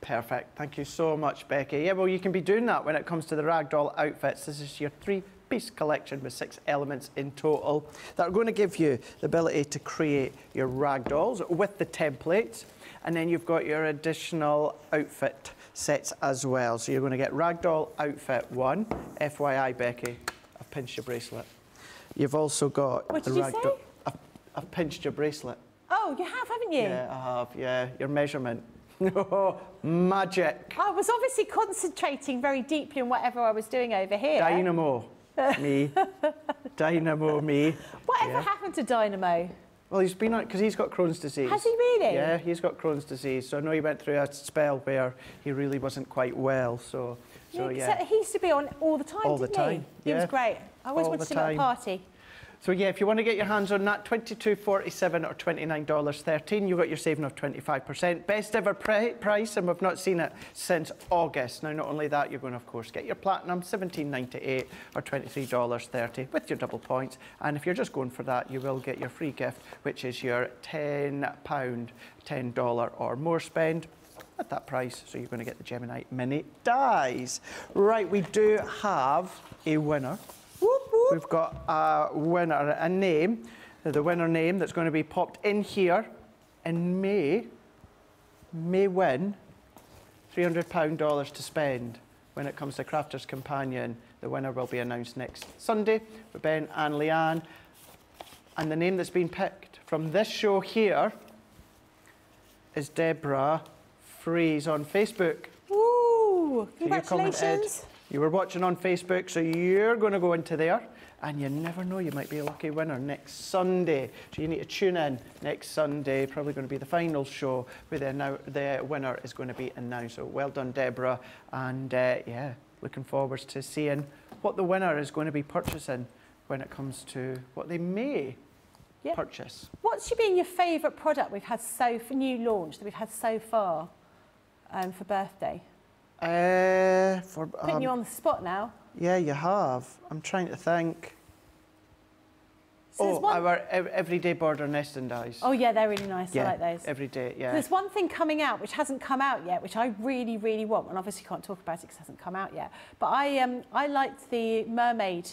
Perfect. Thank you so much, Becky. Yeah, well, you can be doing that when it comes to the ragdoll outfits. This is your three piece collection with six elements in total that are going to give you the ability to create your rag dolls with the templates. And then you've got your additional outfit sets as well. So you're going to get ragdoll outfit one. FYI, Becky, I've pinched your bracelet. You've also got what the ragdoll. I've, I've pinched your bracelet. Oh, you have, haven't you? Yeah, I have. Yeah, your measurement. Oh, magic. I was obviously concentrating very deeply on whatever I was doing over here. Dynamo me. Dynamo me. Whatever yeah. happened to Dynamo? Well, he's been on because he's got Crohn's disease. Has he really? Yeah, he's got Crohn's disease. So I know he went through a spell where he really wasn't quite well. So, so yeah. yeah. He used to be on all the time. All the time. He? Yeah. he was great. I always all wanted to go to a party. So yeah, if you want to get your hands on that, $22.47 or $29.13, you've got your saving of 25%. Best ever price, and we've not seen it since August. Now, not only that, you're going to, of course, get your platinum, $17.98 or $23.30 with your double points. And if you're just going for that, you will get your free gift, which is your £10, $10 or more spend at that price. So you're going to get the Gemini Mini Dies. Right, we do have a winner We've got a winner, a name, the winner name that's going to be popped in here and may, may win £300 dollars to spend when it comes to Crafter's Companion. The winner will be announced next Sunday with Ben and Leanne. And the name that's been picked from this show here is Deborah Freeze on Facebook. Ooh, congratulations. So you, you were watching on Facebook, so you're going to go into there and you never know, you might be a lucky winner next Sunday. So you need to tune in next Sunday, probably going to be the final show where the, now, the winner is going to be announced. So well done, Deborah. And uh, yeah, looking forward to seeing what the winner is going to be purchasing when it comes to what they may yeah. purchase. What's been your favourite product we've had so for new launch that we've had so far um, for birthday? Uh, for, Putting um, you on the spot now. Yeah, you have. I'm trying to think. So oh, one... our everyday border nesting dies. Oh yeah, they're really nice. Yeah, I like those. Every day, yeah. There's one thing coming out which hasn't come out yet, which I really, really want, and obviously can't talk about it because it hasn't come out yet. But I um I liked the mermaid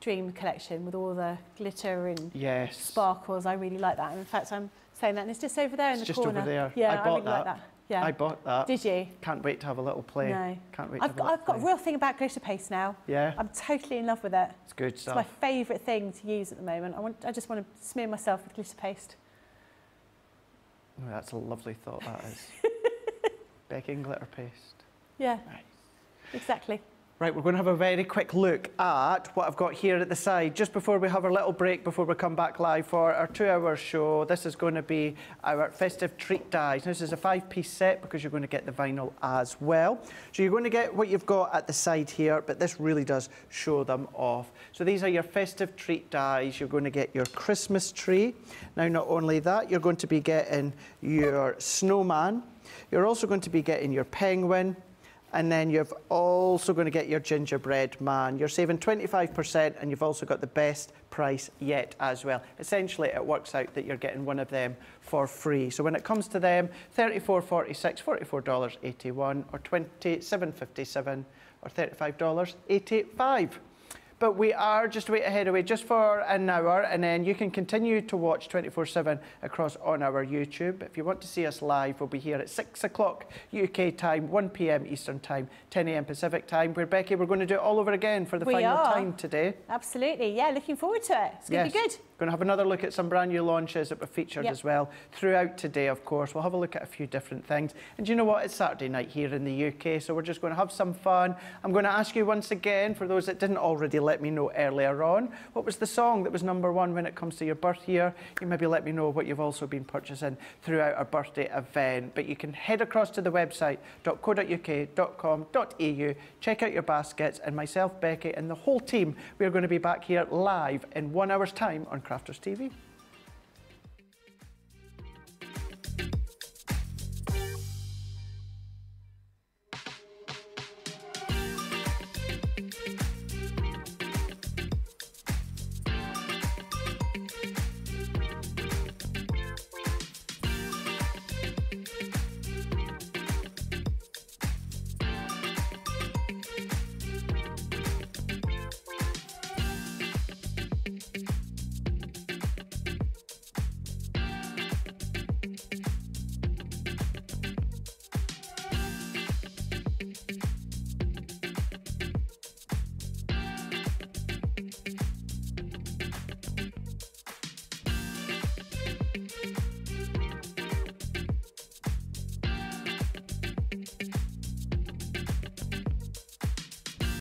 dream collection with all the glitter and yes. sparkles. I really like that. And in fact, I'm saying that, and it's just over there it's in the just corner. over there. Yeah, I, bought I really that. like that. Yeah. I bought that. Did you? Can't wait to have a little play. No. Can't wait I've, got, I've got a real thing about glitter paste now. Yeah. I'm totally in love with it. It's good stuff. It's my favourite thing to use at the moment. I, want, I just want to smear myself with glitter paste. Oh, that's a lovely thought, that is. Baking glitter paste. Yeah. Nice. Exactly. Right, we're going to have a very quick look at what I've got here at the side. Just before we have our little break, before we come back live for our two-hour show, this is going to be our festive treat dies. Now, this is a five-piece set because you're going to get the vinyl as well. So you're going to get what you've got at the side here, but this really does show them off. So these are your festive treat dies. You're going to get your Christmas tree. Now, not only that, you're going to be getting your snowman. You're also going to be getting your penguin, and then you're also going to get your gingerbread man. You're saving 25% and you've also got the best price yet as well. Essentially, it works out that you're getting one of them for free. So when it comes to them, $34.46, $44.81 or $27.57 or $35.85. But we are just wait ahead away just for an hour, and then you can continue to watch 24/7 across on our YouTube. If you want to see us live, we'll be here at six o'clock UK time, 1 p.m. Eastern time, 10 a.m. Pacific time. Where Becky, we're going to do it all over again for the We final are. time today. Absolutely. Yeah, looking forward to it. It's going to be good. Going to have another look at some brand new launches that were featured Yep. as well throughout today, of course. We'll have a look at a few different things. And do you know what? It's Saturday night here in the UK, so we're just going to have some fun. I'm going to ask you once again, for those that didn't already let me know earlier on, what was the song that was number one when it comes to your birth year? You maybe let me know what you've also been purchasing throughout our birthday event. But you can head across to the website .co.uk.com.au, check out your baskets, and myself, Becky, and the whole team, we are going to be back here live in one hour's time on Crafters TV.